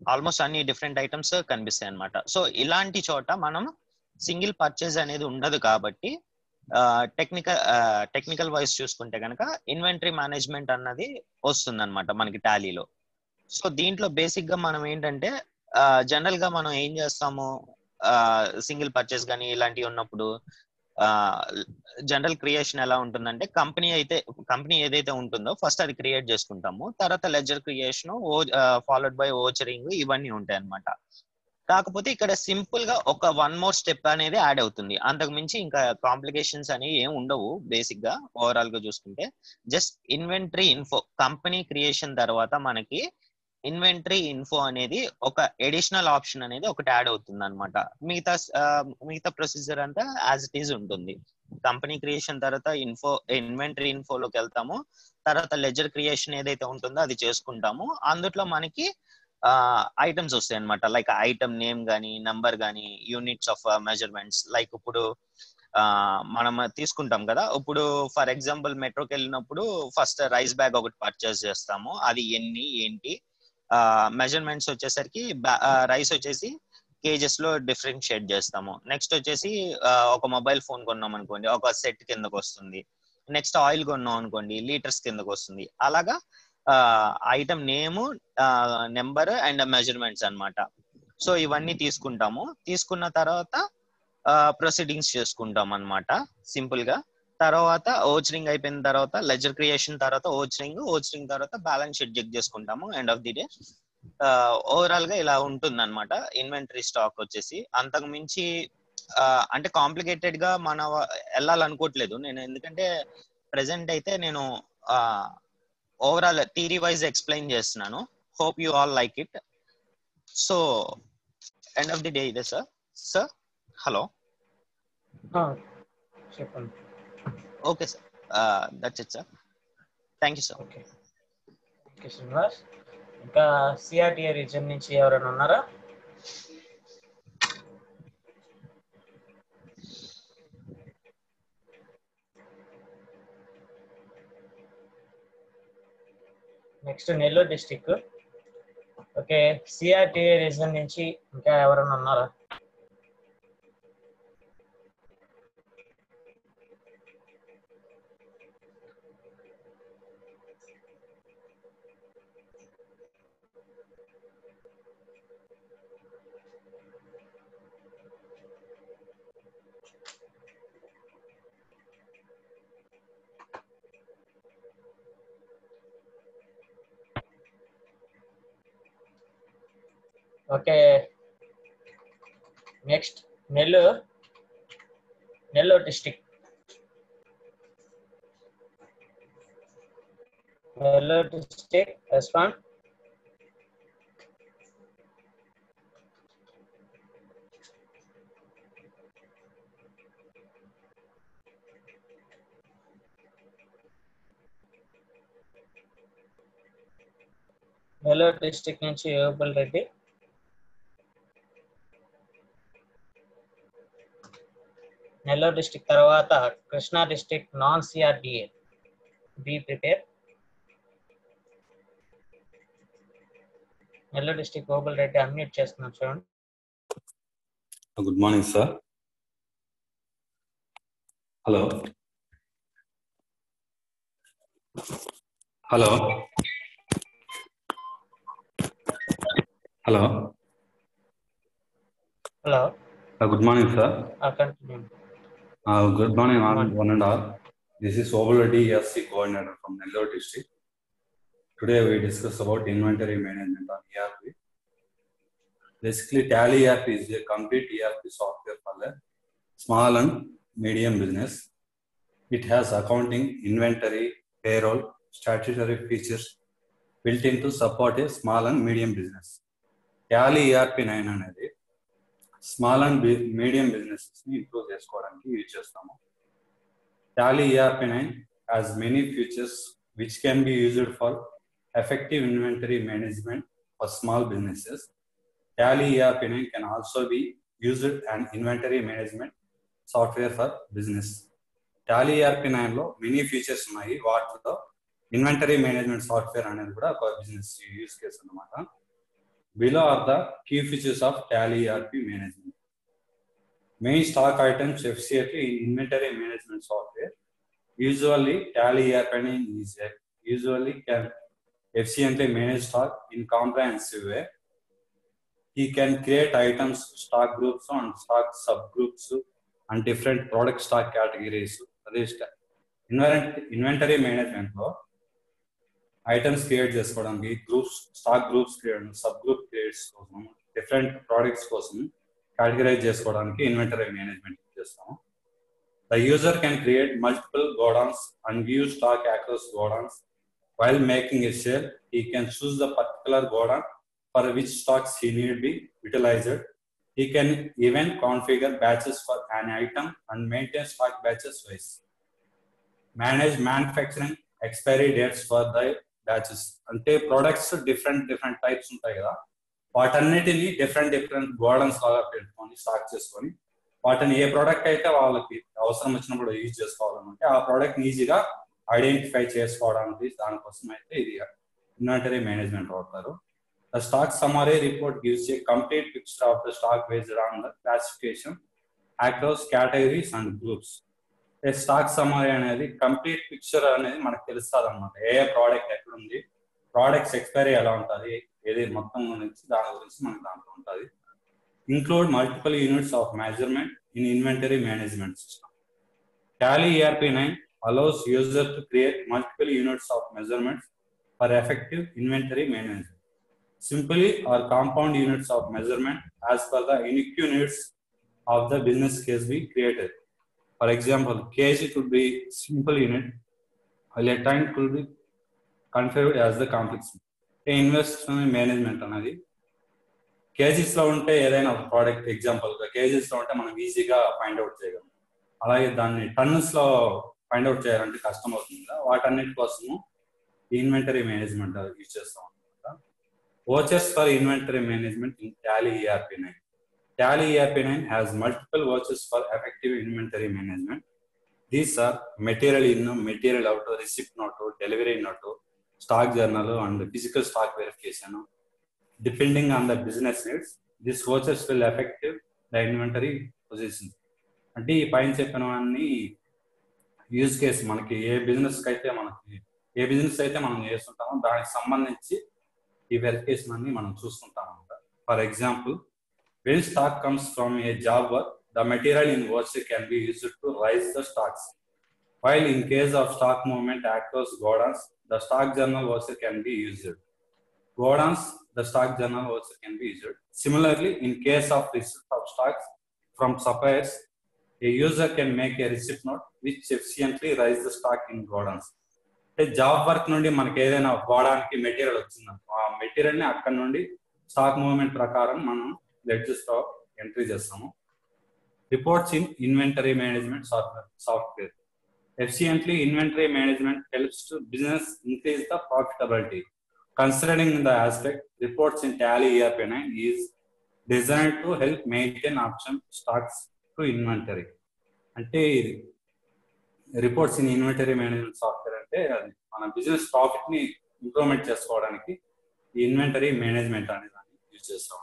ఆల్మోస్ట్ అన్ని డిఫరెంట్ ఐటమ్స్ కనిపిస్తాయి అనమాట సో ఇలాంటి చోట మనం సింగిల్ పర్చేజ్ అనేది ఉండదు కాబట్టి టెక్నికల్ టెక్నికల్ వైజ్ చూసుకుంటే కనుక ఇన్వెంటరీ మేనేజ్మెంట్ అన్నది వస్తుంది అనమాట మనకి టాలీలో సో దీంట్లో బేసిక్గా మనం ఏంటంటే uh, జనరల్గా మనం ఏం చేస్తాము? సింగిల్ పర్చేస్ కానీ ఇలాంటివి ఉన్నప్పుడు జనరల్ క్రియేషన్ ఎలా ఉంటుందంటే కంపెనీ అయితే కంపెనీ ఏదైతే ఉంటుందో ఫస్ట్ అది క్రియేట్ చేసుకుంటాము. తర్వాత ledger creation followed by vouchering ఇవన్నీ ఉంటాయి అన్నమాట. కాకపోతే ఇక్కడ సింపుల్గా ఒక వన్ మోర్ స్టెప్ అనేది యాడ్ అవుతుంది. అంతకు మించి ఇంకా కాంప్లికేషన్స్ అనేవి ఏం ఉండవు బేసిక్గా ఓవరాల్గా చూసుకుంటే. Just inventory info company creation తర్వాత మనకి ఇన్వెంటరీ ఇన్ఫో అనేది ఒక ఎడిషనల్ ఆప్షన్ అనేది ఒకటి యాడ్ అవుతుంది అనమాట మిగతా మిగతా ప్రొసీజర్ అంతా యాజ్ ఇట్ ఈజ్ ఉంటుంది. కంపెనీ క్రియేషన్ తర్వాత ఇన్ఫో ఇన్వెంటరీ ఇన్ఫోలోకి వెళ్తాము. తర్వాత లెజర్ క్రియేషన్ ఏదైతే ఉంటుందో అది చేసుకుంటాము. అందుట్లో మనకి ఐటమ్స్ వస్తాయి అనమాట లైక్ ఐటమ్ నేమ్ కానీ నంబర్ కానీ యూనిట్స్ ఆఫ్ మెజర్మెంట్స్ లైక్ ఇప్పుడు మనం తీసుకుంటాం కదా. ఇప్పుడు ఫర్ ఎగ్జాంపుల్ మెట్రోకి వెళ్ళినప్పుడు ఫస్ట్ రైస్ బ్యాగ్ ఒకటి పర్చేస్ చేస్తాము. అది ఎన్ని ఏంటి మెజర్మెంట్స్ వచ్చేసరికి రైస్ వచ్చేసి కేజెస్లో డిఫరెన్షియేట్ చేస్తాము. నెక్స్ట్ వచ్చేసి ఒక మొబైల్ ఫోన్ కొన్నాం అనుకోండి ఒక సెట్ కిందకు వస్తుంది. నెక్స్ట్ ఆయిల్ కొన్నాం అనుకోండి లీటర్స్ కిందకు వస్తుంది. అలాగా item name number and measurements అనమాట సో ఇవన్నీ తీసుకుంటాము. తీసుకున్న తర్వాత ప్రొసీడింగ్స్ చేసుకుంటాం అనమాట సింపుల్గా. తర్వాత ఓచరింగ్ అయిపోయిన తర్వాత లెజర్ క్రియేషన్ తర్వాత ఓచరింగ్ ఓచరింగ్ తర్వాత బ్యాలెన్స్ షీట్ చెక్ చేసుకుంటాము ఎండ్ ఆఫ్ ది డే. ఓవరాల్గా ఇలా ఉంటుంది అనమాట ఇన్వెంటరీ స్టాక్ వచ్చేసి. అంతకు మించి అంటే కాంప్లికేటెడ్గా మన వెళ్ళాలనుకోవట్లేదు. నేను ఎందుకంటే ప్రెసెంట్ అయితే నేను ఓవరాల్ థీరీ వైజ్ ఎక్స్ప్లెయిన్ చేస్తున్నాను. Hope you all like it so end of the day ఇదే సార్ సార్ హలో చెప్పండి. Okay sir. That's it sir thank you sir okay okay Srinivas ఇంకా సిఆర్టీఏ రీజన్ నుంచి ఎవరైనా ఉన్నారా? Next Nellore district okay CRDA region నుంచి ఇంకా ఎవరైనా ఉన్నారా? Okay next Nellore Nellore district Nellore district respond Nellore district నుంచి యోగుల్ రెడ్డి నెల్లూరు డిస్టిక్ తర్వాత Krishna district non CRDA. Be prepare Nellore district Gokul Reddy unmute చేస్తున్నాం చూడండి. Good morning sir hello hello hello hello good morning sir continue Uh, good morning, all, one and all. This is Obul Reddy, ESC coordinator from Nellore district. Today we discuss about inventory management on ERP. Basically, Tally ERP is a complete ERP software for the small and medium business. It has accounting, inventory, payroll, statutory features built in to support a small and medium business. Tally ERP 9 అనేది small and medium బిజినెసెస్ని improve చేసుకోవడానికి use చేస్తాము. Tally ERP nine as many features which can be used for effective inventory management for small businesses Tally ERP nine can also be used and inventory management software for business Tally ERP నైన్లో many features ఉన్నాయి. వాటిలో inventory management software అనేది కూడా ఒక business use case అనమాట Below are the key features of Tally ERP management. Main stock items FCAP in inventory management software. Usually, Tally ERP is usually can efficiently manage stock in comprehensive way. He can create items, stock groups, and stock subgroups, and different product stock categories. That is, inventory management. Law. Items create చేసుకోవడానికి groups stock groups create sub group creates కోసం different products కోసం categorise చేసుకోవడానికి inventory management చేస్తాము the user can create multiple godowns and view stock across godowns while making a share he can choose the particular godown for which stocks he need be utilized. He can even configure batches for an item and maintain stock batches wise. Manage manufacturing expiry dates for the batches. అంటే products different different types ఉంటాయి కదా. వాటన్నిటిని different different godowns లాగా పెట్టుకొని stock చేసుకొని వాటిని ఏ product అయితే వాళ్ళకి అవసరం వచ్చినప్పుడు యూజ్ చేసుకోవాలనుకుంటే ఆ ప్రోడక్ట్ ఈజీగా ఐడెంటిఫై చేసుకోవడానికి దానికోసం అయితే ఇది ఇన్వెంటరీ మేనేజ్మెంట్ వాడతారు. The stock summary report gives a complete picture of the stock based on the classification across categories and groups stock summary అనేది కంప్లీట్ పిక్చర్ అనేది మనకు తెలుస్తుంది అనమాట ఏ ప్రోడక్ట్ ఎక్కడుంది ప్రోడక్ట్స్ ఎక్స్పైరీ ఎలా ఉంటుంది ఏది మొత్తం గురించి దాని గురించి మనకు దాంట్లో ఉంటుంది include multiple units of measurement in inventory management system Tally ERP nine allows user to create multiple units of measurements for effective inventory management simply or compound units of measurement as per the unique needs of the business case be created For example, kg could be simple unit, while a time could be configured as the complex. Investment management అనేది కేజీస్లో ఉంటే ఏదైనా ఒక product example కేజీస్లో ఉంటే మనం ఈజీగా find out చేయగలం. అలాగే దాన్ని టన్స్లో ఫైండ్ అవుట్ చేయాలంటే కష్టం అవుతుంది కదా. వాటన్నిటి కోసము ఇన్వెంటరీ మేనేజ్మెంట్ యూజ్ చేస్తాం అనమాట vouchers for inventory management in Tally ERP nine Tally ERP nine has multiple vouchers for effective inventory management these are material in material out receipt note delivery note stock journal and physical stock verification depending on the business needs this vouchers will effective the inventory position అంటే ఈ పైన చెప్పినవన్నీ use case మనకి ఏ బిజినెస్కి అయితే మనకి ఏ business అయితే మనం చేస్తుంటామో దానికి సంబంధించి ఈ వెరిఫికేషన్ అన్ని మనం చూస్తుంటాం అనమాట for example when stock comes from a job work the material in works can be used to raise the stocks while in case of stock movement across godowns the stock journal works can be used godowns the stock journal works can be used similarly in case of receipt of stocks from suppliers a user can make a receipt note which efficiently rise the stock in godowns అంటే job work నుండి మనకి ఏదైనా వాడడానికి material వచ్చింది ఆ material ని అక్కడ నుండి స్టాక్ మూవ్మెంట్ ప్రకారం మనం లెడ్జర్ స్టాక్ ఎంట్రీ చేస్తాము. Reports in inventory management software software. Efficiently inventory management helps to business increase the profitability considering the aspect reports in Tally ERP nine is design to help maintain option stocks to inventory అంటే reports in inventory management software అంటే అది మన business ప్రాఫిట్ని improvement చేసుకోవడానికి inventory management అనే దాన్ని use చేస్తాం.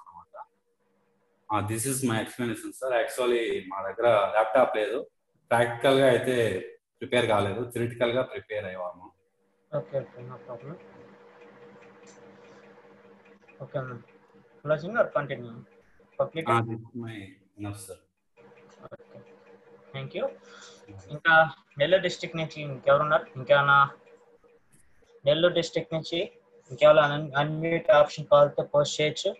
This is my explanation sir actually మా దగ్గర ల్యాప్టాప్ లేదు. ప్రాక్టికల్గా అయితే ప్రిపేర్ కాలేదు. థిరిటికల్గా ప్రిపేర్ అయ్యాము okay okay no problem okay ma'am closing or continue complete my sir okay thank you ఇంకా నెల్లూరు డిస్ట్రిక్ట్ నుంచి ఇంకెవరున్నారు? ఇంకేమైనా నెల్లూరు డిస్ట్రిక్ట్ నుంచి ఇంకెవరైనా అన్మ్యూట్ ఆప్షన్ కాల్తో పోస్ట్ చేయొచ్చు.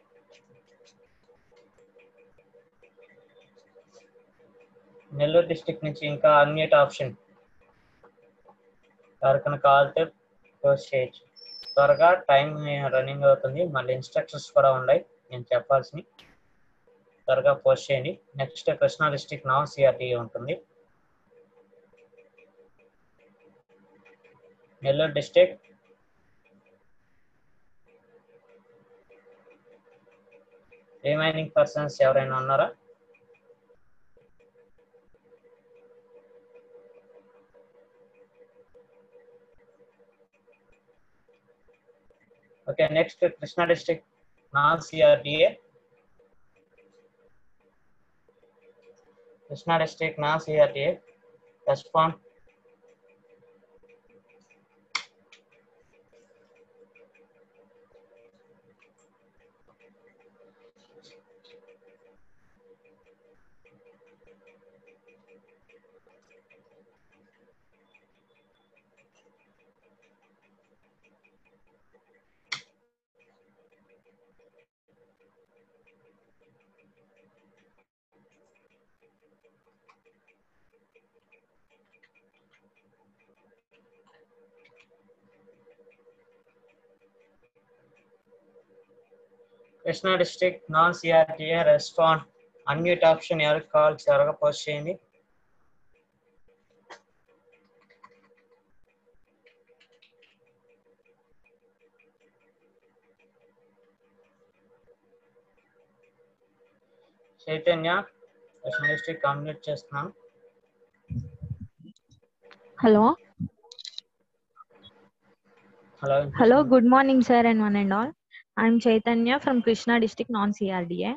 నెల్లూరు డిస్ట్రిక్ట్ నుంచి ఇంకా అన్మ్యూట్ ఆప్షన్ ఎవరికైనా కాల్తో పోస్ట్ చేయొచ్చు. త్వరగా టైం రన్నింగ్ అవుతుంది. మళ్ళీ ఇన్స్ట్రక్షన్స్ కూడా ఉన్నాయి. నేను చెప్పాల్సినవి. త్వరగా పోస్ట్ చేయండి. Next Krishna district non CRDA ఉంటుంది. నెల్లూరు డిస్ట్రిక్ట్ రిమైనింగ్ పర్సన్స్ ఎవరైనా ఉన్నారా? Okay next Krishna district non CRDA Krishna district నా Krishna district non CRDA respond unmute option ఎవరికి కాల్ త్వరగా పోస్ట్ చేయండి. చైతన్య కృష్ణా డిస్ట్రిక్ట్ అన్మ్యూట్ చేస్తున్నాను hello. Hello hello good morning sir and one and all. I'm Chaitanya from Krishna district non CRDA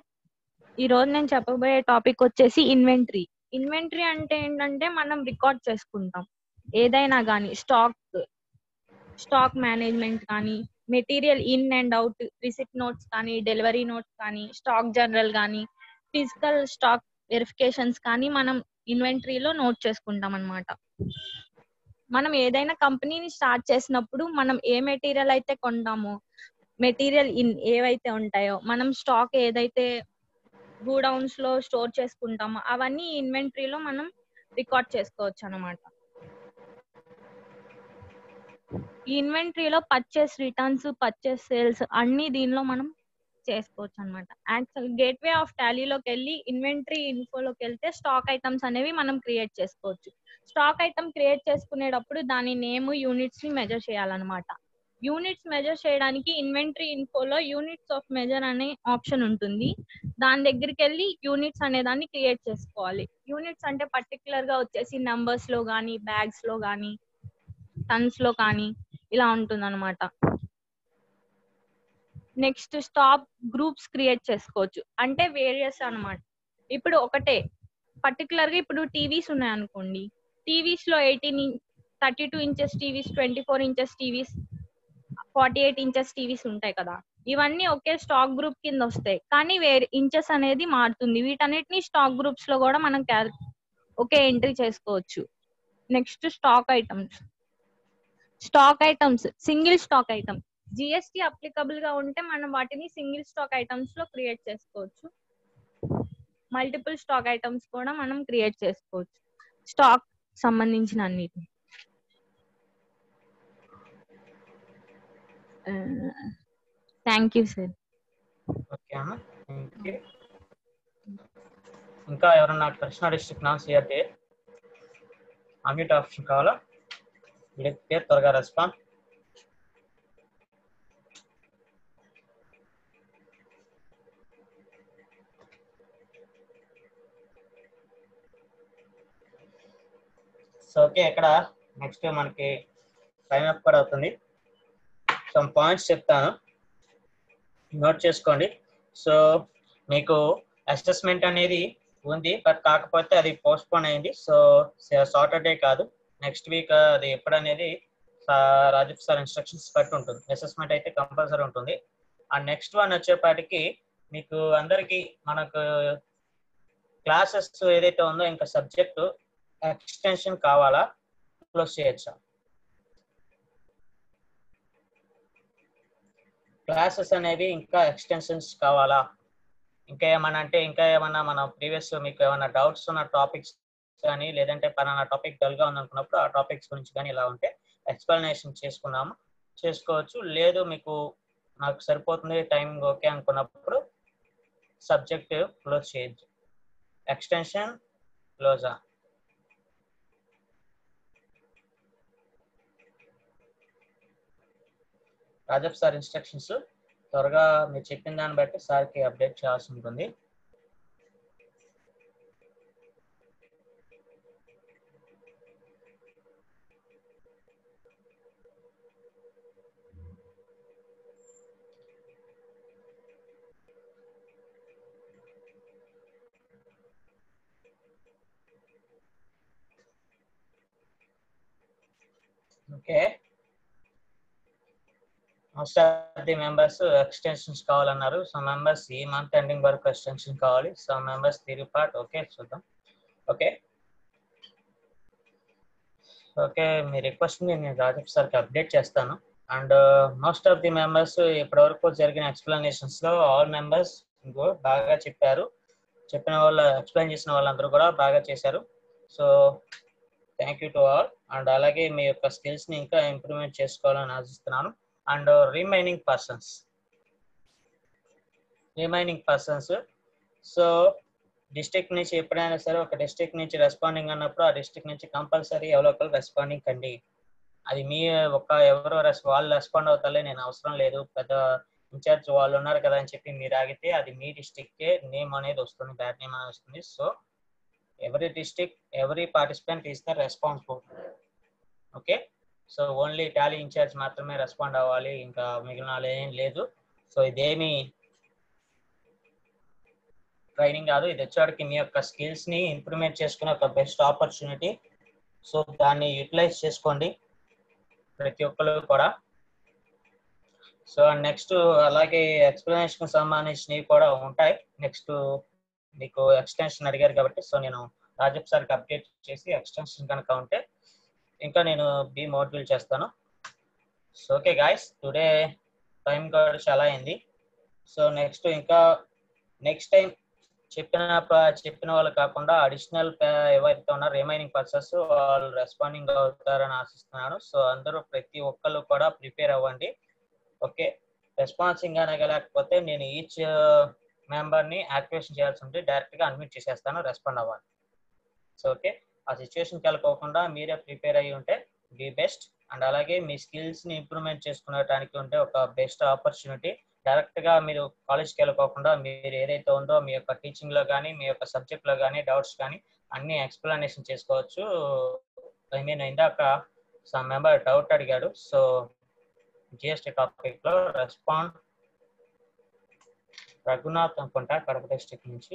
ఈ రోజు నేను చెప్పబోయే topic వచ్చేసి ఇన్వెంటరీ ఇన్వెంటరీ అంటే ఏంటంటే మనం రికార్డ్ చేసుకుంటాం. ఏదైనా కానీ స్టాక్ స్టాక్ మేనేజ్మెంట్ కానీ material in and out receipt notes కానీ డెలివరీ నోట్స్ కానీ స్టాక్ జనరల్ కానీ ఫిజికల్ స్టాక్ వెరిఫికేషన్స్ కానీ మనం ఇన్వెంటరీలో నోట్ చేసుకుంటాం అన్నమాట. మనం ఏదైనా కంపెనీని స్టార్ట్ చేసినప్పుడు మనం ఏ మెటీరియల్ అయితే కొంటామో మెటీరియల్ ఇన్ ఏవైతే ఉంటాయో మనం స్టాక్ ఏదైతే గూడౌన్స్లో స్టోర్ చేసుకుంటామో అవన్నీ ఇన్వెంటరీలో మనం రికార్డ్ చేసుకోవచ్చు అనమాట ఈ ఇన్వెంటరీలో పర్చేస్ రిటర్న్స్ పర్చేస్ సేల్స్ అన్ని దీనిలో మనం చేసుకోవచ్చు అనమాట యాక్చువల్ గేట్వే ఆఫ్ టాలీలోకి వెళ్ళి ఇన్వెంటరీ ఇన్ఫోలోకి వెళ్తే స్టాక్ ఐటమ్స్ అనేవి మనం క్రియేట్ చేసుకోవచ్చు. స్టాక్ ఐటమ్ క్రియేట్ చేసుకునేటప్పుడు దాని నేమ్ యూనిట్స్ని మెజర్ చేయాలన్నమాట. యూనిట్స్ మెజర్ చేయడానికి ఇన్వెంటరీ ఇన్ఫోలో యూనిట్స్ ఆఫ్ మెజర్ అనే ఆప్షన్ ఉంటుంది. దాని దగ్గరికి వెళ్ళి యూనిట్స్ అనే దాన్ని క్రియేట్ చేసుకోవాలి. యూనిట్స్ అంటే పర్టికులర్గా వచ్చేసి నంబర్స్లో కానీ బ్యాగ్స్లో కానీ టన్స్లో కానీ ఇలా ఉంటుంది అనమాట నెక్స్ట్ స్టాప్ గ్రూప్స్ క్రియేట్ చేసుకోవచ్చు. అంటే వేరియస్ అన్నమాట. ఇప్పుడు ఒకటే. పర్టికులర్గా ఇప్పుడు టీవీస్ ఉన్నాయి అనుకోండి టీవీస్లో eighteen thirty two inches TVs twenty four inches TVs forty eight inches TVs ఉంటాయి కదా. ఇవన్నీ ఒకే స్టాక్ గ్రూప్ కింద వస్తాయి. కానీ వేరే ఇంచెస్ అనేది మారుతుంది. వీటన్నిటిని స్టాక్ గ్రూప్స్లో కూడా మనం ఒకే ఎంట్రీ చేసుకోవచ్చు. Next stock items stock items single stock item GST అప్లికబుల్గా ఉంటే మనం వాటిని సింగిల్ స్టాక్ ఐటమ్స్లో క్రియేట్ చేసుకోవచ్చు. మల్టిపుల్ స్టాక్ ఐటమ్స్ కూడా మనం క్రియేట్ చేసుకోవచ్చు. స్టాక్ సంబంధించిన అన్నిటిని థ్యాంక్ యూ సార్ ఓకే అన్న థ్యాంక్ యూ ఇంకా ఎవరన్నా Krishna district non CRDA unmute option కావాలా? వీడికి పేరు త్వరగా రెస్పాండ్ సో ఓకే ఇక్కడ నెక్స్ట్ మనకి టైం అప్ కూడా అవుతుంది. సమ్ పాయింట్స్ చెప్తాను. నోట్ చేసుకోండి. సో మీకు అసెస్మెంట్ అనేది ఉంది బట్ కాకపోతే అది పోస్ట్పోన్ అయింది. సో సాటర్డే కాదు. నెక్స్ట్ వీక్ uh, అది ఎప్పుడనేది రాజీవ్ సార్ ఇన్స్ట్రక్షన్స్ బట్టి ఉంటుంది అసెస్మెంట్ అయితే కంపల్సరీ ఉంటుంది. ఆ నెక్స్ట్ వన్ వచ్చేపాటికి మీకు అందరికి మనకు క్లాసెస్ ఏదైతే ఉందో ఇంకా సబ్జెక్ట్ ఎక్స్టెన్షన్ కావాలా? క్లోజ్ చేయొచ్చా? క్లాసెస్ అనేవి ఇంకా ఎక్స్టెన్షన్స్ కావాలా? ఇంకా ఏమన్నా అంటే ఇంకా ఏమన్నా మన ప్రీవియస్ మీకు ఏమైనా డౌట్స్ ఉన్న టాపిక్స్ కానీ లేదంటే పలానా టాపిక్ డల్గా ఉందనుకున్నప్పుడు ఆ టాపిక్స్ గురించి కానీ ఇలా ఉంటే ఎక్స్ప్లెనేషన్ చేసుకున్నాము చేసుకోవచ్చు. లేదు మీకు నాకు సరిపోతుంది టైం ఓకే అనుకున్నప్పుడు సబ్జెక్ట్ క్లోజ్ చేయొచ్చు ఎక్స్టెన్షన్ క్లోజా రాజప్ సార్ ఇన్స్ట్రక్షన్స్ త్వరగా మీరు చెప్పిన దాన్ని బట్టి సార్కి అప్డేట్ చేయాల్సి ఉంటుంది. Okay most of the members extensions కావాలన్నారు. సో మెంబర్స్ ఈ మంత్ ఎండింగ్ వరకు ఎక్స్టెన్షన్ కావాలి. సో మెంబర్స్ తిరిగి పార్ట్ ఓకే చూద్దాం. ఓకే ఓకే మీ రిక్వెస్ట్ నేను రాజీవ్ సార్కి అప్డేట్ చేస్తాను. And most of the members ఇప్పటివరకు జరిగిన ఎక్స్ప్లెనేషన్స్లో ఆల్ మెంబర్స్ బాగా చెప్పారు. చెప్పిన వాళ్ళు ఎక్స్ప్లెయిన్ చేసిన వాళ్ళందరూ కూడా బాగా చేశారు. So thank you to all and అలాగే మీ యొక్క స్కిల్స్ని ఇంకా ఇంప్రూవ్మెంట్ చేసుకోవాలని ఆశిస్తున్నాను. And remaining persons. Remaining persons. So district నుంచి ఎప్పుడైనా సరే ఒక డిస్ట్రిక్ట్ నుంచి రెస్పాండింగ్ అన్నప్పుడు ఆ డిస్ట్రిక్ట్ నుంచి కంపల్సరీ ఎవరో ఒకరు రెస్పాండింగ్ కండి. అది మీ ఒక ఎవరో రెస్ వాళ్ళు రెస్పాండ్ అవుతారే నేను అవసరం లేదు. పెద్ద ఇన్ఛార్జ్ వాళ్ళు ఉన్నారు కదా అని చెప్పి మీరు ఆగితే అది మీ డిస్ట్రిక్ట్కే నేమ్ అనేది వస్తుంది బ్యాడ్ నేమ్ అనేది వస్తుంది. So every district every participant is the responsible okay? So only Tally incharge మాత్రమే రెస్పాండ్ అవ్వాలి. ఇంకా మిగిలిన ఏం లేదు. సో ఇదేమి ట్రైనింగ్ కాదు. ఇది వచ్చేవాడికి మీ యొక్క స్కిల్స్ని ఇంప్రూవ్మెంట్ చేసుకునే ఒక బెస్ట్ ఆపర్చునిటీ సో దాన్ని యూటిలైజ్ చేసుకోండి. ప్రతి ఒక్కరు కూడా. సో నెక్స్ట్ అలాగే ఎక్స్ప్లెనేషన్ సంబంధించినవి కూడా ఉంటాయి. నెక్స్ట్ మీకు ఎక్స్టెన్షన్ అడిగారు కాబట్టి సో నేను రాజప్ సార్కి అప్డేట్ చేసి ఎక్స్టెన్షన్ కనుక ఉంటే ఇంకా నేను బి మోటివేట్ చేస్తాను. So okay guys today time కూడా చాలా అయింది. సో నెక్స్ట్ ఇంకా నెక్స్ట్ టైం చెప్పిన చెప్పిన వాళ్ళు కాకుండా అడిషనల్ ఎవరైతే ఉన్నారో రిమైనింగ్ పర్సన్స్ వాళ్ళు రెస్పాండింగ్ అవుతారని ఆశిస్తున్నాను. సో అందరూ ప్రతి ఒక్కళ్ళు కూడా ప్రిపేర్ అవ్వండి. ఓకే రెస్పాన్సింగ్ అనగా లేకపోతే నేను ఈచ్ మెంబర్ని యాక్టివేషన్ చేయాల్సి ఉంటే డైరెక్ట్గా అడ్మిట్ చేసేస్తాను రెస్పాండ్ అవ్వాలి. సో ఓకే ఆ సిచ్యువేషన్కి వెళ్ళిపోకుండా మీరే ప్రిపేర్ అయ్యి ఉంటే బి బెస్ట్ అండ్ అలాగే మీ స్కిల్స్ని ఇంప్రూవ్మెంట్ చేసుకునేటానికి ఉంటే ఒక బెస్ట్ ఆపర్చునిటీ డైరెక్ట్గా మీరు కాలేజ్కి వెళ్ళిపోకుండా మీరు ఏదైతే ఉందో మీ యొక్క టీచింగ్లో కానీ మీ యొక్క సబ్జెక్ట్లో కానీ డౌట్స్ కానీ అన్ని ఎక్స్ప్లెనేషన్ చేసుకోవచ్చు. ఐ మీన్ ఇందాక సమ్ మెంబర్ డౌట్ అడిగాడు. సో జిఎస్టీ టాపిక్లో రెస్పాండ్ రఘునాథ్ అనుకుంటా కడప డిస్ట్రిక్ట్ నుంచి.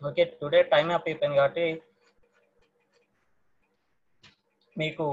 ఓకే టుడే టైం అయిపోయింది కాబట్టి మీకు